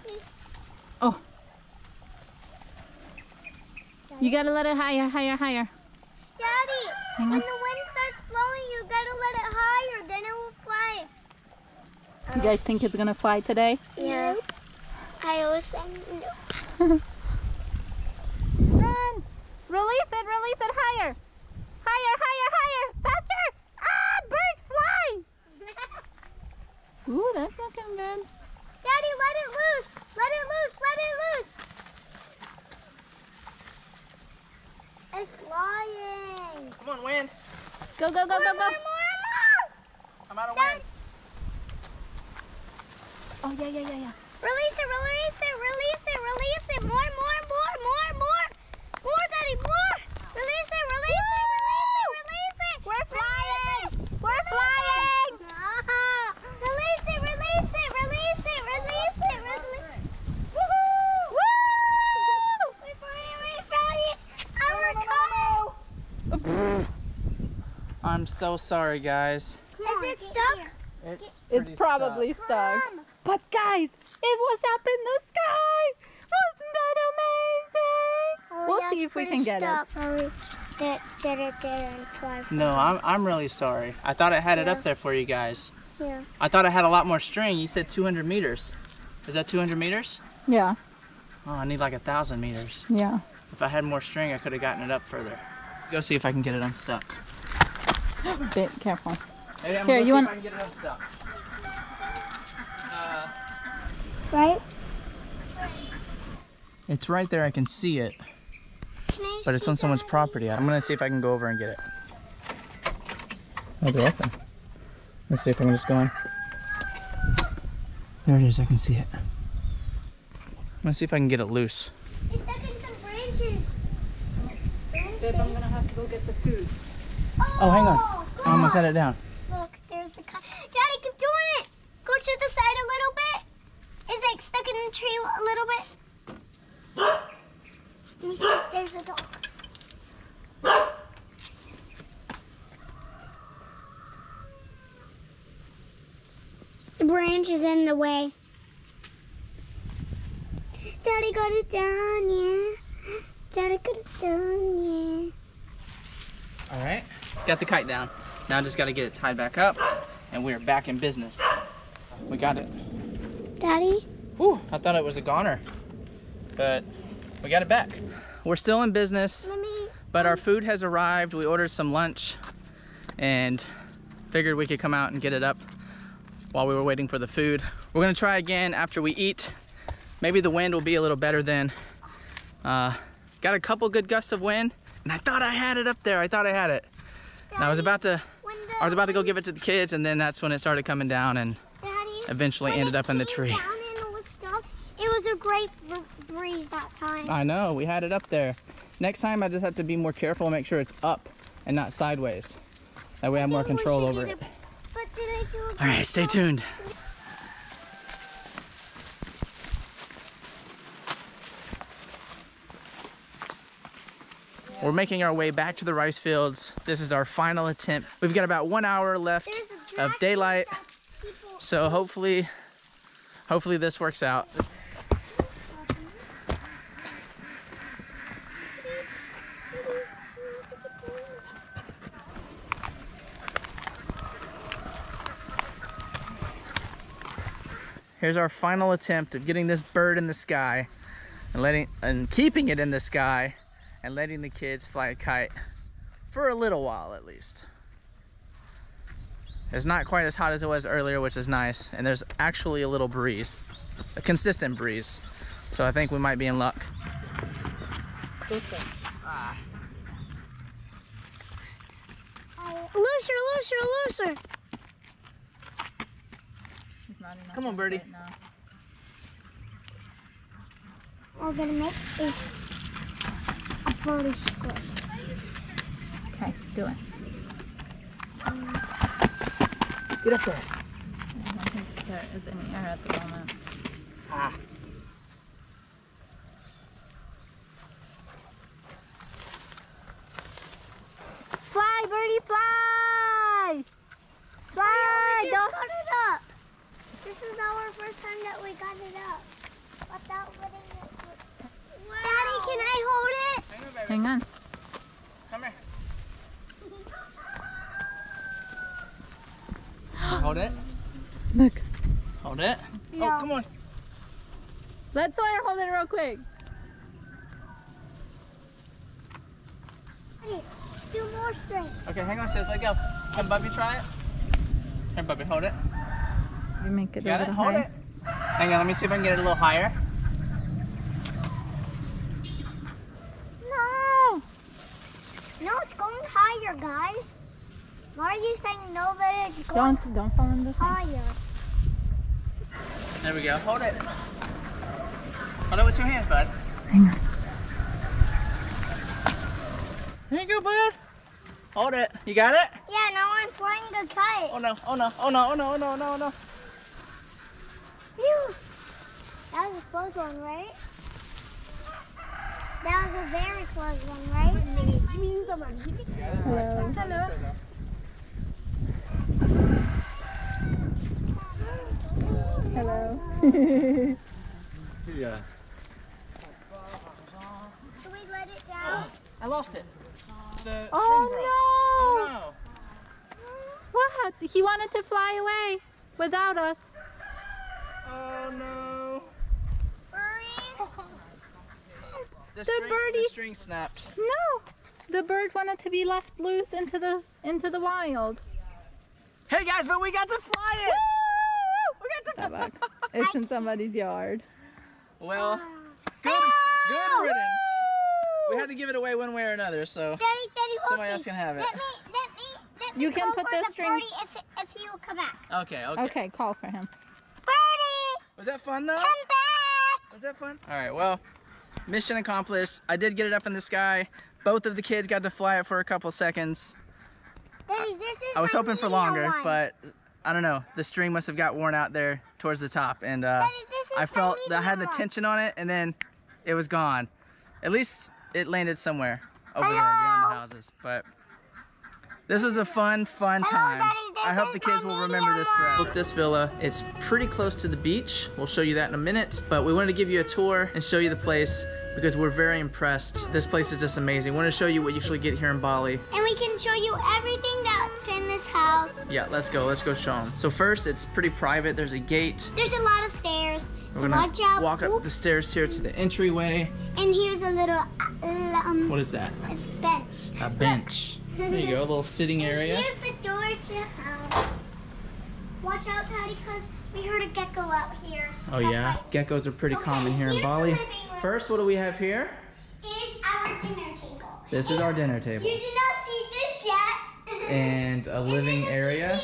Oh. You gotta let it higher, higher, higher. Daddy, Hang when on. the wind starts blowing, you gotta let it higher, then it will fly. You guys think it's gonna fly today? Yeah. I always saying no. Run! Release it, release it higher! Higher, higher, higher! Faster! Ah, bird fly! Ooh, that's looking good. Daddy, let it loose! Let it loose! Let it loose! It's flying! Come on, wind. Go, go, go, go, go! More, more, more. I'm out of wind. Oh, yeah, yeah, yeah, yeah. Release it, release it, release it, release it. More, more, more, more, more. More, Daddy, more. Release it, release it, release it, release it. We're flying! We're flying! Ah, release it, release it, release it, release it, release it. Woohoo! Woo! We're flying, we're flying. Oh, we're coming. I'm so sorry, guys. Is it stuck? It's It's probably stuck. But guys, it was up in the sky! Wasn't that amazing? Oh, we'll see if we can get stuck. Oh, Hurry. Did, did it, did it. No, I'm, I'm really sorry. I thought I had it up there for you guys. Yeah. I thought I had a lot more string. You said 200 meters. Is that 200 meters? Yeah, Oh, I need like a thousand meters. yeah. If I had more string, I could have gotten it up further. Go see if I can get it unstuck. Bit careful. Hey, I'm Here, gonna you see want- if I can get it unstuck. Uh, Right? it's right there. I can see it, but it's on someone's property. I'm gonna see if I can go over and get it. Oh, they're open. Let's see if I can just go in. There it is. I can see it. I'm gonna see if I can get it loose. It's stuck in some branches. Babe, I'm gonna have to go get the food. Oh, hang on. I almost oh, had it down. Look, there's the car. Daddy, keep doing it. Go to the side a little bit. It's like stuck in the tree a little bit. Let me see there's a dog. The branch is in the way. Daddy got it down, yeah. Daddy got it down, yeah. All right. Got the kite down. Now I just got to get it tied back up, and we're back in business. We got it. Daddy? Whew, I thought it was a goner, but we got it back. We're still in business, but our food has arrived. We ordered some lunch and figured we could come out and get it up while we were waiting for the food. We're gonna try again after we eat. Maybe the wind will be a little better then. Uh, got a couple good gusts of wind, and I thought I had it up there. I thought I had it. And I was about to, I was about to go give it to the kids, and then that's when it started coming down, and eventually ended up in the tree. It was stuck. It was a great breeze that time. I know, we had it up there. Next time I just have to be more careful and make sure it's up and not sideways. That way I have more control over it. But did I do a All right, stay tuned. We're making our way back to the rice fields. This is our final attempt. We've got about one hour left of daylight. So hopefully, hopefully this works out. Here's our final attempt of getting this bird in the sky and letting and keeping it in the sky and letting the kids fly a kite for a little while at least. It's not quite as hot as it was earlier, which is nice, and there's actually a little breeze, a consistent breeze. So I think we might be in luck. Ah. Looser, looser, looser. Come on, birdie. We're gonna make a, a birdie squid. Okay, do it. Get up there. I don't think there is any air at the moment. Ah. Fly, birdie, fly! Fly! We just Don't... got it up. This is our first time that we got it up. Without letting it. Daddy, can I hold it? Hang on. Come here. Hold it. Look. Hold it. No. Oh, come on. Let Sawyer hold it real quick. Do more strength. Okay, hang on, sis. Let go. Can Bubby try it? Can Bubby, hold it. We make it Got a it? Hold higher. it. Hang on, let me see if I can get it a little higher. No. No, it's going higher, guys. Why are you saying no that it's going Don't don't fall in the thing. higher? There we go. Hold it. Hold it with your hands, bud. Hang on. There you go, bud. Hold it. You got it? Yeah, now I'm flying the kite. Oh no, oh no, oh no, oh no, oh no, oh no, oh no. Phew. That was a close one, right? That was a very close one, right? Hello. Hello. Hello. Yeah. Should we let it down? I lost it. The Oh string broke. no! Oh What? He wanted to fly away without us. Oh no. The, The string, birdie- the string snapped. No. The bird wanted to be left loose into the into the wild. Hey guys, but we got to fly it. We got to Look, It's in somebody's yard. Well, ah. good, good riddance. We had to give it away one way or another, so Daddy, Daddy, somebody else can have it. Let me, let me, let me You can put for the the string- if, if he will come back. Okay, okay. Okay, call for him. Birdie, Was that fun though? come back. Was that fun? All right, well, mission accomplished. I did get it up in the sky. Both of the kids got to fly it for a couple seconds. Daddy, this is I was hoping for longer, one. but I don't know. The string must have got worn out there towards the top, and uh, Daddy, I felt that I had the tension on it, and then it was gone. At least it landed somewhere over there beyond the houses. But this was a fun, fun time. I hope the kids will remember this forever. Book this villa. It's pretty close to the beach. We'll show you that in a minute. But we wanted to give you a tour and show you the place because we're very impressed. This place is just amazing. We want to show you what you usually get here in Bali. And we can show you everything that's in this house. Yeah, let's go. Let's go show them. So first, it's pretty private. There's a gate. There's a lot of stairs. So We're gonna watch out. walk up the stairs here to the entryway. And here's a little, uh, um, What is that? it's bench. A bench. There you go, a little sitting area. Here's the door to house. Watch out, Daddy, because we heard a gecko out here. Oh yeah, geckos are pretty common here in Bali. First, what do we have here? Is our dinner table. This is our dinner table. You did not see this yet. And a living area.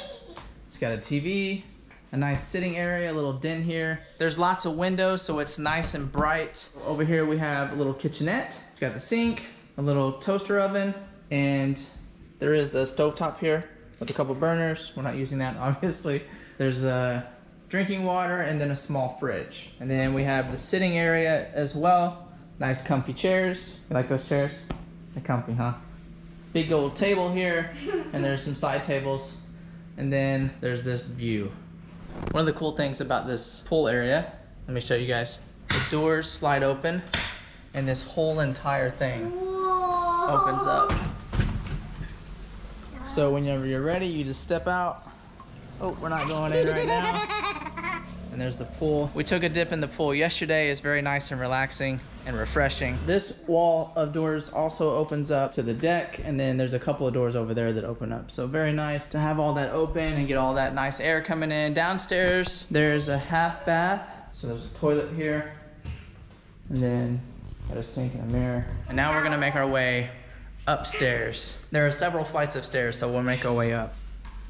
It's got a TV, a nice sitting area, a little den here. There's lots of windows, so it's nice and bright. Over here we have a little kitchenette. We've got the sink, a little toaster oven, and there is a stovetop here with a couple burners. We're not using that, obviously. There's a drinking water and then a small fridge. And then we have the sitting area as well. Nice comfy chairs. You like those chairs? They're comfy, huh? Big old table here, and there's some side tables. And then there's this view. One of the cool things about this pool area, let me show you guys. The doors slide open, and this whole entire thing opens up. So whenever you're ready, you just step out. Oh, we're not going in right now. And there's the pool. We took a dip in the pool yesterday. It's very nice and relaxing and refreshing. This wall of doors also opens up to the deck, and then there's a couple of doors over there that open up. So very nice to have all that open and get all that nice air coming in. Downstairs, there's a half bath. So there's a toilet here, and then got a sink and a mirror. And now we're gonna make our way upstairs. There are several flights of stairs, so we'll make our way up.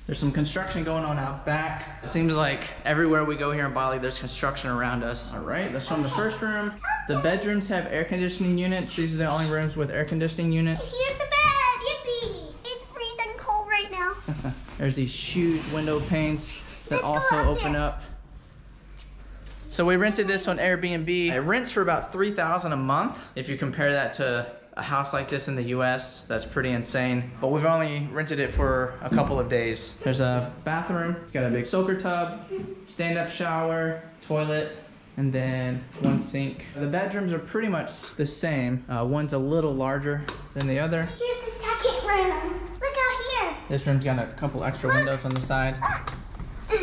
There's some construction going on out back. It seems like everywhere we go here in Bali, there's construction around us. All right, let's show them the first room. The bedrooms have air conditioning units. These are the only rooms with air conditioning units. Here's the bed. Yippee. It's freezing cold right now. There's these huge window panes that Let's also up open there. up. So we rented this on Airbnb. It rents for about 3000 a month. If you compare that to a house like this in the US, that's pretty insane. But we've only rented it for a couple of days. There's a bathroom, it's got a big soaker tub, stand-up shower, toilet, and then one sink. The bedrooms are pretty much the same. Uh, one's a little larger than the other. Here's the second room. Look out here. This room's got a couple extra windows on the side.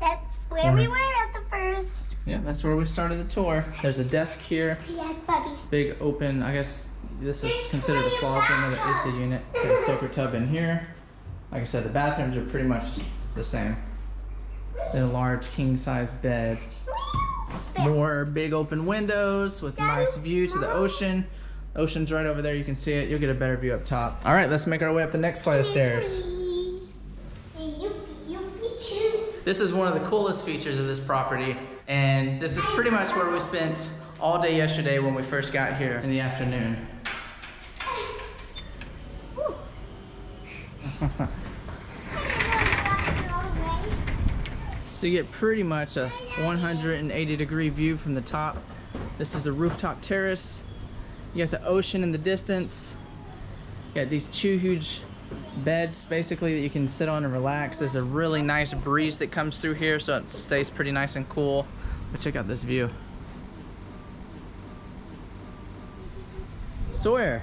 That's where we were at the first. Yeah, that's where we started the tour. There's a desk here, Yes, puppies. big open, I guess this is considered a closet, another AC unit. Got a soaker tub in here. Like I said, the bathrooms are pretty much the same. Then a large king size bed. More big open windows with a nice view to the ocean. Ocean's right over there, you can see it. You'll get a better view up top. All right, let's make our way up the next flight of stairs. This is one of the coolest features of this property, and this is pretty much where we spent all day yesterday when we first got here in the afternoon. So you get pretty much a 180 degree view from the top. This is the rooftop terrace. You got the ocean in the distance. You got these two huge beds basically that you can sit on and relax. There's a really nice breeze that comes through here so it stays pretty nice and cool. But check out this view. Sawyer,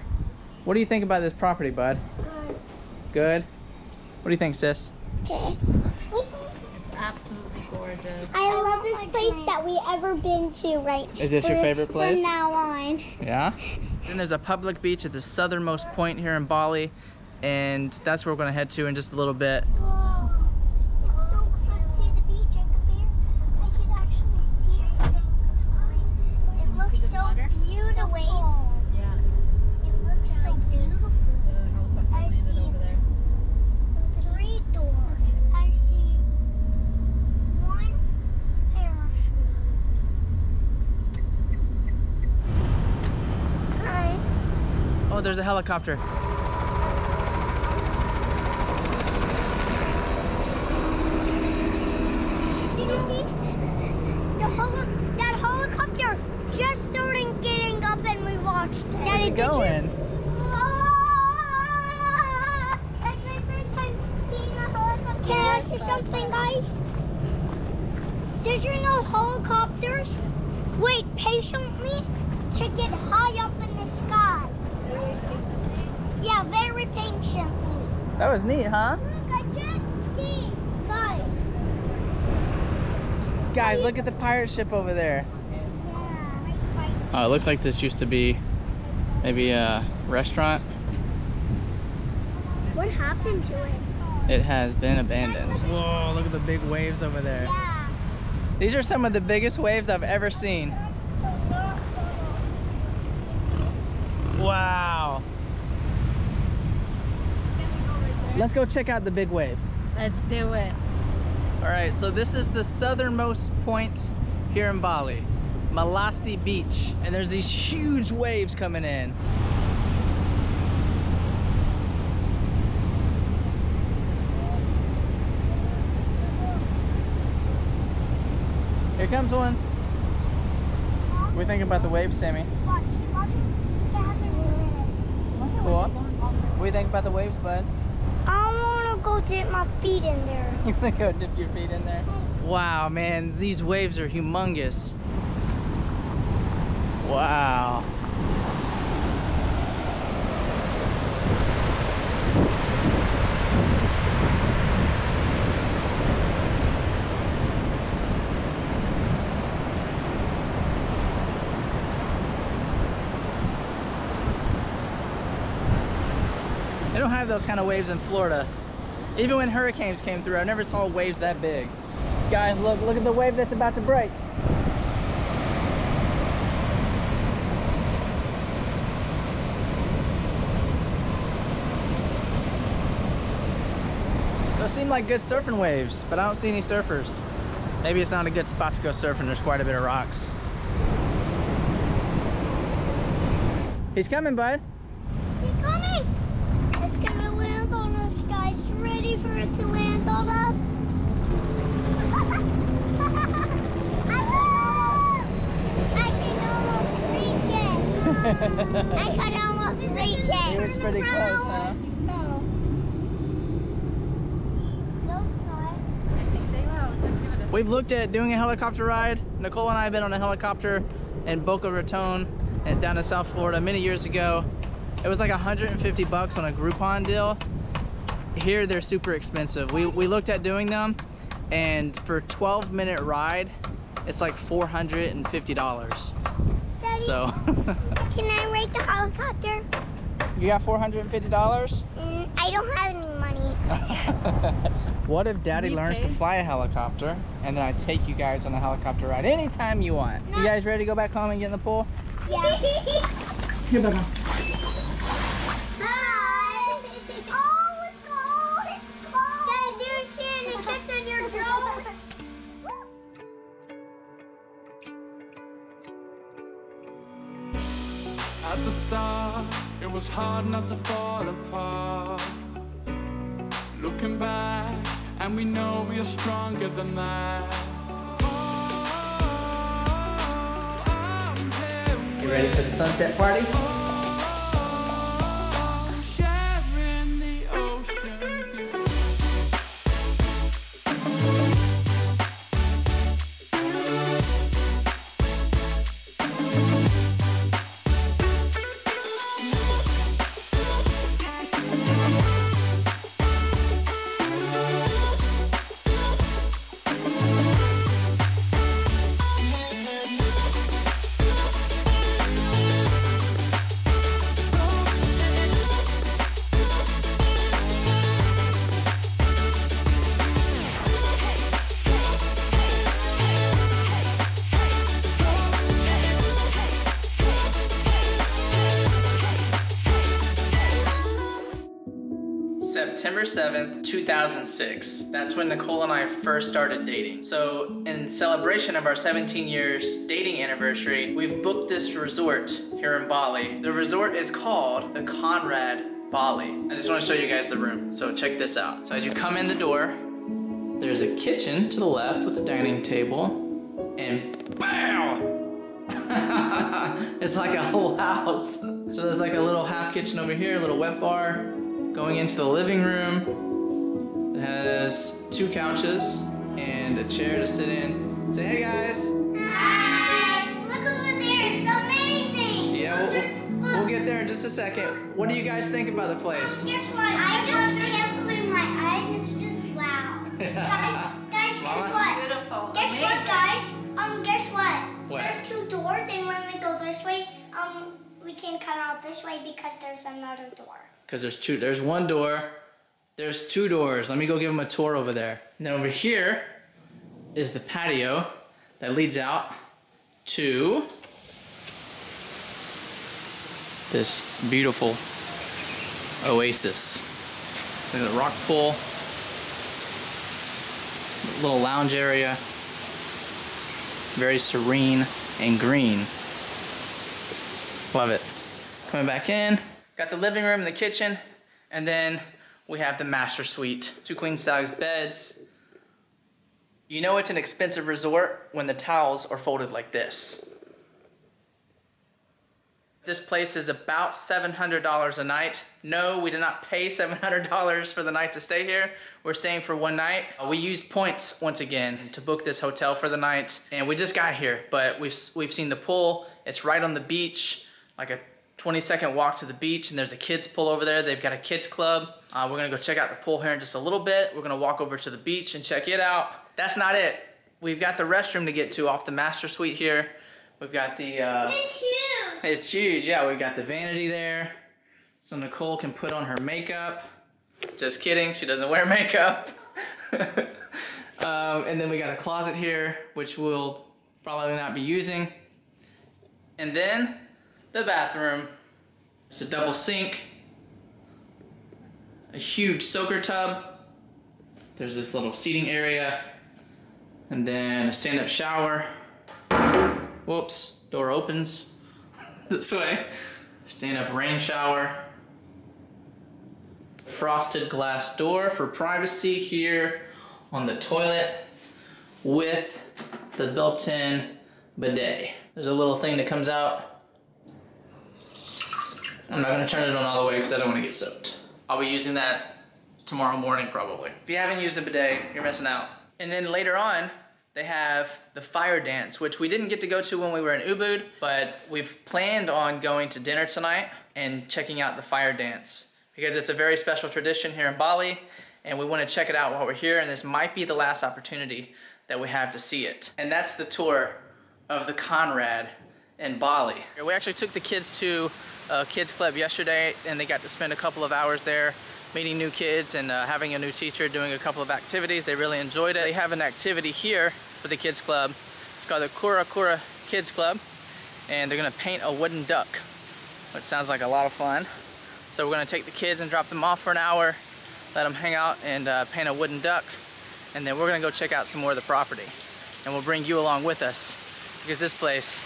what do you think about this property, bud? Good. Good? What do you think, sis? Okay. It's absolutely gorgeous. I love this place that we ever been to, right? Is this your favorite place? From now on. Yeah. Then there's a public beach at the southernmost point here in Bali, and that's where we're gonna head to in just a little bit. Whoa. It's so close to the beach. I could, be, I could actually see things. It looks so beautiful. Yeah. It looks so beautiful. I see three doors. I see one parachute. Hi. Oh, there's a helicopter. Did you see? The holo- that helicopter just started getting up and we watched it. Where's Daddy, it did you- going? Ah! That's my first time seeing a helicopter. Can I ask you something, guys? Did you know helicopters wait patiently to get high up in the sky? Yeah, very patiently. That was neat, huh? Look, a jet ski. Guys. Guys, look at the pirate ship over there. Yeah. Oh, it looks like this used to be maybe a restaurant. What happened to it? It has been abandoned. Whoa, look at the big waves over there. Yeah. These are some of the biggest waves I've ever seen. Wow. Let's go check out the big waves. Let's do it. All right, so this is the southernmost point here in Bali, Melasti Beach, and there's these huge waves coming in. Here comes one. What do you think about the waves, Sammy? Watch, watch. It's gonna happen in a minute. Cool. What do you think about the waves, bud? I wanna go dip my feet in there. You wanna go dip your feet in there? Mm-hmm. Wow, man, these waves are humongous. Wow. They don't have those kind of waves in Florida. Even when hurricanes came through, I never saw waves that big. Guys, look, look at the wave that's about to break. Those seem like good surfing waves, but I don't see any surfers. Maybe it's not a good spot to go surfing. There's quite a bit of rocks. He's coming, bud. He's coming! It's gonna land on us, guys. Ready for it to land on us? I can almost reach it. I can almost reach it. He was pretty close, huh? No, it's not. I think they will. Just give it a We've looked at doing a helicopter ride. Nicole and I have been on a helicopter in Boca Raton and down to South Florida many years ago. It was like 150 bucks on a Groupon deal. Here they're super expensive. We, we looked at doing them and for a 12 minute ride, it's like $450. Daddy, So can I ride the helicopter? You got $450? Mm, I don't have any money. what if daddy learns to fly a helicopter and then I take you guys on a helicopter ride anytime you want? You guys ready to go back home and get in the pool? Yeah. Here, Becca. Hi. Was hard not to fall apart. Looking back, and we know we are stronger than that. You ready for the sunset party? That's when Nicole and I first started dating. So, in celebration of our 17 years dating anniversary, we've booked this resort here in Bali. The resort is called the Conrad Bali. I just want to show you guys the room. So, check this out. So, as you come in the door, there's a kitchen to the left with a dining table, and BAM! it's like a whole house. So there's like a little half kitchen over here, a little wet bar. Going into the living room, it has two couches and a chair to sit in. Say hey guys. Hi. Look over there. It's amazing. Yeah, we'll, we'll get there in just a second. What do you guys think about the place? Guess what? I just can't close my eyes. It's just wow. guys, guys, guess what? Beautiful. Guess what, guys? Um, guess what? What? There's two doors, and when we go this way, um, we can come out this way because there's another door. Because there's two. There's one door. There's two doors. Let me go give them a tour over there. And then over here is the patio that leads out to this beautiful oasis. Look at the rock pool, little lounge area, very serene and green. Love it. Coming back in, got the living room and the kitchen, and then we have the master suite. Two queen size beds. You know it's an expensive resort when the towels are folded like this. This place is about $700 a night. No, we did not pay $700 for the night to stay here. We're staying for one night. Uh, We used points once again to book this hotel for the night. And we just got here, but we've, we've seen the pool. It's right on the beach, like a 20 second walk to the beach and there's a kids pool over there. They've got a kids club. Uh, we're gonna go check out the pool here in just a little bit. We're gonna walk over to the beach and check it out. That's not it. We've got the restroom to get to off the master suite here. We've got the, uh, It's huge. it's huge, yeah. We've got the vanity there. So Nicole can put on her makeup. Just kidding, she doesn't wear makeup. um, and then we got a closet here, which we'll probably not be using. And then the bathroom. It's a double sink, a huge soaker tub. There's this little seating area, and then a stand-up shower. Whoops, door opens this way. Stand-up rain shower. Frosted glass door for privacy here on the toilet with the built-in bidet. There's a little thing that comes out. I'm not gonna turn it on all the way because I don't want to get soaked. I'll be using that tomorrow morning probably. If you haven't used a bidet, you're missing out. And then later on, they have the fire dance, which we didn't get to go to when we were in Ubud, but we've planned on going to dinner tonight and checking out the fire dance because it's a very special tradition here in Bali and we want to check it out while we're here and this might be the last opportunity that we have to see it. And that's the tour of the Conrad in Bali. We actually took the kids to a kids club yesterday and they got to spend a couple of hours there meeting new kids and uh, having a new teacher doing a couple of activities. They really enjoyed it. They have an activity here for the kids club. It's called the Kura Kura Kids Club and they're gonna paint a wooden duck, which sounds like a lot of fun. So we're gonna take the kids and drop them off for an hour, let them hang out and uh, paint a wooden duck, and then we're gonna go check out some more of the property. And we'll bring you along with us because this place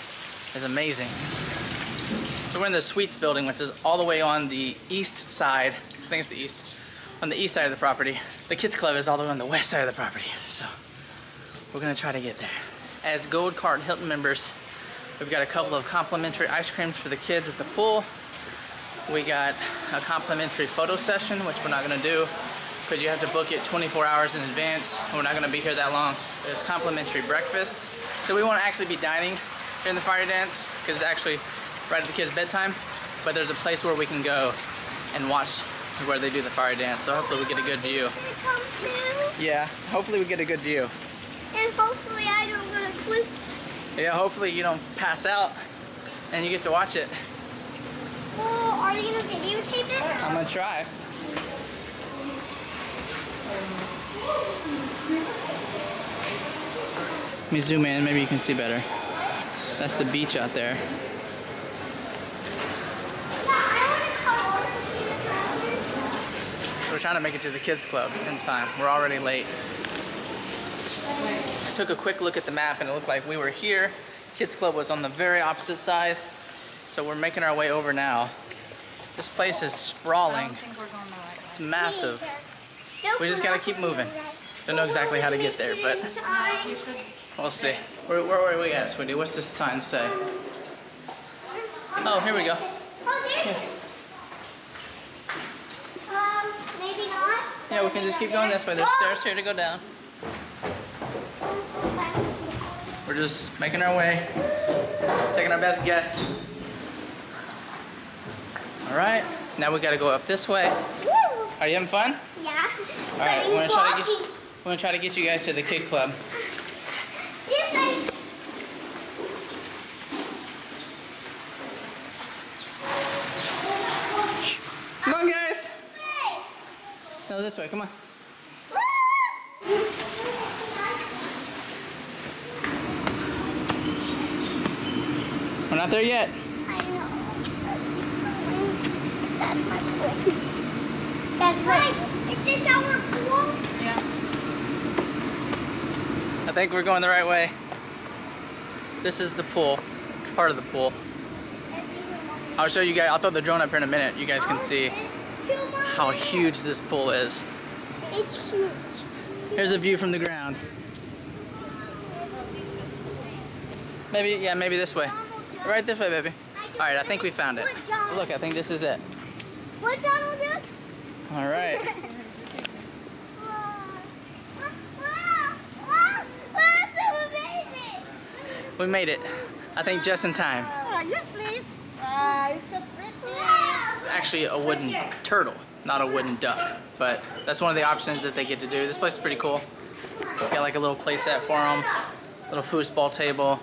is amazing. So we're in the Suites building, which is all the way on the east side. I think it's the east. On the east side of the property. The kids club is all the way on the west side of the property. So we're gonna try to get there. As Gold Card Hilton members, we've got a couple of complimentary ice creams for the kids at the pool. We got a complimentary photo session, which we're not gonna do because you have to book it 24 hours in advance. We're not gonna be here that long. There's complimentary breakfasts. So we won't actually be dining during the fire dance because it's actually right at the kids' bedtime, but there's a place where we can go and watch where they do the fire dance. So hopefully we get a good view. Yeah, hopefully we get a good view. and hopefully I don't go to sleep. Yeah, hopefully you don't pass out and you get to watch it. Well, are you gonna videotape it? I'm gonna try. Let me zoom in, maybe you can see better. That's the beach out there. We're trying to make it to the kids club in time. We're already late. I took a quick look at the map and it looked like we were here. Kids club was on the very opposite side. So we're making our way over now. This place is sprawling. It's massive. We just gotta keep moving. Don't know exactly how to get there, but we'll see. Where, where, are we at, sweetie? What's this sign say? Oh, here we go. Oh, there's Um, maybe not. Yeah, we can just keep going this way. There's stairs here to go down. We're just making our way, taking our best guess. All right, now we gotta go up this way. Are you having fun? Yeah. All right, we're gonna try to get, we're gonna try to get you guys to the kid club. Come on, guys. No, this way. Come on. We're not there yet. I know. That's my point. That's right. Is this our pool? Yeah. I think we're going the right way. This is the pool, part of the pool. I'll show you guys, I'll throw the drone up here in a minute. You guys can see how huge this pool is. It's huge. Here's a view from the ground. Maybe, yeah, maybe this way. Right this way, baby. All right, I think we found it. Look, I think this is it. What Donald Duck? All right. Wow, that's so amazing. We made it. I think just in time. Ah, yes, please. Ah, it's so pretty. It's actually a wooden turtle, not a wooden duck. But that's one of the options that they get to do. This place is pretty cool. Got like a little play set for them, little foosball table,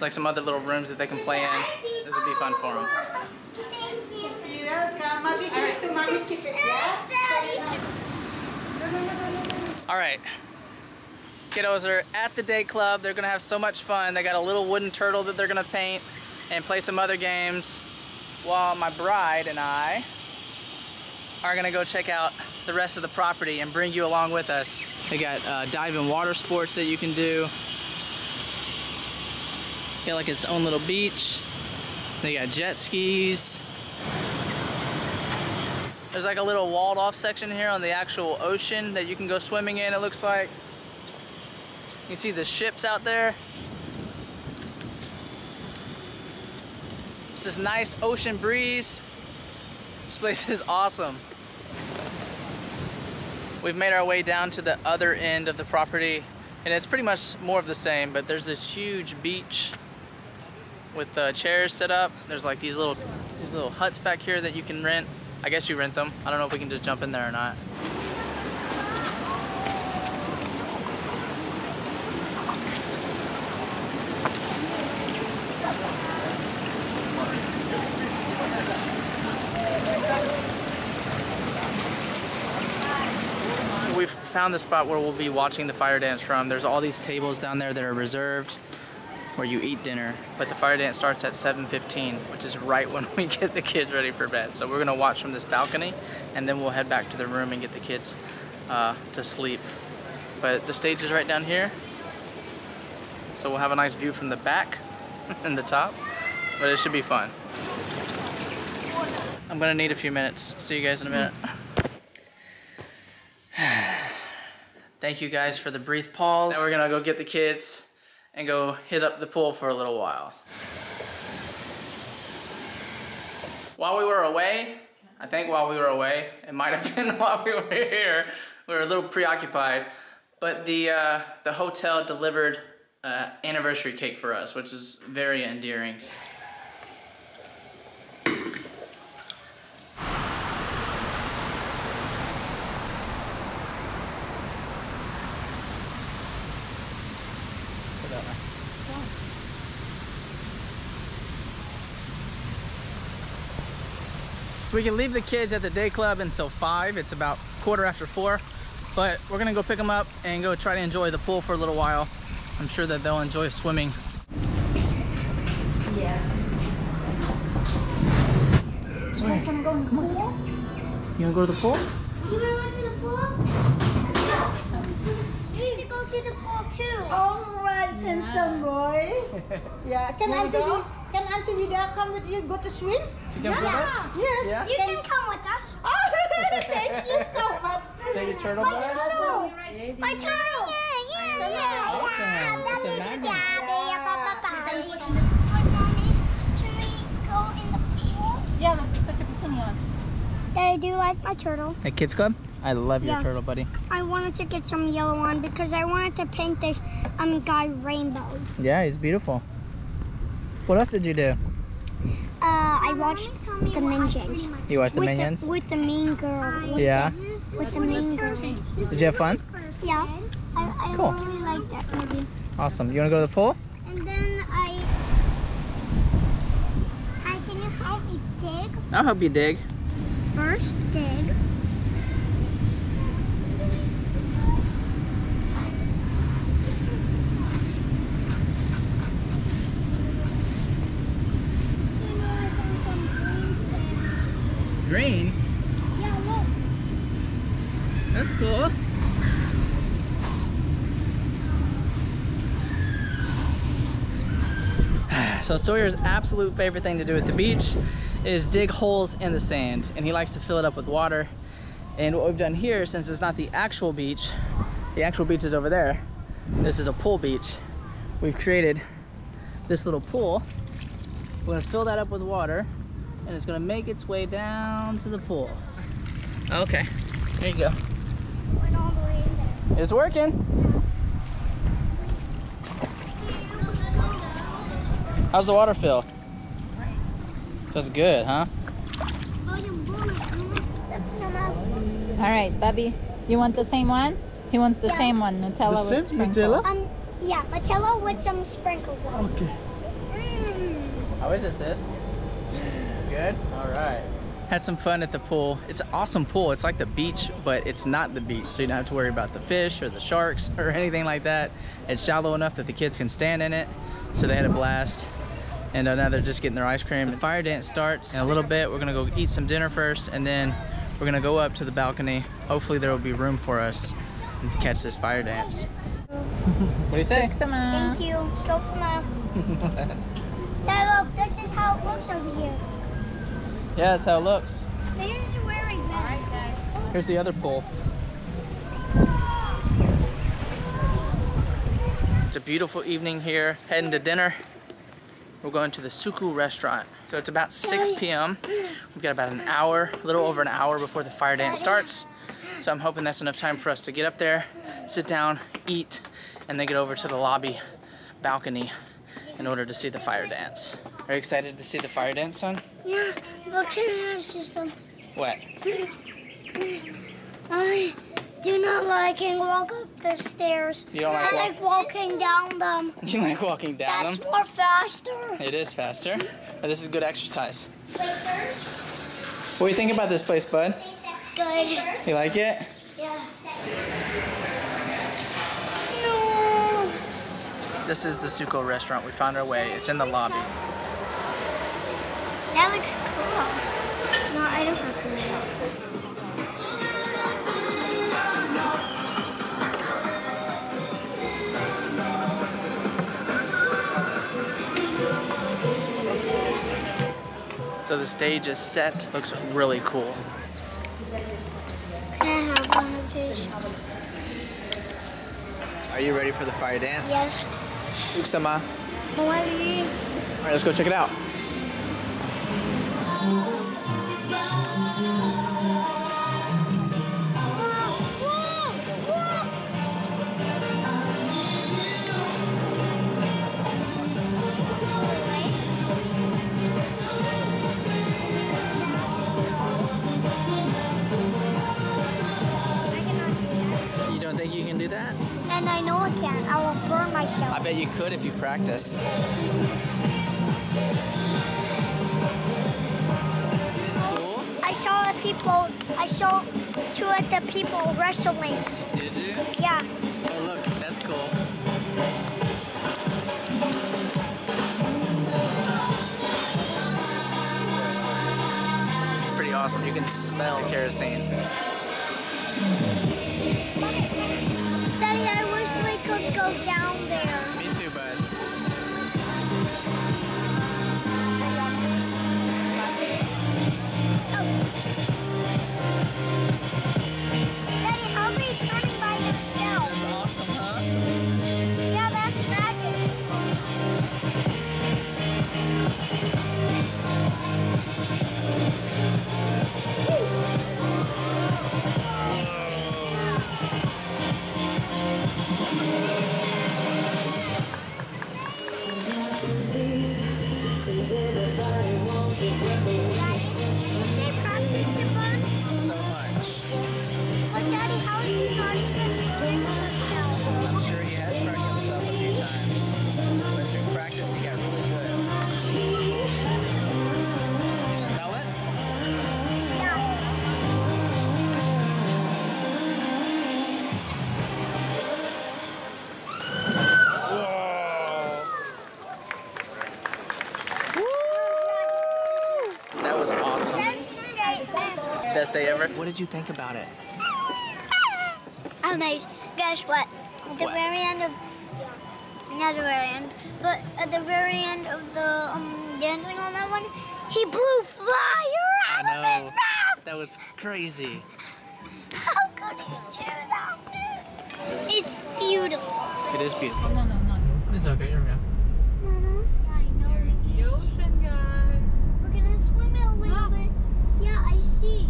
like some other little rooms that they can play in. This would be fun for them. You're welcome. Mommy, give it to mommy. Keep it, yeah? All right. Kiddos are at the day club. They're gonna have so much fun. They got a little wooden turtle that they're gonna paint and play some other games while my bride and I are gonna go check out the rest of the property and bring you along with us. They got uh, dive and water sports that you can do. Got like its own little beach. They got jet skis. There's like a little walled off section here on the actual ocean that you can go swimming in, it looks like. You see the ships out there. It's this nice ocean breeze. This place is awesome. We've made our way down to the other end of the property And it's pretty much more of the same, but there's this huge beach with uh, chairs set up. There's like these little these little huts back here that you can rent. I guess you rent them. I don't know if we can just jump in there or not. We've found the spot where we'll be watching the fire dance from. There's all these tables down there that are reserved where you eat dinner, but the fire dance starts at 7.15, which is right when we get the kids ready for bed. So we're gonna watch from this balcony and then we'll head back to the room and get the kids uh, to sleep. But the stage is right down here. So we'll have a nice view from the back and the top, but it should be fun. I'm gonna need a few minutes. See you guys in a minute. Thank you guys for the brief pause. Now we're gonna go get the kids and go hit up the pool for a little while. While we were away, I think while we were away, it might have been while we were here, we were a little preoccupied, but the, uh, the hotel delivered uh, anniversary cake for us, which is very endearing. We can leave the kids at the day club until 5. It's about quarter after 4. But we're to go pick them up and go try to enjoy the pool for a little while. I'm sure that they'll enjoy swimming. Yeah. Sorry. You wanna go in the pool? You want to go to the pool? You wanna go to the pool? You need to go to the pool too. All right, handsome boy. Yeah, can Wanna Auntie go? Can Auntie Vida come with you? Go to swim? She comes with us? Yes. Yeah? You can come with us. Oh, thank you so much. Take a turtle My bud? turtle. My turtle. Yeah, yeah, yeah. Awesome. It's a magnet. Yeah, let's put your bikini on. Daddy, do you like my turtle? At Kids Club? I love your Yeah. turtle, buddy. I wanted to get some yellow on because I wanted to paint this um guy rainbow. Yeah, he's beautiful. What else did you do? Uh, I watched the Minions. You watched the with Minions? The, with the mean girl. With Yeah. The, with the mean girl. Did you have fun? Yeah. I, I Cool. really like that movie. Awesome. You want to go to the pool? And then I. Hi, can you help me dig? I'll help you dig. First, dig. Green? Yeah, look. That's cool. So Sawyer's absolute favorite thing to do at the beach is dig holes in the sand and he likes to fill it up with water. And what we've done here, since it's not the actual beach, the actual beach is over there. This is a pool beach. We've created this little pool. We're gonna fill that up with water and it's gonna make its way down to the pool. Okay, there you go. Went all the way in there. It's working. How's the water feel? Feels good, huh? All right, Bubby, you want the same one? He wants the Yeah. same one, Nutella with sprinkles. Um, yeah, Nutella with some sprinkles on. Okay. How is it, sis? Good? All right. Had some fun at the pool. It's an awesome pool. It's like the beach, but it's not the beach. So you don't have to worry about the fish or the sharks or anything like that. It's shallow enough that the kids can stand in it. So they had a blast. And uh, now they're just getting their ice cream. The fire dance starts in a little bit. We're gonna go eat some dinner first and then we're gonna go up to the balcony. Hopefully there will be room for us to catch this fire dance. what do you say? Thank you. So smile. Dad, look, this is how it looks over here. Yeah, that's how it looks. Maybe you're wearing that. All right, Dad. Here's the other pool. It's a beautiful evening here, heading to dinner. We're going to the Suku restaurant. So it's about 6 p.m. We've got about an hour, a little over an hour before the fire dance starts. So I'm hoping that's enough time for us to get up there, sit down, eat, and then get over to the lobby balcony in order to see the fire dance. Are you excited to see the fire dance, son? Yeah, but can I ask you something? What? I do not like and walk up the stairs. You don't like I walk- like walking down them. You like walking down That's them? That's more faster. It is faster. But this is good exercise. What do you think about this place, bud? Good. You like it? Yeah. No. This is the Suku restaurant. We found our way. It's in the lobby. That looks cool. No, I don't have to. So the stage is set. Looks really cool. Can I have one of these? Are you ready for the fire dance? Yes. Uksama. All right, let's go check it out. Practice. I saw the people. I saw two of the people wrestling. Did you? Yeah. Oh, look, that's cool. It's pretty awesome. You can smell kerosene. Daddy, I wish we could go down Best day ever. What did you think about it? Amazing. Guess what? At the What? very end of, not the very end, but at the very end of the um, dancing on that one, he blew fire I out of his know. mouth. That was crazy. How could he do that? It's beautiful. It is beautiful. No, no, no. It's okay, you're good. I know. The ocean, guys. We're gonna swim it a little bit. Yeah, I see.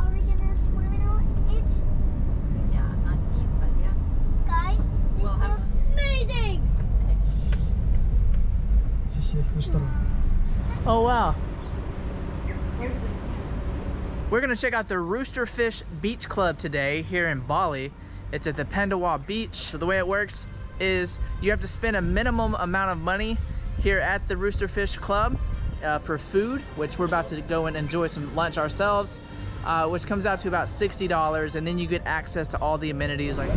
Are we gonna swim it a It's Yeah, not deep, but yeah. guys. This We'll is have- amazing. Oh wow. We're gonna check out the Roosterfish Beach Club today here in Bali. It's at the Pandawa Beach. So the way it works is you have to spend a minimum amount of money here at the Roosterfish Club uh, for food, which we're about to go and enjoy some lunch ourselves, uh, which comes out to about $60. And then you get access to all the amenities like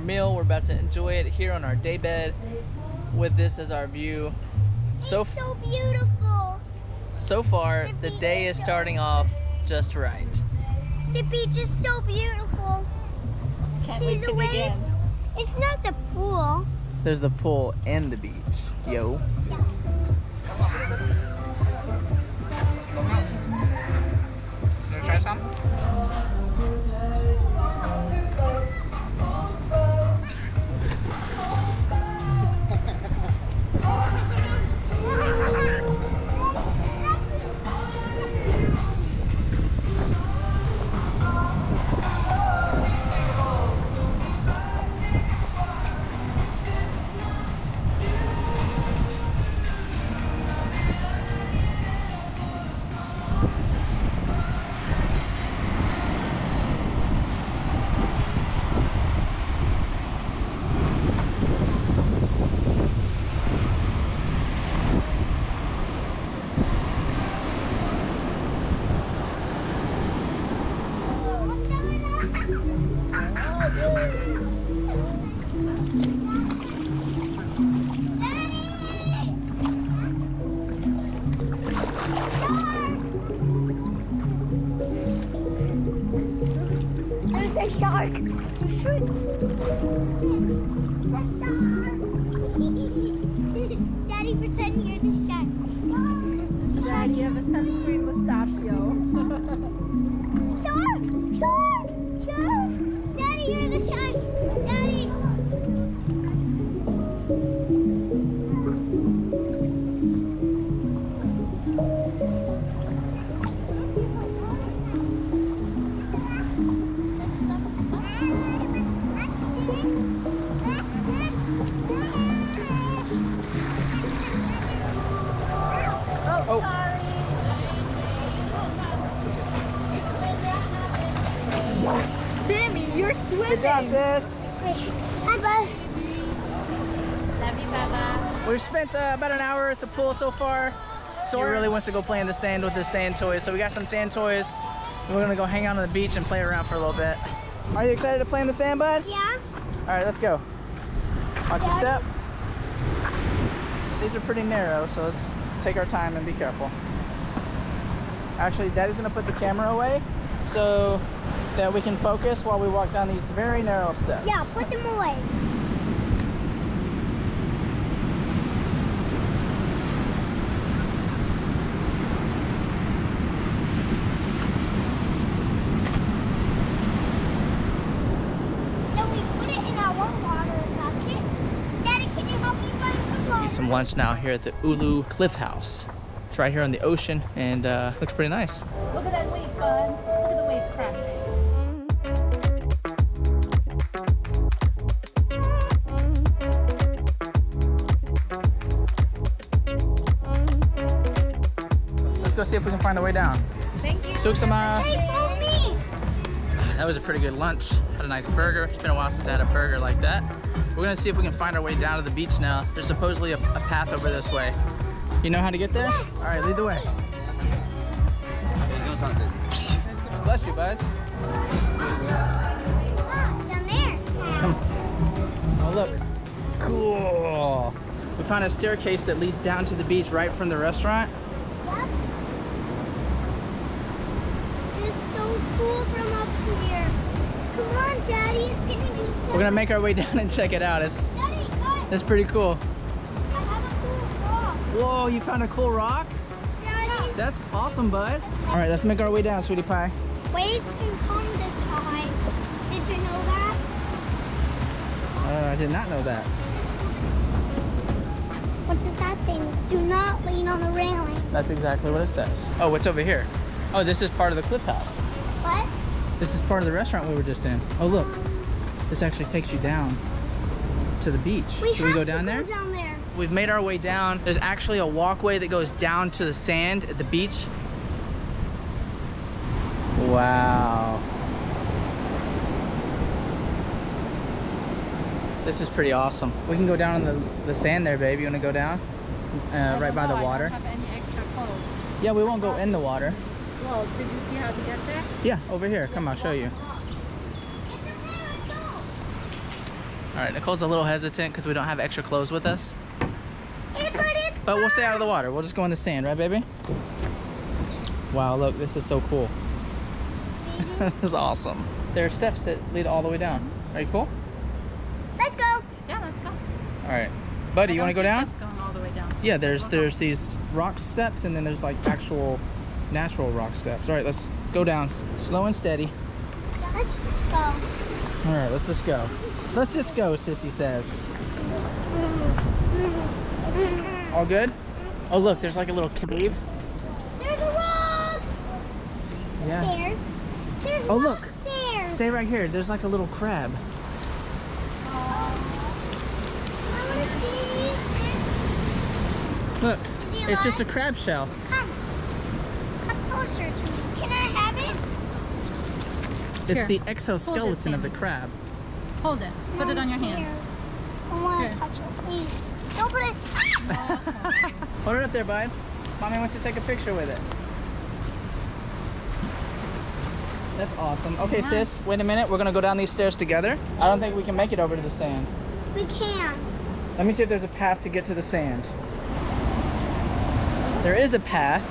our meal. We're about to enjoy it here on our day bed with this as our view. So, It's so beautiful. so far, the day is starting off just right. The beach is so beautiful. Can't See wait the to waves? begin. It's not the pool. There's the pool and the beach. Yo. You uh, about an hour at the pool so far. So he really wants to go play in the sand with his sand toys. So we got some sand toys. We're gonna go hang out on the beach and play around for a little bit. Are you excited to play in the sand, bud? Yeah. All right, let's go. Watch your step. These are pretty narrow, so let's take our time and be careful. Actually, Daddy's gonna put the camera away so that we can focus while we walk down these very narrow steps. Yeah, put them away. Then we put it in our water bucket. Daddy, can you help me find some water? Eat some lunch now here at the Ulu Cliff House. It's right here on the ocean and uh, looks pretty nice. Look at that wave, bud. Look at the wave crashing. Let's go see if we can find a way down. Thank you. Suksama. Hey, follow me. That was a pretty good lunch. Had a nice burger. It's been a while since I had a burger like that. We're gonna see if we can find our way down to the beach now. There's supposedly a, a path over this way. You know how to get there? All right, lead the way. Bless you, bud. Ah, down there. Oh, look. Cool. We found a staircase that leads down to the beach right from the restaurant. Yep. It's so cool from up here. Come on, Daddy. It's so We're gonna make our way down and check it out. It's, it's pretty cool. I have a cool rock. Whoa, you found a cool rock? Daddy. That's awesome, bud. All right, let's make our way down, sweetie pie. Waves can come this high. Did you know that? Uh, I did not know that. What does that say? Do not lean on the railing. That's exactly what it says. Oh, what's over here? Oh, this is part of the cliff house. What? This is part of the restaurant we were just in. Oh, look. This actually takes you down to the beach. We Should we have go to down go there? down there. We've made our way down. There's actually a walkway that goes down to the sand at the beach. Wow. This is pretty awesome. We can go down on the, the sand there, babe. You want to go down? Uh, right by the water. have any extra clothes. Yeah, we won't go in the water. Well, did you see how to get there? Yeah, over here. Come, I'll show you. All right, Nicole's a little hesitant because we don't have extra clothes with us. But we'll stay out of the water. We'll just go in the sand, right, baby? Wow, look, this is so cool. Mm-hmm. this is awesome. There are steps that lead all the way down. Are you cool? Let's go. Yeah, let's go. All right, buddy, you want to go down? Going all the way down. Yeah, there's there's these rock steps and then there's like actual natural rock steps. All right, let's go down slow and steady. Let's just go. All right, let's just go. Let's just go, Sissy says. All good? Oh, look, there's like a little cave. There's a rock. Yeah. Stairs. There's Oh, look. Stairs. Stay right here. There's like a little crab. I want to see. Look, Is he it's just a crab shell. Come. Come closer to me. Can I have it? It's Here, the hold it, exoskeleton of the crab. Hold it. Put No, it on I'm your hand. scared. I want Here. to touch it, please. Don't put it. Ah! Hold it up there, bud. Mommy wants to take a picture with it. That's awesome. Okay, sis, wait a minute. We're gonna go down these stairs together. I don't think we can make it over to the sand. we can. Let me see if there's a path to get to the sand. There is a path.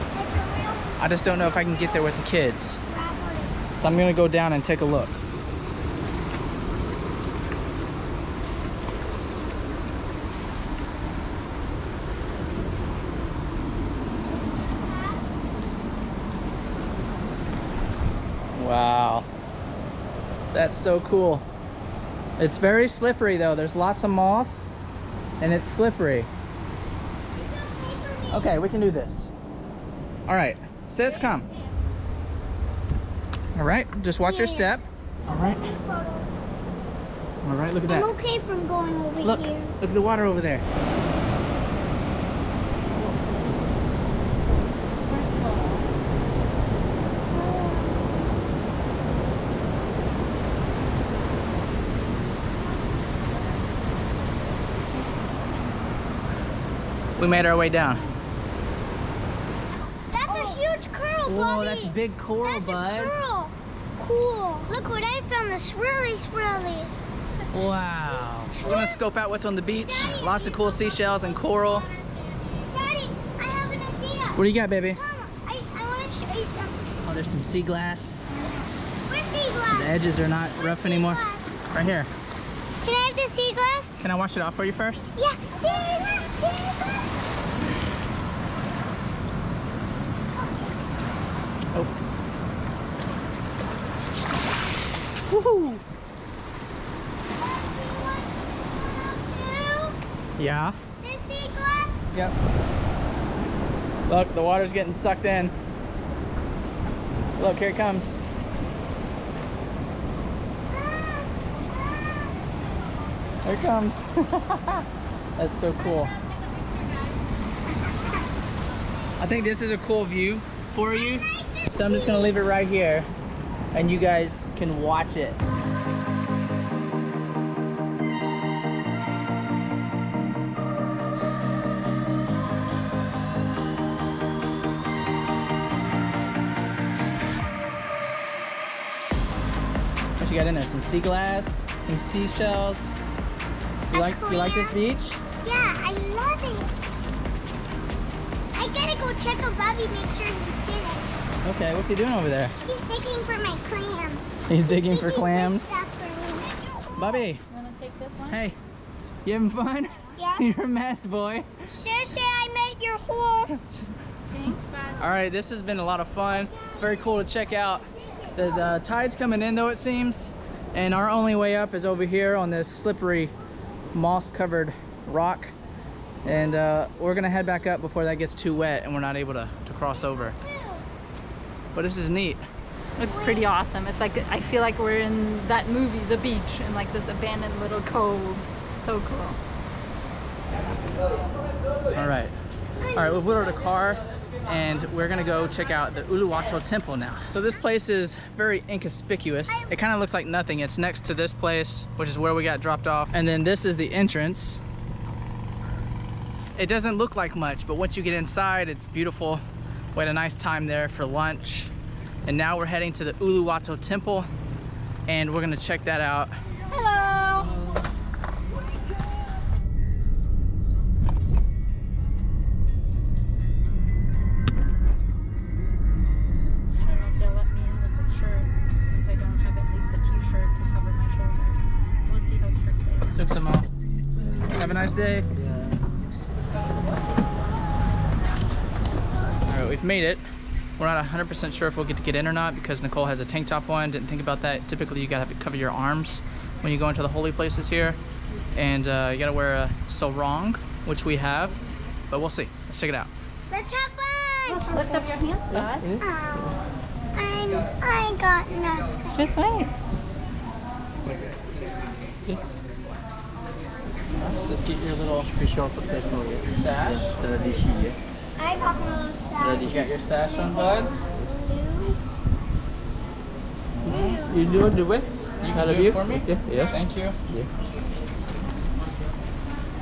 I just don't know if I can get there with the kids. So I'm gonna go down and take a look. Wow. That's so cool. It's very slippery though. There's lots of moss and it's slippery. Okay, we can do this. All right, sis, come. All right, just watch your step. All right. All right, look at that. I'm okay from going over Look, here. look at the water over there. We made our way down. That's a huge curl, Whoa, Bobby. that's a big coral, That's bud. a curl. Cool. Look what I found. The swirly swirly. Wow. We're gonna scope out what's on the beach. Lots of cool seashells and coral. Daddy, I have an idea. What do you got, baby? Come, I, I want to show you something. Oh, there's some sea glass. Where's sea glass? The edges are not rough anymore. Right here. Can I have the sea glass? Can I wash it off for you first? Yeah. Sea glass, sea. Oh. Woohoo! Yeah. This sea glass? Yep. Look, the water's getting sucked in. Look, here it comes. Here it comes. That's so cool. I think this is a cool view for you. So I'm just gonna leave it right here and you guys can watch it. What you got in there? Some sea glass, some seashells. You like you like this beach? Yeah, I love it. I gotta go check on Bobby, make sure he's finished. Okay, what's he doing over there? He's digging for my clam. He's digging for clams. Stuff for. Bobby, Wanna take this one? hey, you having fun? Yeah. You're a mess, boy. Shush, I made your hole. Thanks, bud. All right, this has been a lot of fun. Very cool to check out. The, the tide's coming in though, it seems. And our only way up is over here on this slippery, moss-covered rock. And uh, we're gonna head back up before that gets too wet and we're not able to, to cross over. But this is neat. It's pretty awesome. It's like I feel like we're in that movie, The Beach, in like this abandoned little cove. So cool. All right. All right, we've ordered a car and we're gonna go check out the Uluwatu Temple now. So this place is very inconspicuous. It kind of looks like nothing. It's next to this place, which is where we got dropped off. And then this is the entrance. It doesn't look like much, but once you get inside, it's beautiful. We had a nice time there for lunch. And now we're heading to the Uluwatu Temple and we're gonna check that out. Hello. Day. day. All right, we've made it. We're not 100% sure if we'll get to get in or not because Nicole has a tank top on. Didn't think about that. Typically, you gotta have to cover your arms when you go into the holy places here. And uh, you gotta wear a sarong, which we have. But we'll see. Let's check it out. Let's have fun. Lift up your hands, bud. Oh, I'm, I got nothing. Just wait. Let's get your little sash. I got no sash. You got your sash on, bud? You do the way? You How can do do you? it for me? Yeah, yeah. Thank you. Yeah.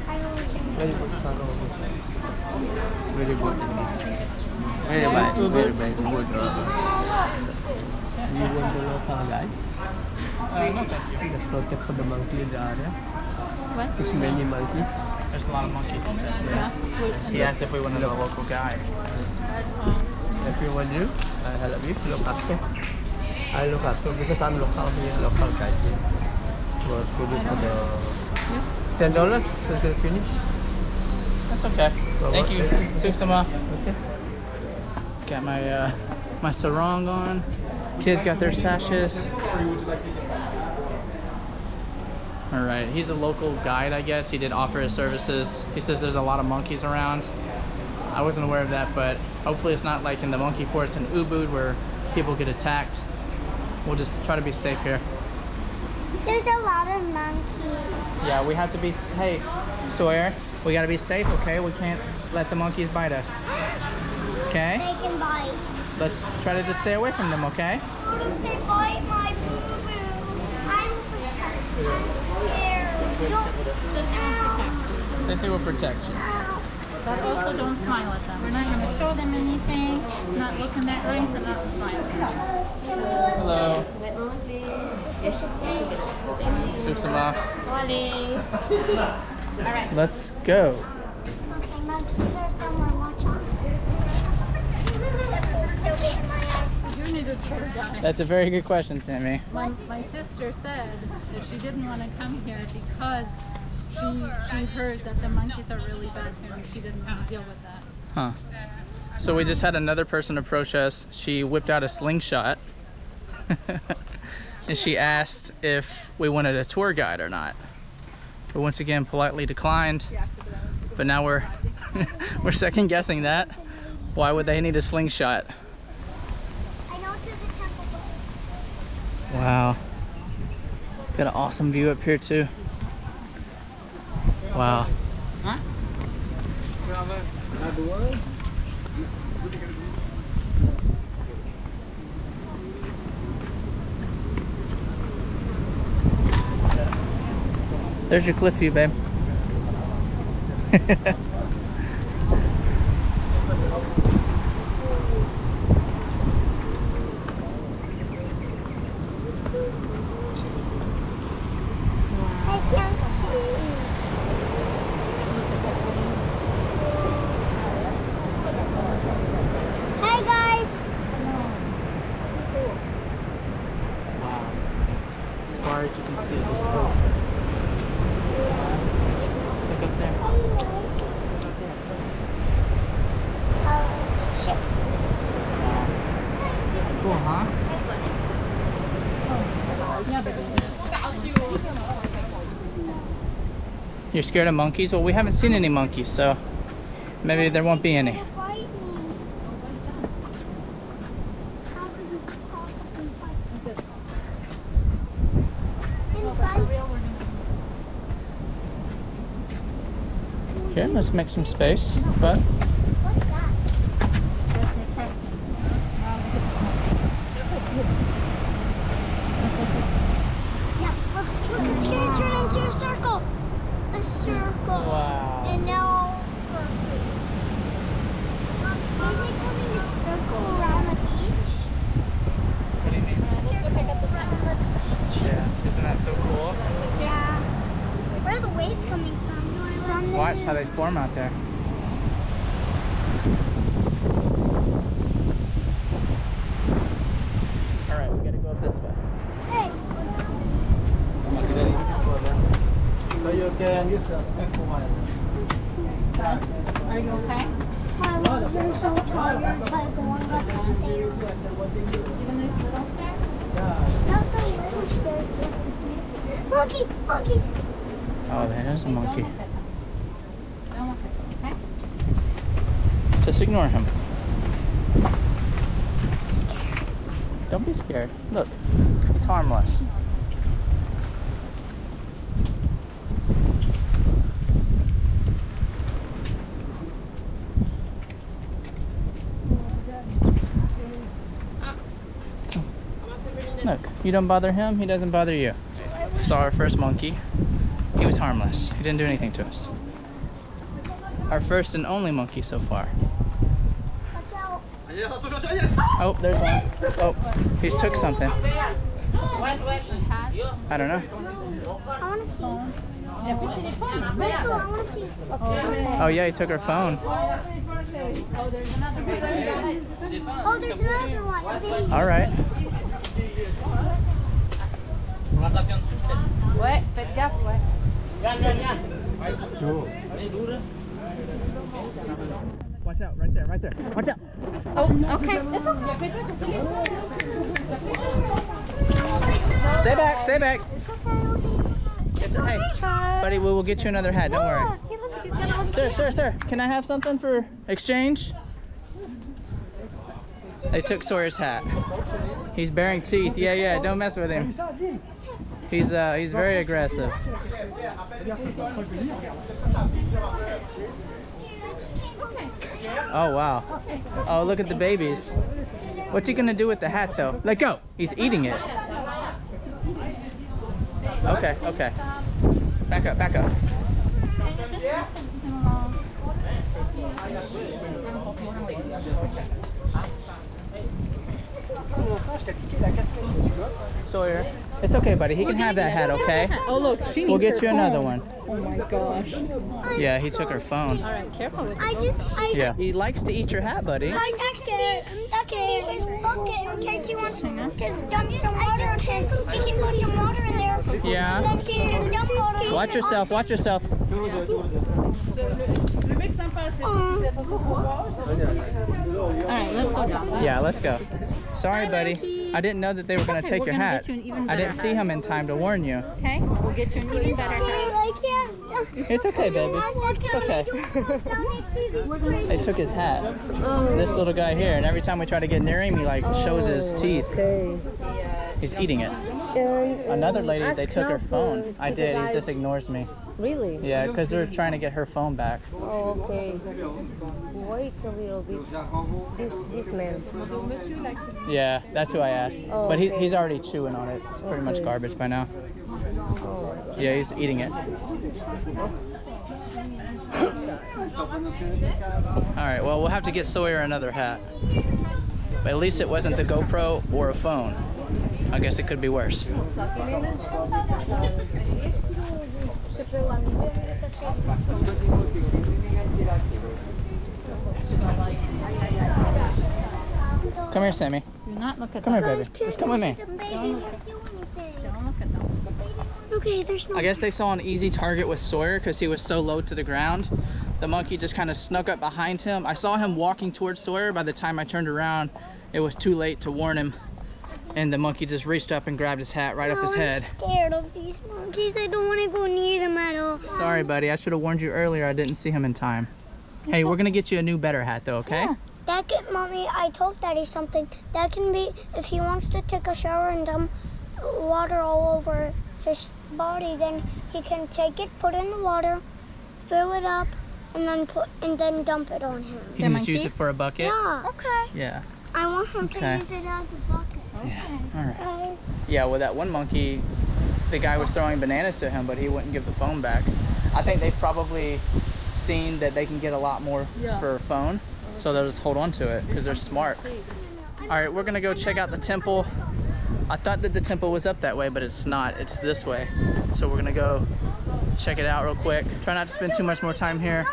I Very good, Sarong. Very good. Very bad, very bad, good. You want the local guy? Uh, no, thank you. Let's protect for the monkey in the area. What? There's many monkey. There's a lot of monkeys, he said. Yeah. He asked if we wanted a local guide. If you want you, I help you. Look after. I look after because I'm local here, local guy here. For to look for the ten dollars until finish. That's okay. So Thank what? you. Suksama. Okay. Got my uh, my sarong on. Kids got their sashes. All right, he's a local guide, I guess. He did offer his services. He says there's a lot of monkeys around. I wasn't aware of that, but hopefully it's not like in the monkey forest in Ubud where people get attacked. We'll just try to be safe here. There's a lot of monkeys. Yeah, we have to be. Hey, Sawyer, we gotta be safe, okay? We can't let the monkeys bite us. Okay? They can bite. Let's try to just stay away from them, okay? What if they bite my boo-boo? I will Don't Sissy will protect you. Sissy will protect you. But also don't smile at them. We're not going to show them anything. Not look in their eyes and not smile. Hello. Yes. Suksama. Morning. All right. Let's go. Okay, monkeys are somewhere. Watch out. Still get in my eyes. You need a tour guide. That's a very good question, Sammy. My, my sister said that she didn't want to come here because she she heard that the monkeys are really bad here and she didn't want to deal with that. Huh. So we just had another person approach us. She whipped out a slingshot. and she asked if we wanted a tour guide or not. But once again, politely declined. But now we're we're second guessing that. Why would they need a slingshot? I know to the temple. Wow. Got an awesome view up here too. Wow. There's your cliff view, babe. I can't see. Hi guys. Wow. As far as you can see, there's boat. Look up there. So. Cool, huh? You're scared of monkeys? Well, we haven't seen any monkeys, so maybe there won't be any. Here, let's make some space, bud. What's that? Yeah, look, look, it's gonna turn into a circle. A circle. Wow. And now, is it coming a circle around the beach? What do you mean? Let's go check out the temple. Yeah, isn't that so cool? Yeah. Where are the waves coming from? From the Watch how they form out there. All right, we gotta go up this way. Hey. So you can use a echo wire. Are you okay? My legs are so tired by going up the stairs. Even these little stairs? Not the little stairs. Monkey, monkey. Oh, there's a monkey. Don't look at it, okay? Just ignore him. Don't be scared. Look, he's harmless. Look, you don't bother him, he doesn't bother you. Saw our first monkey. He was harmless. He didn't do anything to us. Our first and only monkey so far. Oh, there's one. Oh, he took something. I don't know. I want to see. Let's go. I want to see. Oh yeah, he took her phone. Oh, there's another one. Oh, Ouais, faites gaffe, ouais. Watch out, right there, right there. Watch out. Oh, okay. Stay back, stay back. It's hey, buddy, we will get you another hat. Don't worry. Sir, sir, sir, can I have something for exchange? They took Sawyer's hat. He's bearing teeth. Yeah, yeah, don't mess with him. He's uh he's very aggressive. Oh wow. Oh look at the babies. What's he gonna do with the hat though? Let go. He's eating it. Okay, okay. Back up, back up. Sawyer, it's okay, buddy. He can have that hat, okay? Oh, look, she needs We'll get her you another one. Oh my gosh. Yeah, he took her phone. All right, careful with I just, I Yeah, he likes to eat your hat, buddy. I just scared. I'm scared. His bucket in case he wants to dump some water in him. He can put some water in there. Yeah. Then he can dump water. Watch yourself, watch yourself. All right, let's go down. Yeah, let's go. Sorry, buddy. I didn't know that they were going to okay, take your hat. you I didn't see him in time to warn you. Okay, we'll get you an even better hat. It's okay, baby. It's okay. They took his hat. Oh. This little guy here, and every time we try to get near him, he like shows his oh, teeth. He's eating it. Another lady, they took her phone. I did. He just ignores me. Really? Yeah, because they're trying to get her phone back. Oh, okay. Wait a little bit. This, this man. Yeah, that's who I asked. Oh, But he, okay. he's already chewing on it. It's pretty much garbage by now. Oh. Yeah, he's eating it. All right, well, we'll have to get Sawyer another hat. But at least it wasn't the GoPro or a phone. I guess it could be worse. Come here, Sammy. Do not look at Come here, baby. Just come with me. Don't look at Don't look at them. Okay, there's no. I guess they saw an easy target with Sawyer because he was so low to the ground. The monkey just kind of snuck up behind him. I saw him walking towards Sawyer. By the time I turned around, it was too late to warn him. And the monkey just reached up and grabbed his hat right off his I'm head. scared of these monkeys. I don't want to go near them at all. Sorry, buddy. I should have warned you earlier. I didn't see him in time. Hey, we're gonna get you a new better hat though, okay? Yeah. That can, mommy, I told daddy something. That can be if he wants to take a shower and dump water all over his body, then he can take it, put it in the water, fill it up, and then put and then dump it on him. You can just use it for a bucket. Yeah. Okay. Yeah. I want him Okay. to use it as a bucket. All right. Guys. Yeah, well, that one monkey, the guy was throwing bananas to him, but he wouldn't give the phone back. I think they've probably seen that they can get a lot more Yeah. for a phone, so they'll just hold on to it because they're smart. All right, we're gonna go check out the temple. I thought that the temple was up that way, but it's not. It's this way. So we're gonna go check it out real quick. Try not to spend too much more time here.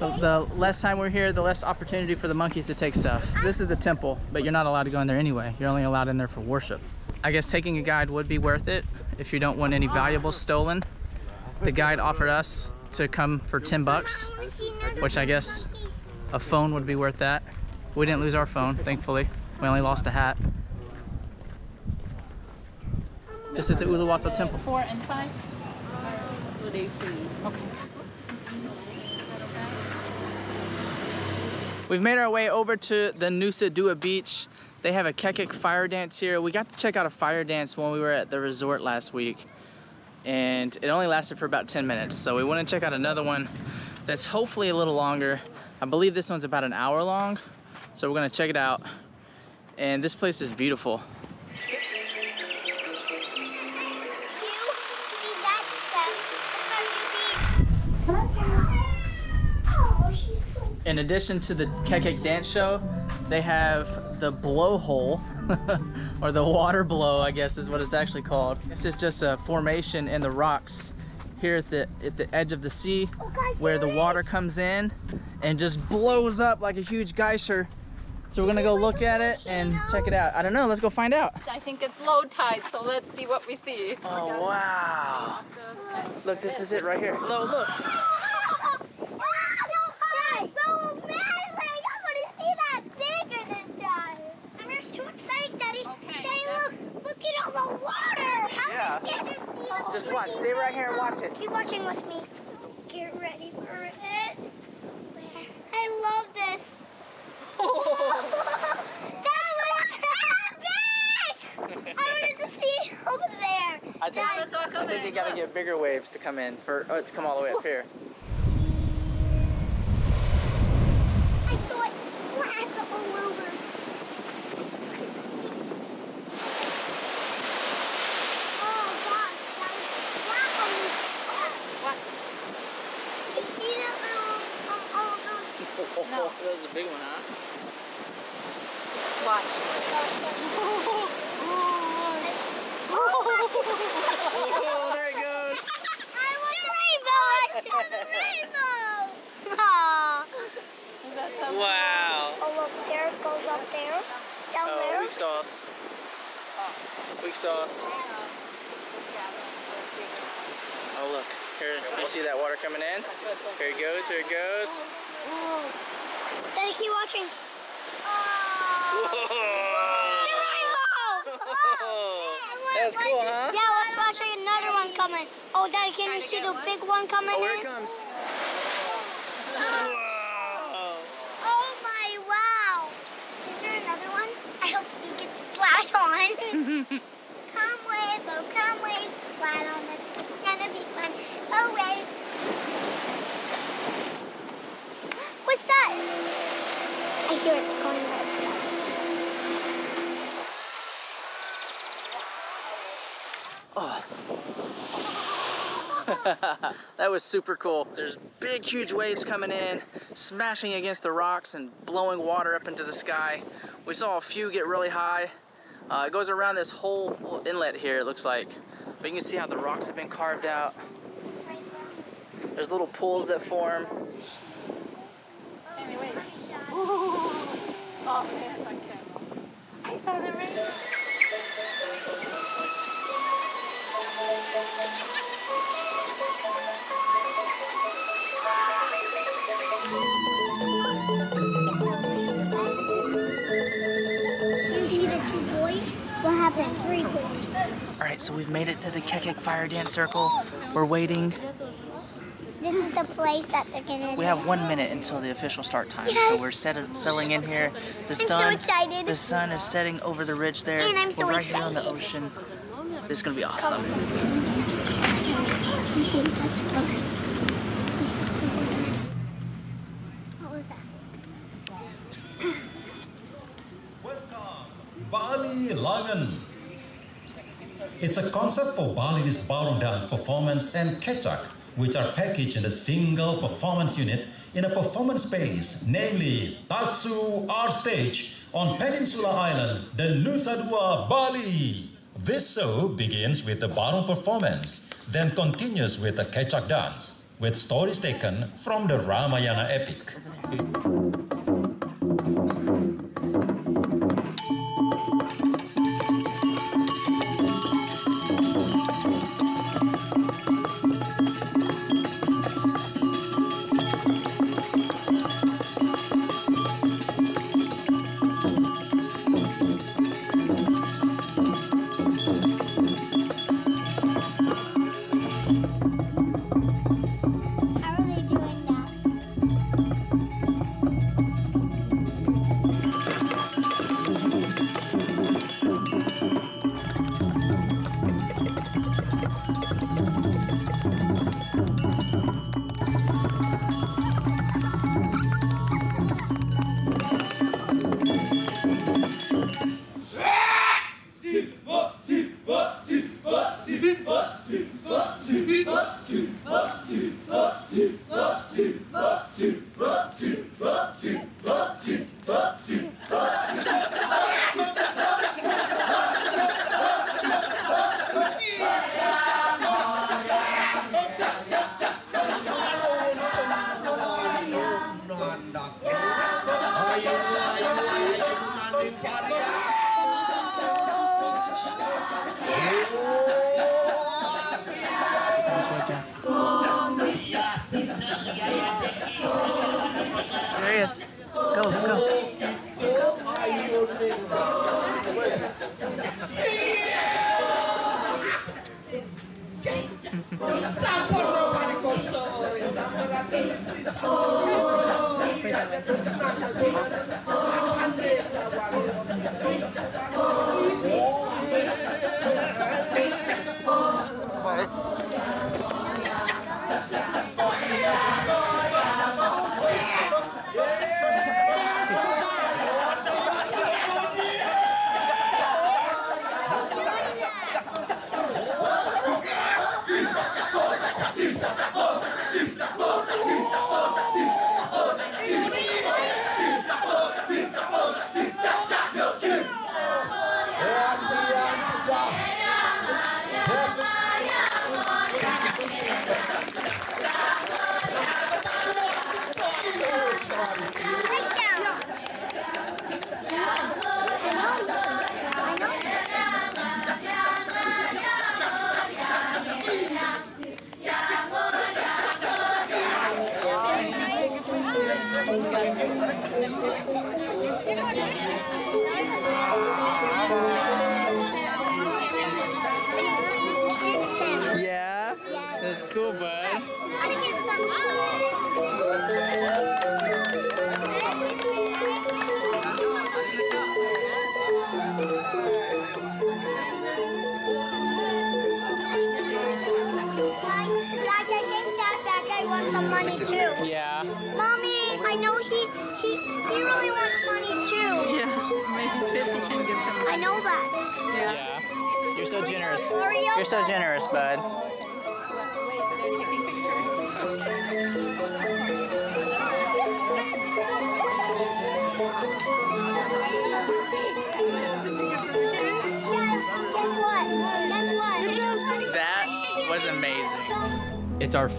The, the less time we're here, the less opportunity for the monkeys to take stuff. This is the temple, but you're not allowed to go in there anyway. You're only allowed in there for worship. I guess taking a guide would be worth it if you don't want any valuables stolen. The guide offered us to come for 10 bucks, which I guess a phone would be worth that. We didn't lose our phone, thankfully. We only lost a hat. This is the Uluwatu Temple. Four and five. So they free. Okay. We've made our way over to the Nusa Dua Beach. They have a Kecak fire dance here. We got to check out a fire dance when we were at the resort last week. And it only lasted for about 10 minutes. So we want to check out another one that's hopefully a little longer. I believe this one's about an hour long. So we're gonna check it out. And this place is beautiful. In addition to the Kecak dance show, they have the blowhole, or the water blow, I guess is what it's actually called. This is just a formation in the rocks here at the at the edge of the sea where the water comes in and just blows up like a huge geyser. So we're gonna go look at it and check it out. I don't know, let's go find out. I think it's low tide, so let's see what we see. Oh, wow. Look, this is it right here. Low, look. That's so amazing! I want to see that bigger this time. I'm just too excited, Daddy. Daddy, look! Look at all the water! How Yeah. did you see the Just watch, stay right here and watch it. Keep watching with me. Get ready for it. I love this. that was big! I wanted to see over there. I think, I think you gotta get bigger waves to come in for oh, to come all the way up here. I saw it splash all over. Oh gosh, that was on. What? You see that little, um, all those? that was a big one, huh? Watch. Oh, there it goes. I want a rainbow. I saw the rainbow. Aw. Wow. Oh look, there it goes up there. Down Oh, there. weak sauce. Oh. Weak sauce. Oh look, here you see that water coming in? Here it goes, here it goes. Daddy, keep watching. That's cool, huh? Yeah, let's watch another one coming. Oh, Daddy, can you see the big one coming Oh, here it comes. Ah. Oh my wow! Is there another one? I hope you get splat on. come wave, oh come wave, splat on this. It's gonna be fun. Oh wave. What's that? I hear it's going right that was super cool. There's big, huge waves coming in, smashing against the rocks and blowing water up into the sky. We saw a few get really high. Uh, it goes around this whole inlet here, it looks like. But you can see how the rocks have been carved out. There's little pools that form. Oh man, I can't. I saw the. What happens? Three boys. All right, so we've made it to the Kecak Fire Dance Circle. We're waiting. This is the place that they're gonna. We have one minute until the official start time, Yes. so we're set, settling in here. The I'm so sun, excited. the sun is setting over the ridge there. And I'm we're so right here on the ocean. This is gonna be awesome. What was that? Bali Langan. It's a concept for Balinese ballroom dance performance and kecak, which are packaged in a single performance unit in a performance space, namely Tatsu Art Stage on Peninsula Island, the Nusa Dua, Bali. This show begins with the ballroom performance, then continues with a kecak dance, with stories taken from the Ramayana epic.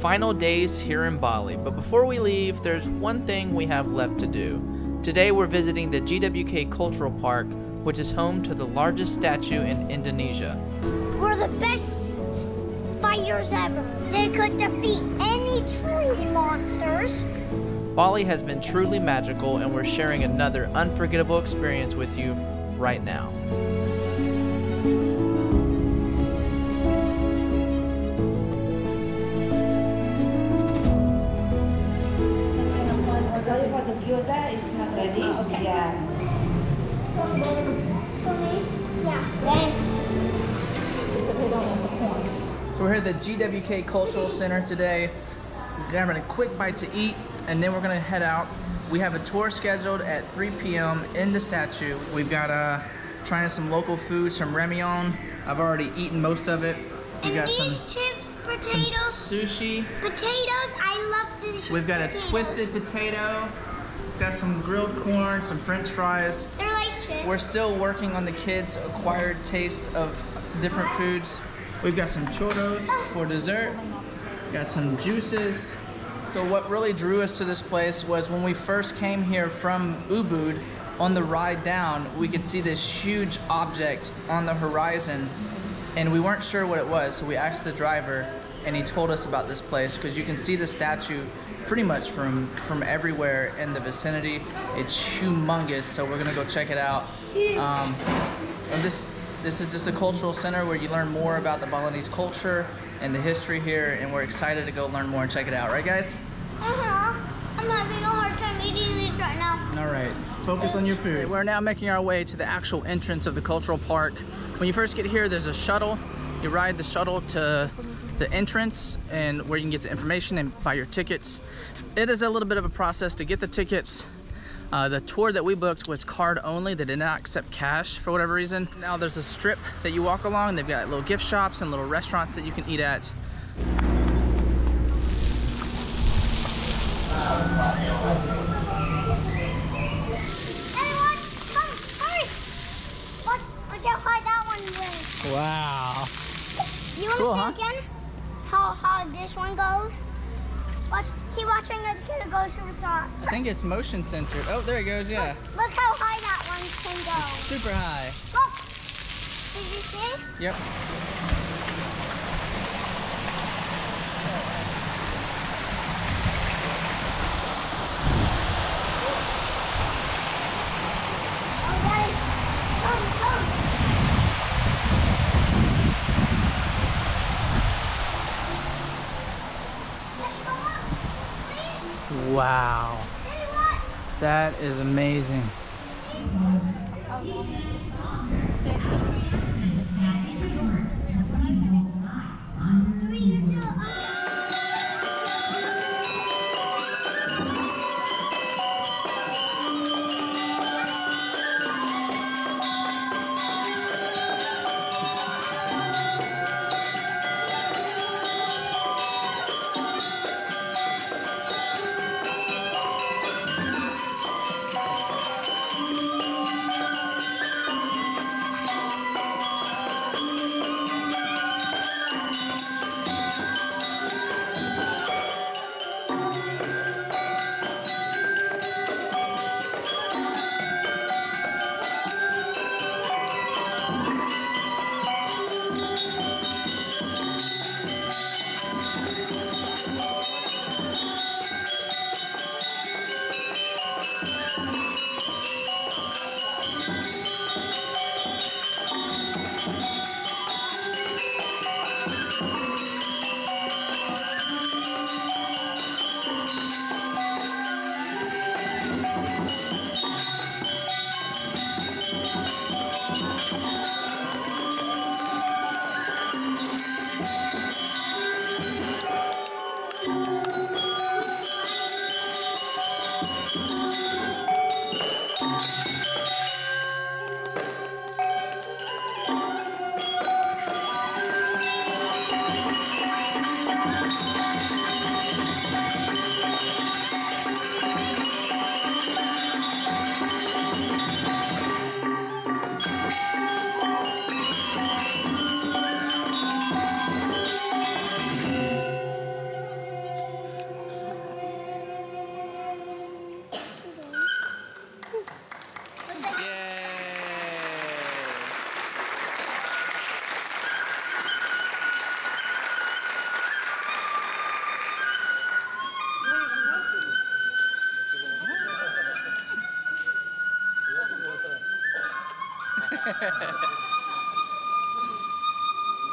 Final days here in Bali, but before we leave, there's one thing we have left to do. Today we're visiting the GWK Cultural Park, which is home to the largest statue in Indonesia. We're the best fighters ever. They could defeat any tree monsters. Bali has been truly magical, and we're sharing another unforgettable experience with you right now. GWK Cultural Center today. We're grabbing a quick bite to eat, and then we're gonna head out. We have a tour scheduled at 3 p.m. in the statue. We've got uh, trying some local foods from Remion. I've already eaten most of it. We've got some, Chips, some potatoes, sushi. potatoes. I love these. We've got a twisted potato. Got some grilled corn, some french fries. They're like chips. We're still working on the kids' acquired taste of different foods. We've got some churros for dessert. Got some juices. So what really drew us to this place was when we first came here from Ubud, on the ride down, we could see this huge object on the horizon and we weren't sure what it was, so we asked the driver and he told us about this place because you can see the statue pretty much from from everywhere in the vicinity. It's humongous, so we're gonna go check it out. Um, this this is just a cultural center where you learn more about the Balinese culture and the history here, and we're excited to go learn more and check it out, right, guys? Uh-huh. I'm having a hard time eating these right now. All right, focus on your food. We're now making our way to the actual entrance of the cultural park. When you first get here, there's a shuttle. You ride the shuttle to the entrance and where you can get the information and buy your tickets. It is a little bit of a process to get the tickets. Uh, the tour that we booked was card only. They did not accept cash for whatever reason. Now there's a strip that you walk along. They've got little gift shops and little restaurants that you can eat at. Wow. You want to cool, huh? again how, how this one goes? Watch, keep watching as it goes through the top. I think it's motion centered. Oh, there it goes, yeah. Look how high that one can go. Super high. Look. Did you see? Yep. Wow. That is amazing.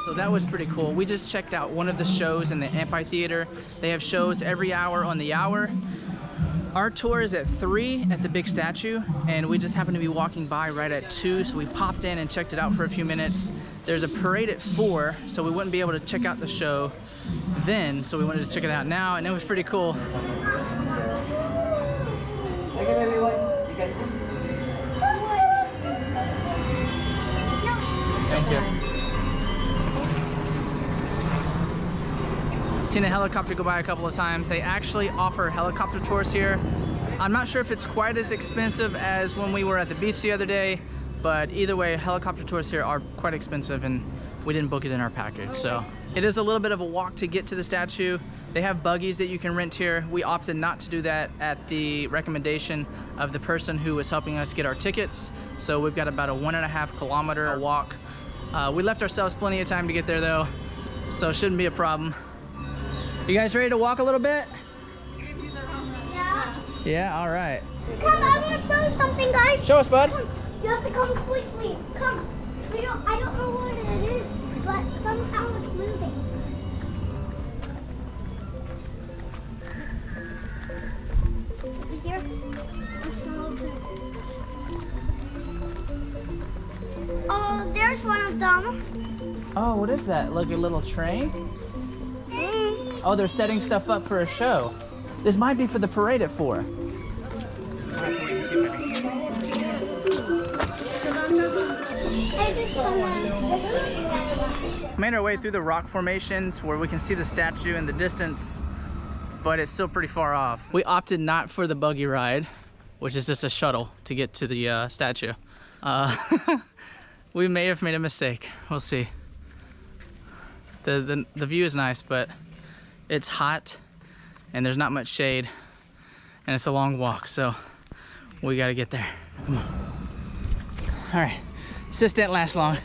So that was pretty cool. We just checked out one of the shows in the amphitheater. They have shows every hour on the hour. Our tour is at three at the big statue, and we just happened to be walking by right at two, so we popped in and checked it out for a few minutes. There's a parade at four, so we wouldn't be able to check out the show then, so we wanted to check it out now, and it was pretty cool. Seen a helicopter go by a couple of times. They actually offer helicopter tours here. I'm not sure if it's quite as expensive as when we were at the beach the other day, but either way, helicopter tours here are quite expensive and we didn't book it in our package. So it is a little bit of a walk to get to the statue. They have buggies that you can rent here. We opted not to do that at the recommendation of the person who was helping us get our tickets. So we've got about a one and a half kilometer walk. Uh, we left ourselves plenty of time to get there though, so it shouldn't be a problem. You guys ready to walk a little bit? Yeah. Yeah, all right. Come, I want to show you something, guys. Show us, bud. Come, you have to come quickly. Come. We don't. I don't know what it is, but somehow it's moving. Here. Oh, there's one of them. Oh, what is that? Like a little train? Oh, they're setting stuff up for a show. This might be for the parade at four. I just wanna. Made our way through the rock formations where we can see the statue in the distance, but it's still pretty far off. We opted not for the buggy ride, which is just a shuttle to get to the uh, statue. Uh, we may have made a mistake. We'll see. The, the, the view is nice, but it's hot and there's not much shade and it's a long walk. So we gotta get there. All right, sis didn't last long.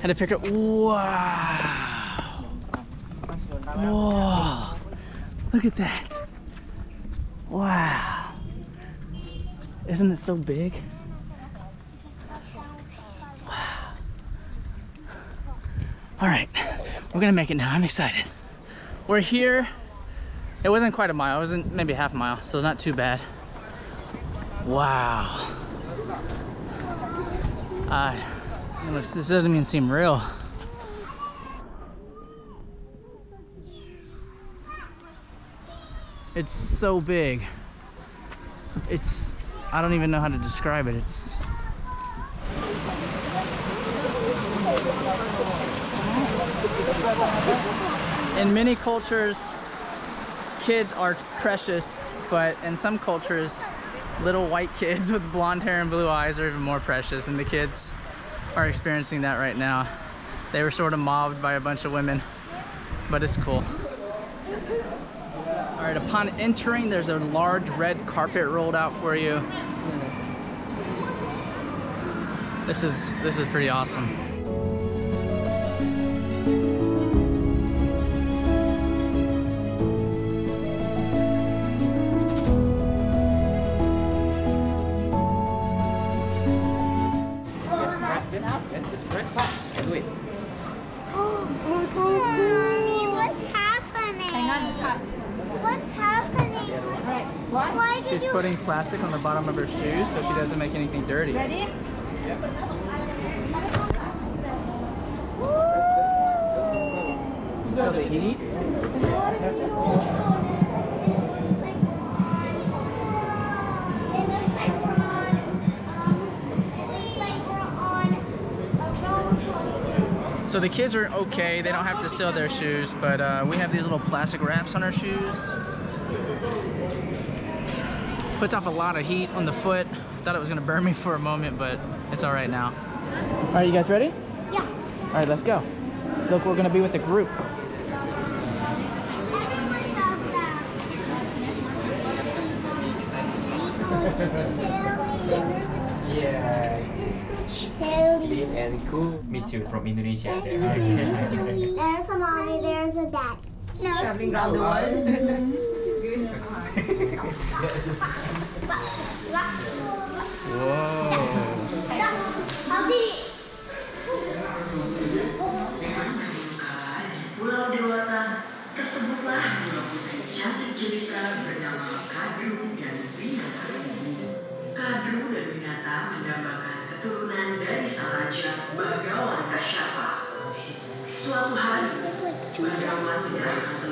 Had to pick up wow. Whoa, look at that. Wow. Isn't it so big? Wow. All right, we're gonna make it now. I'm excited. We're here. It wasn't quite a mile. It wasn't maybe half a mile, so not too bad. Wow. Uh, looks, this doesn't even seem real. It's so big. It's, I don't even know how to describe it. It's, in many cultures, kids are precious, but in some cultures, little white kids with blonde hair and blue eyes are even more precious, and the kids are experiencing that right now. They were sort of mobbed by a bunch of women, but it's cool. All right, upon entering, there's a large red carpet rolled out for you. This is this is pretty awesome. Bottom of her shoes so she doesn't make anything dirty. Ready? The heat? So the kids are okay. They don't have to seal their shoes, but uh, we have these little plastic wraps on our shoes. Puts off a lot of heat on the foot. Thought it was gonna burn me for a moment, but it's all right now. All right, you guys ready? Yeah. All right, let's go. Look, we're gonna be with the group. Yeah. Chilly. and cool. Meet you from Indonesia. There's a mommy, there's a dad. No. Traveling around the world. Abi. Pulau Dewata tersebutlah pulau putri cantik jelita bernama Kadru dan Winata. Kadru dan Winata mendambakan keturunan dari sang raja Bagawan Kasyapa. Suatu hari, Bagawan menyerahkan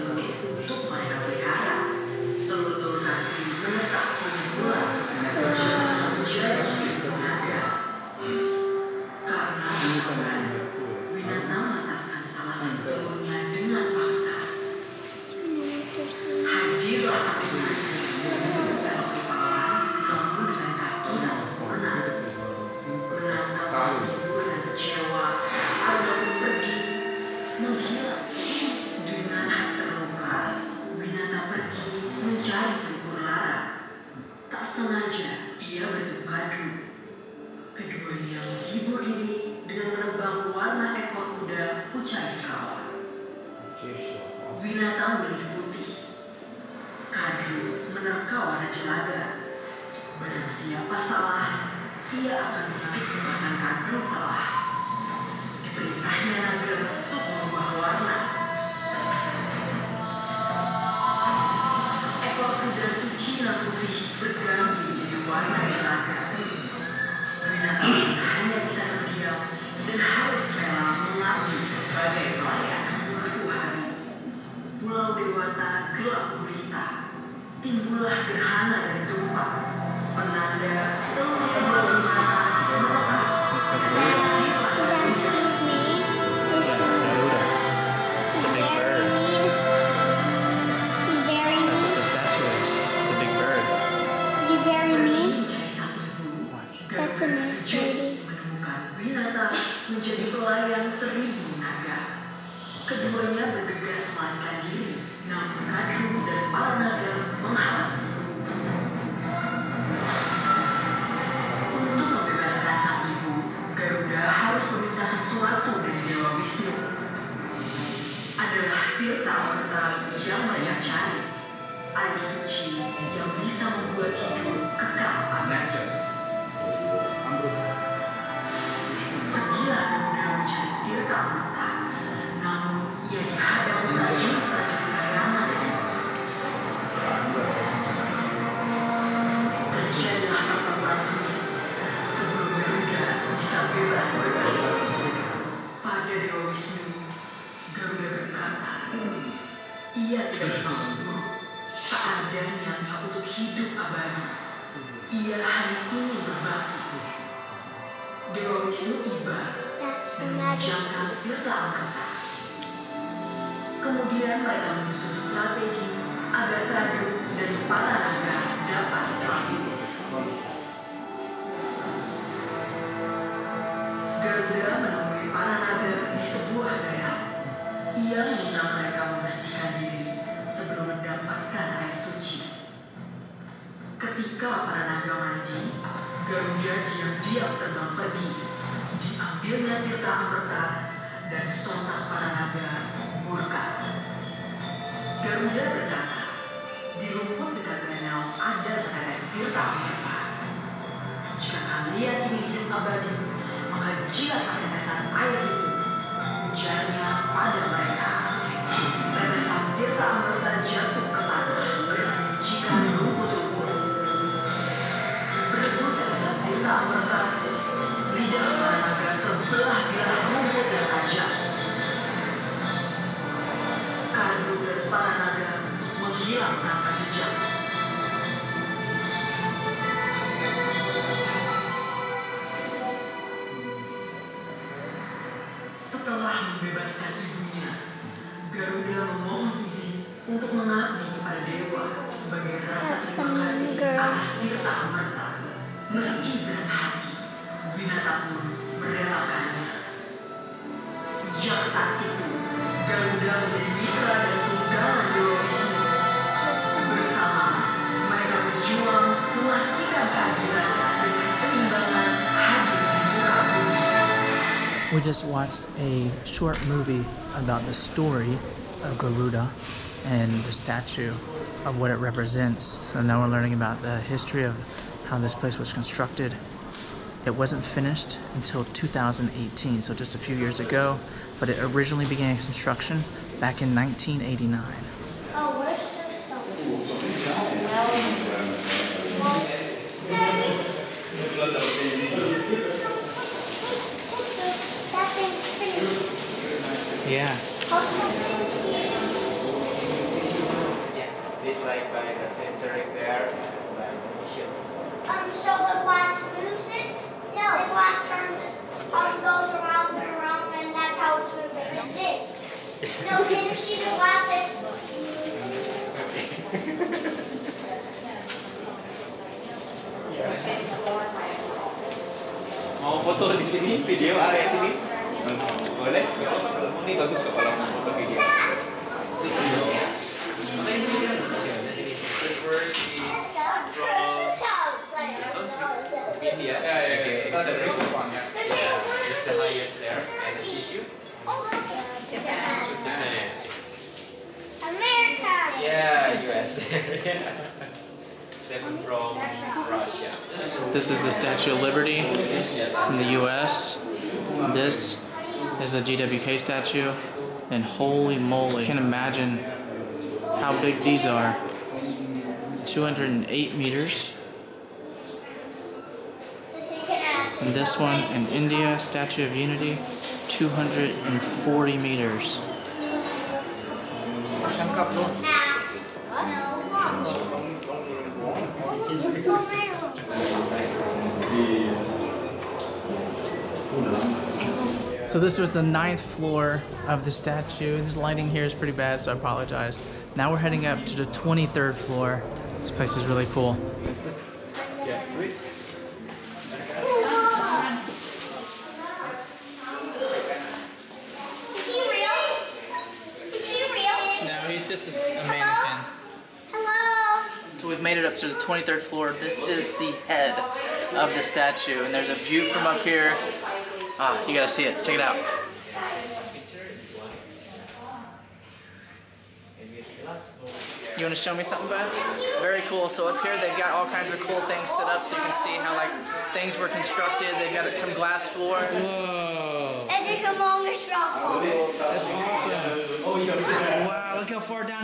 siapa salah, ia akan bersih bahkan Kadu salah. Diperintahnya naga untuk mengubah warna. Ekor kuda suci dan putih berganti menjadi warna jelaga. Winata hanya bisa terdiam dan harus rela mengabdi sebagai pelayan. Suatu hari, Pulau Dewata gelap gulita. Timbullah gerhana dari tumpah. just watched a short movie about the story of Garuda and the statue of what it represents. So now we're learning about the history of how this place was constructed. It wasn't finished until 2018, so just a few years ago, but it originally began construction back in 1989. No, can you see the glasses? Mau foto di sini, video area ya, sini? Boleh? Ini bagus kok kalau mau foto video. Yes, there. Seven from Russia. This is the Statue of Liberty in the U.S. This is the GWK statue, and holy moly, I can imagine how big these are. 208 meters. And this one in India, Statue of Unity, 240 meters. So this was the ninth floor of the statue. The lighting here is pretty bad, so I apologize. Now we're heading up to the 23rd floor. This place is really cool. made it up to the 23rd floor. This is the head of the statue, and there's a view from up here. Ah, you gotta see it. Check it out. You want to show me something, bud? Very cool. So up here, they've got all kinds of cool things set up, so you can see how like things were constructed. They've got some glass floor. Whoa! That's a humongous rock. That's awesome. Oh, wow! Look how far down.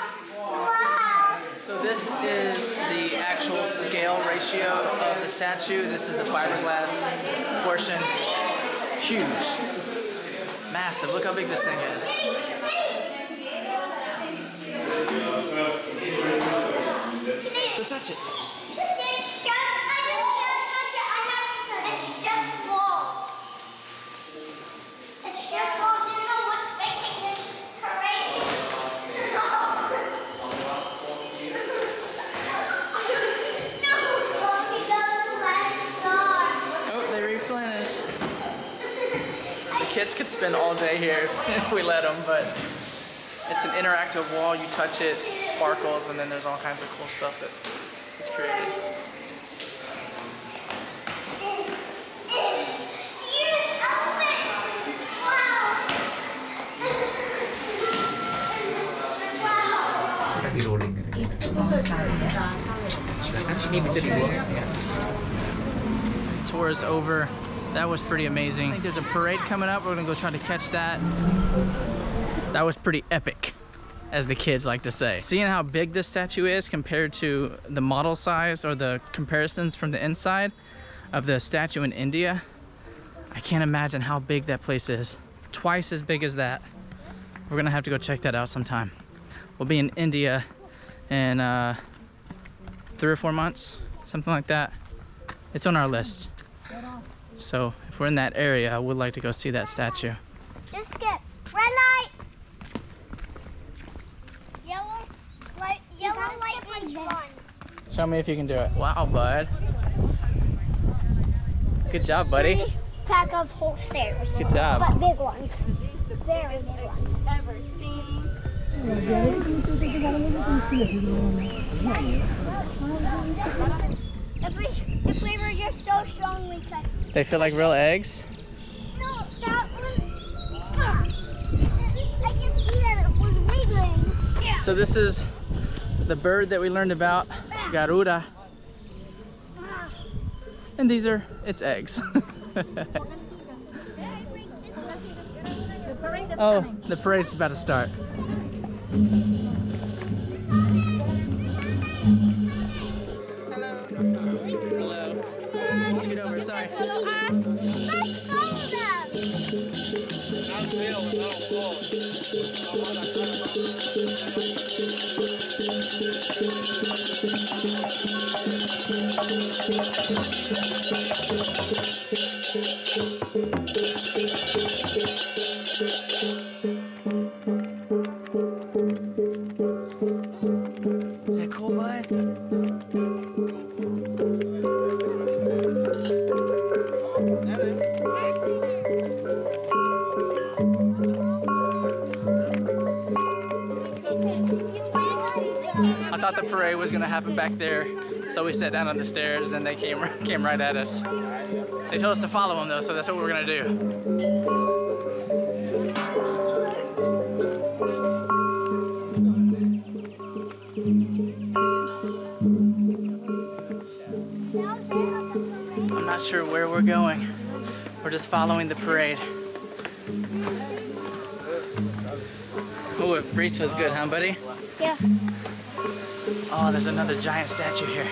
So this is the actual scale ratio of the statue. This is the fiberglass portion. Huge. Massive. Look how big this thing is. Go touch it. It's just wall. It's just wall. Do you know what's making this crazy? Oh, they replenished. The kids could spend all day here if we let them, but it's an interactive wall. You touch it, sparkles, and then there's all kinds of cool stuff that is created. Di rolling Sedangkan sini bisa dibuang ya. Tour is over. That was pretty amazing. I think there's a parade coming up. We're gonna go try to catch that. That was pretty epic, as the kids like to say. Seeing how big this statue is compared to the model size or the comparisons from the inside of the statue in India, I can't imagine how big that place is. Twice as big as that. We're gonna have to go check that out sometime. We'll be in India in uh, three or four months, something like that. It's on our list. So if we're in that area, I would like to go see that statue. Just skip. Red light. Yellow light. Yellow light means run. Show me if you can do it. Wow, bud. Good job, buddy. Three pack of whole stairs. Good job. But big ones. Very big ones. Ever seen? If we if we were just so strong, we could. They feel like real eggs. No, that one. I can see that it was wiggling. Yeah. So this is the bird that we learned about, ah. Garuda. Ah. And these are its eggs. oh, the parade's about to start. Over, sorry. Follow us. Let's follow them. Thought was gonna happen back there, so we sat down on the stairs and they came came right at us. They told us to follow them though, so that's what we're gonna do. I'm not sure where we're going. We're just following the parade. Oh, it breeze was good, huh, buddy? Yeah. Oh, there's another giant statue here.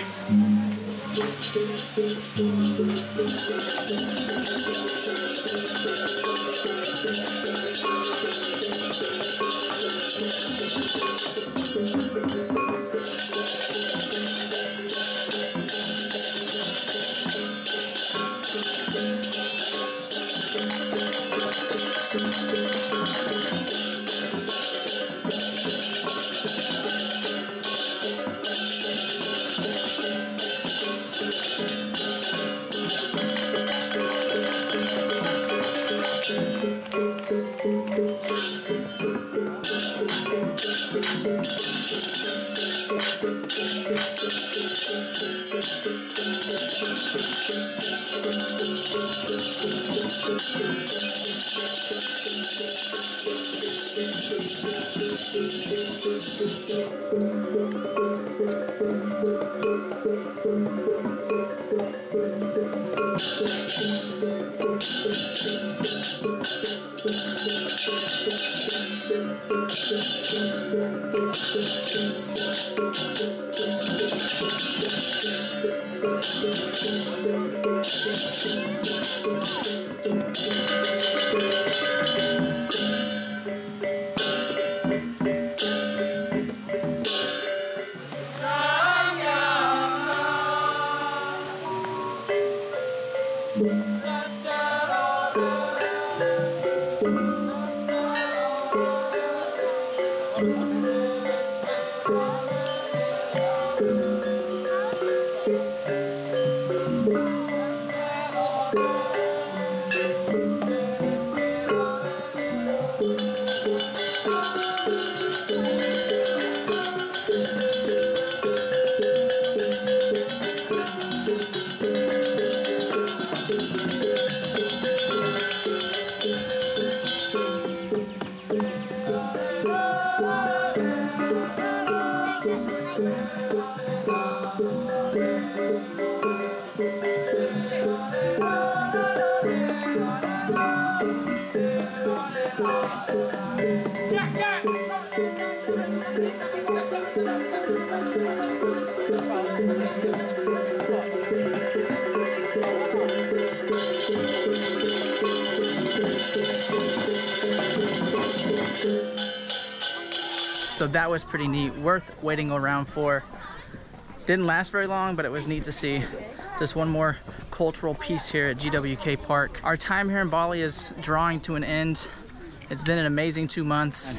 That was pretty neat, worth waiting around for. Didn't last very long, but it was neat to see. Just one more cultural piece here at GWK Park. Our time here in Bali is drawing to an end. It's been an amazing two months.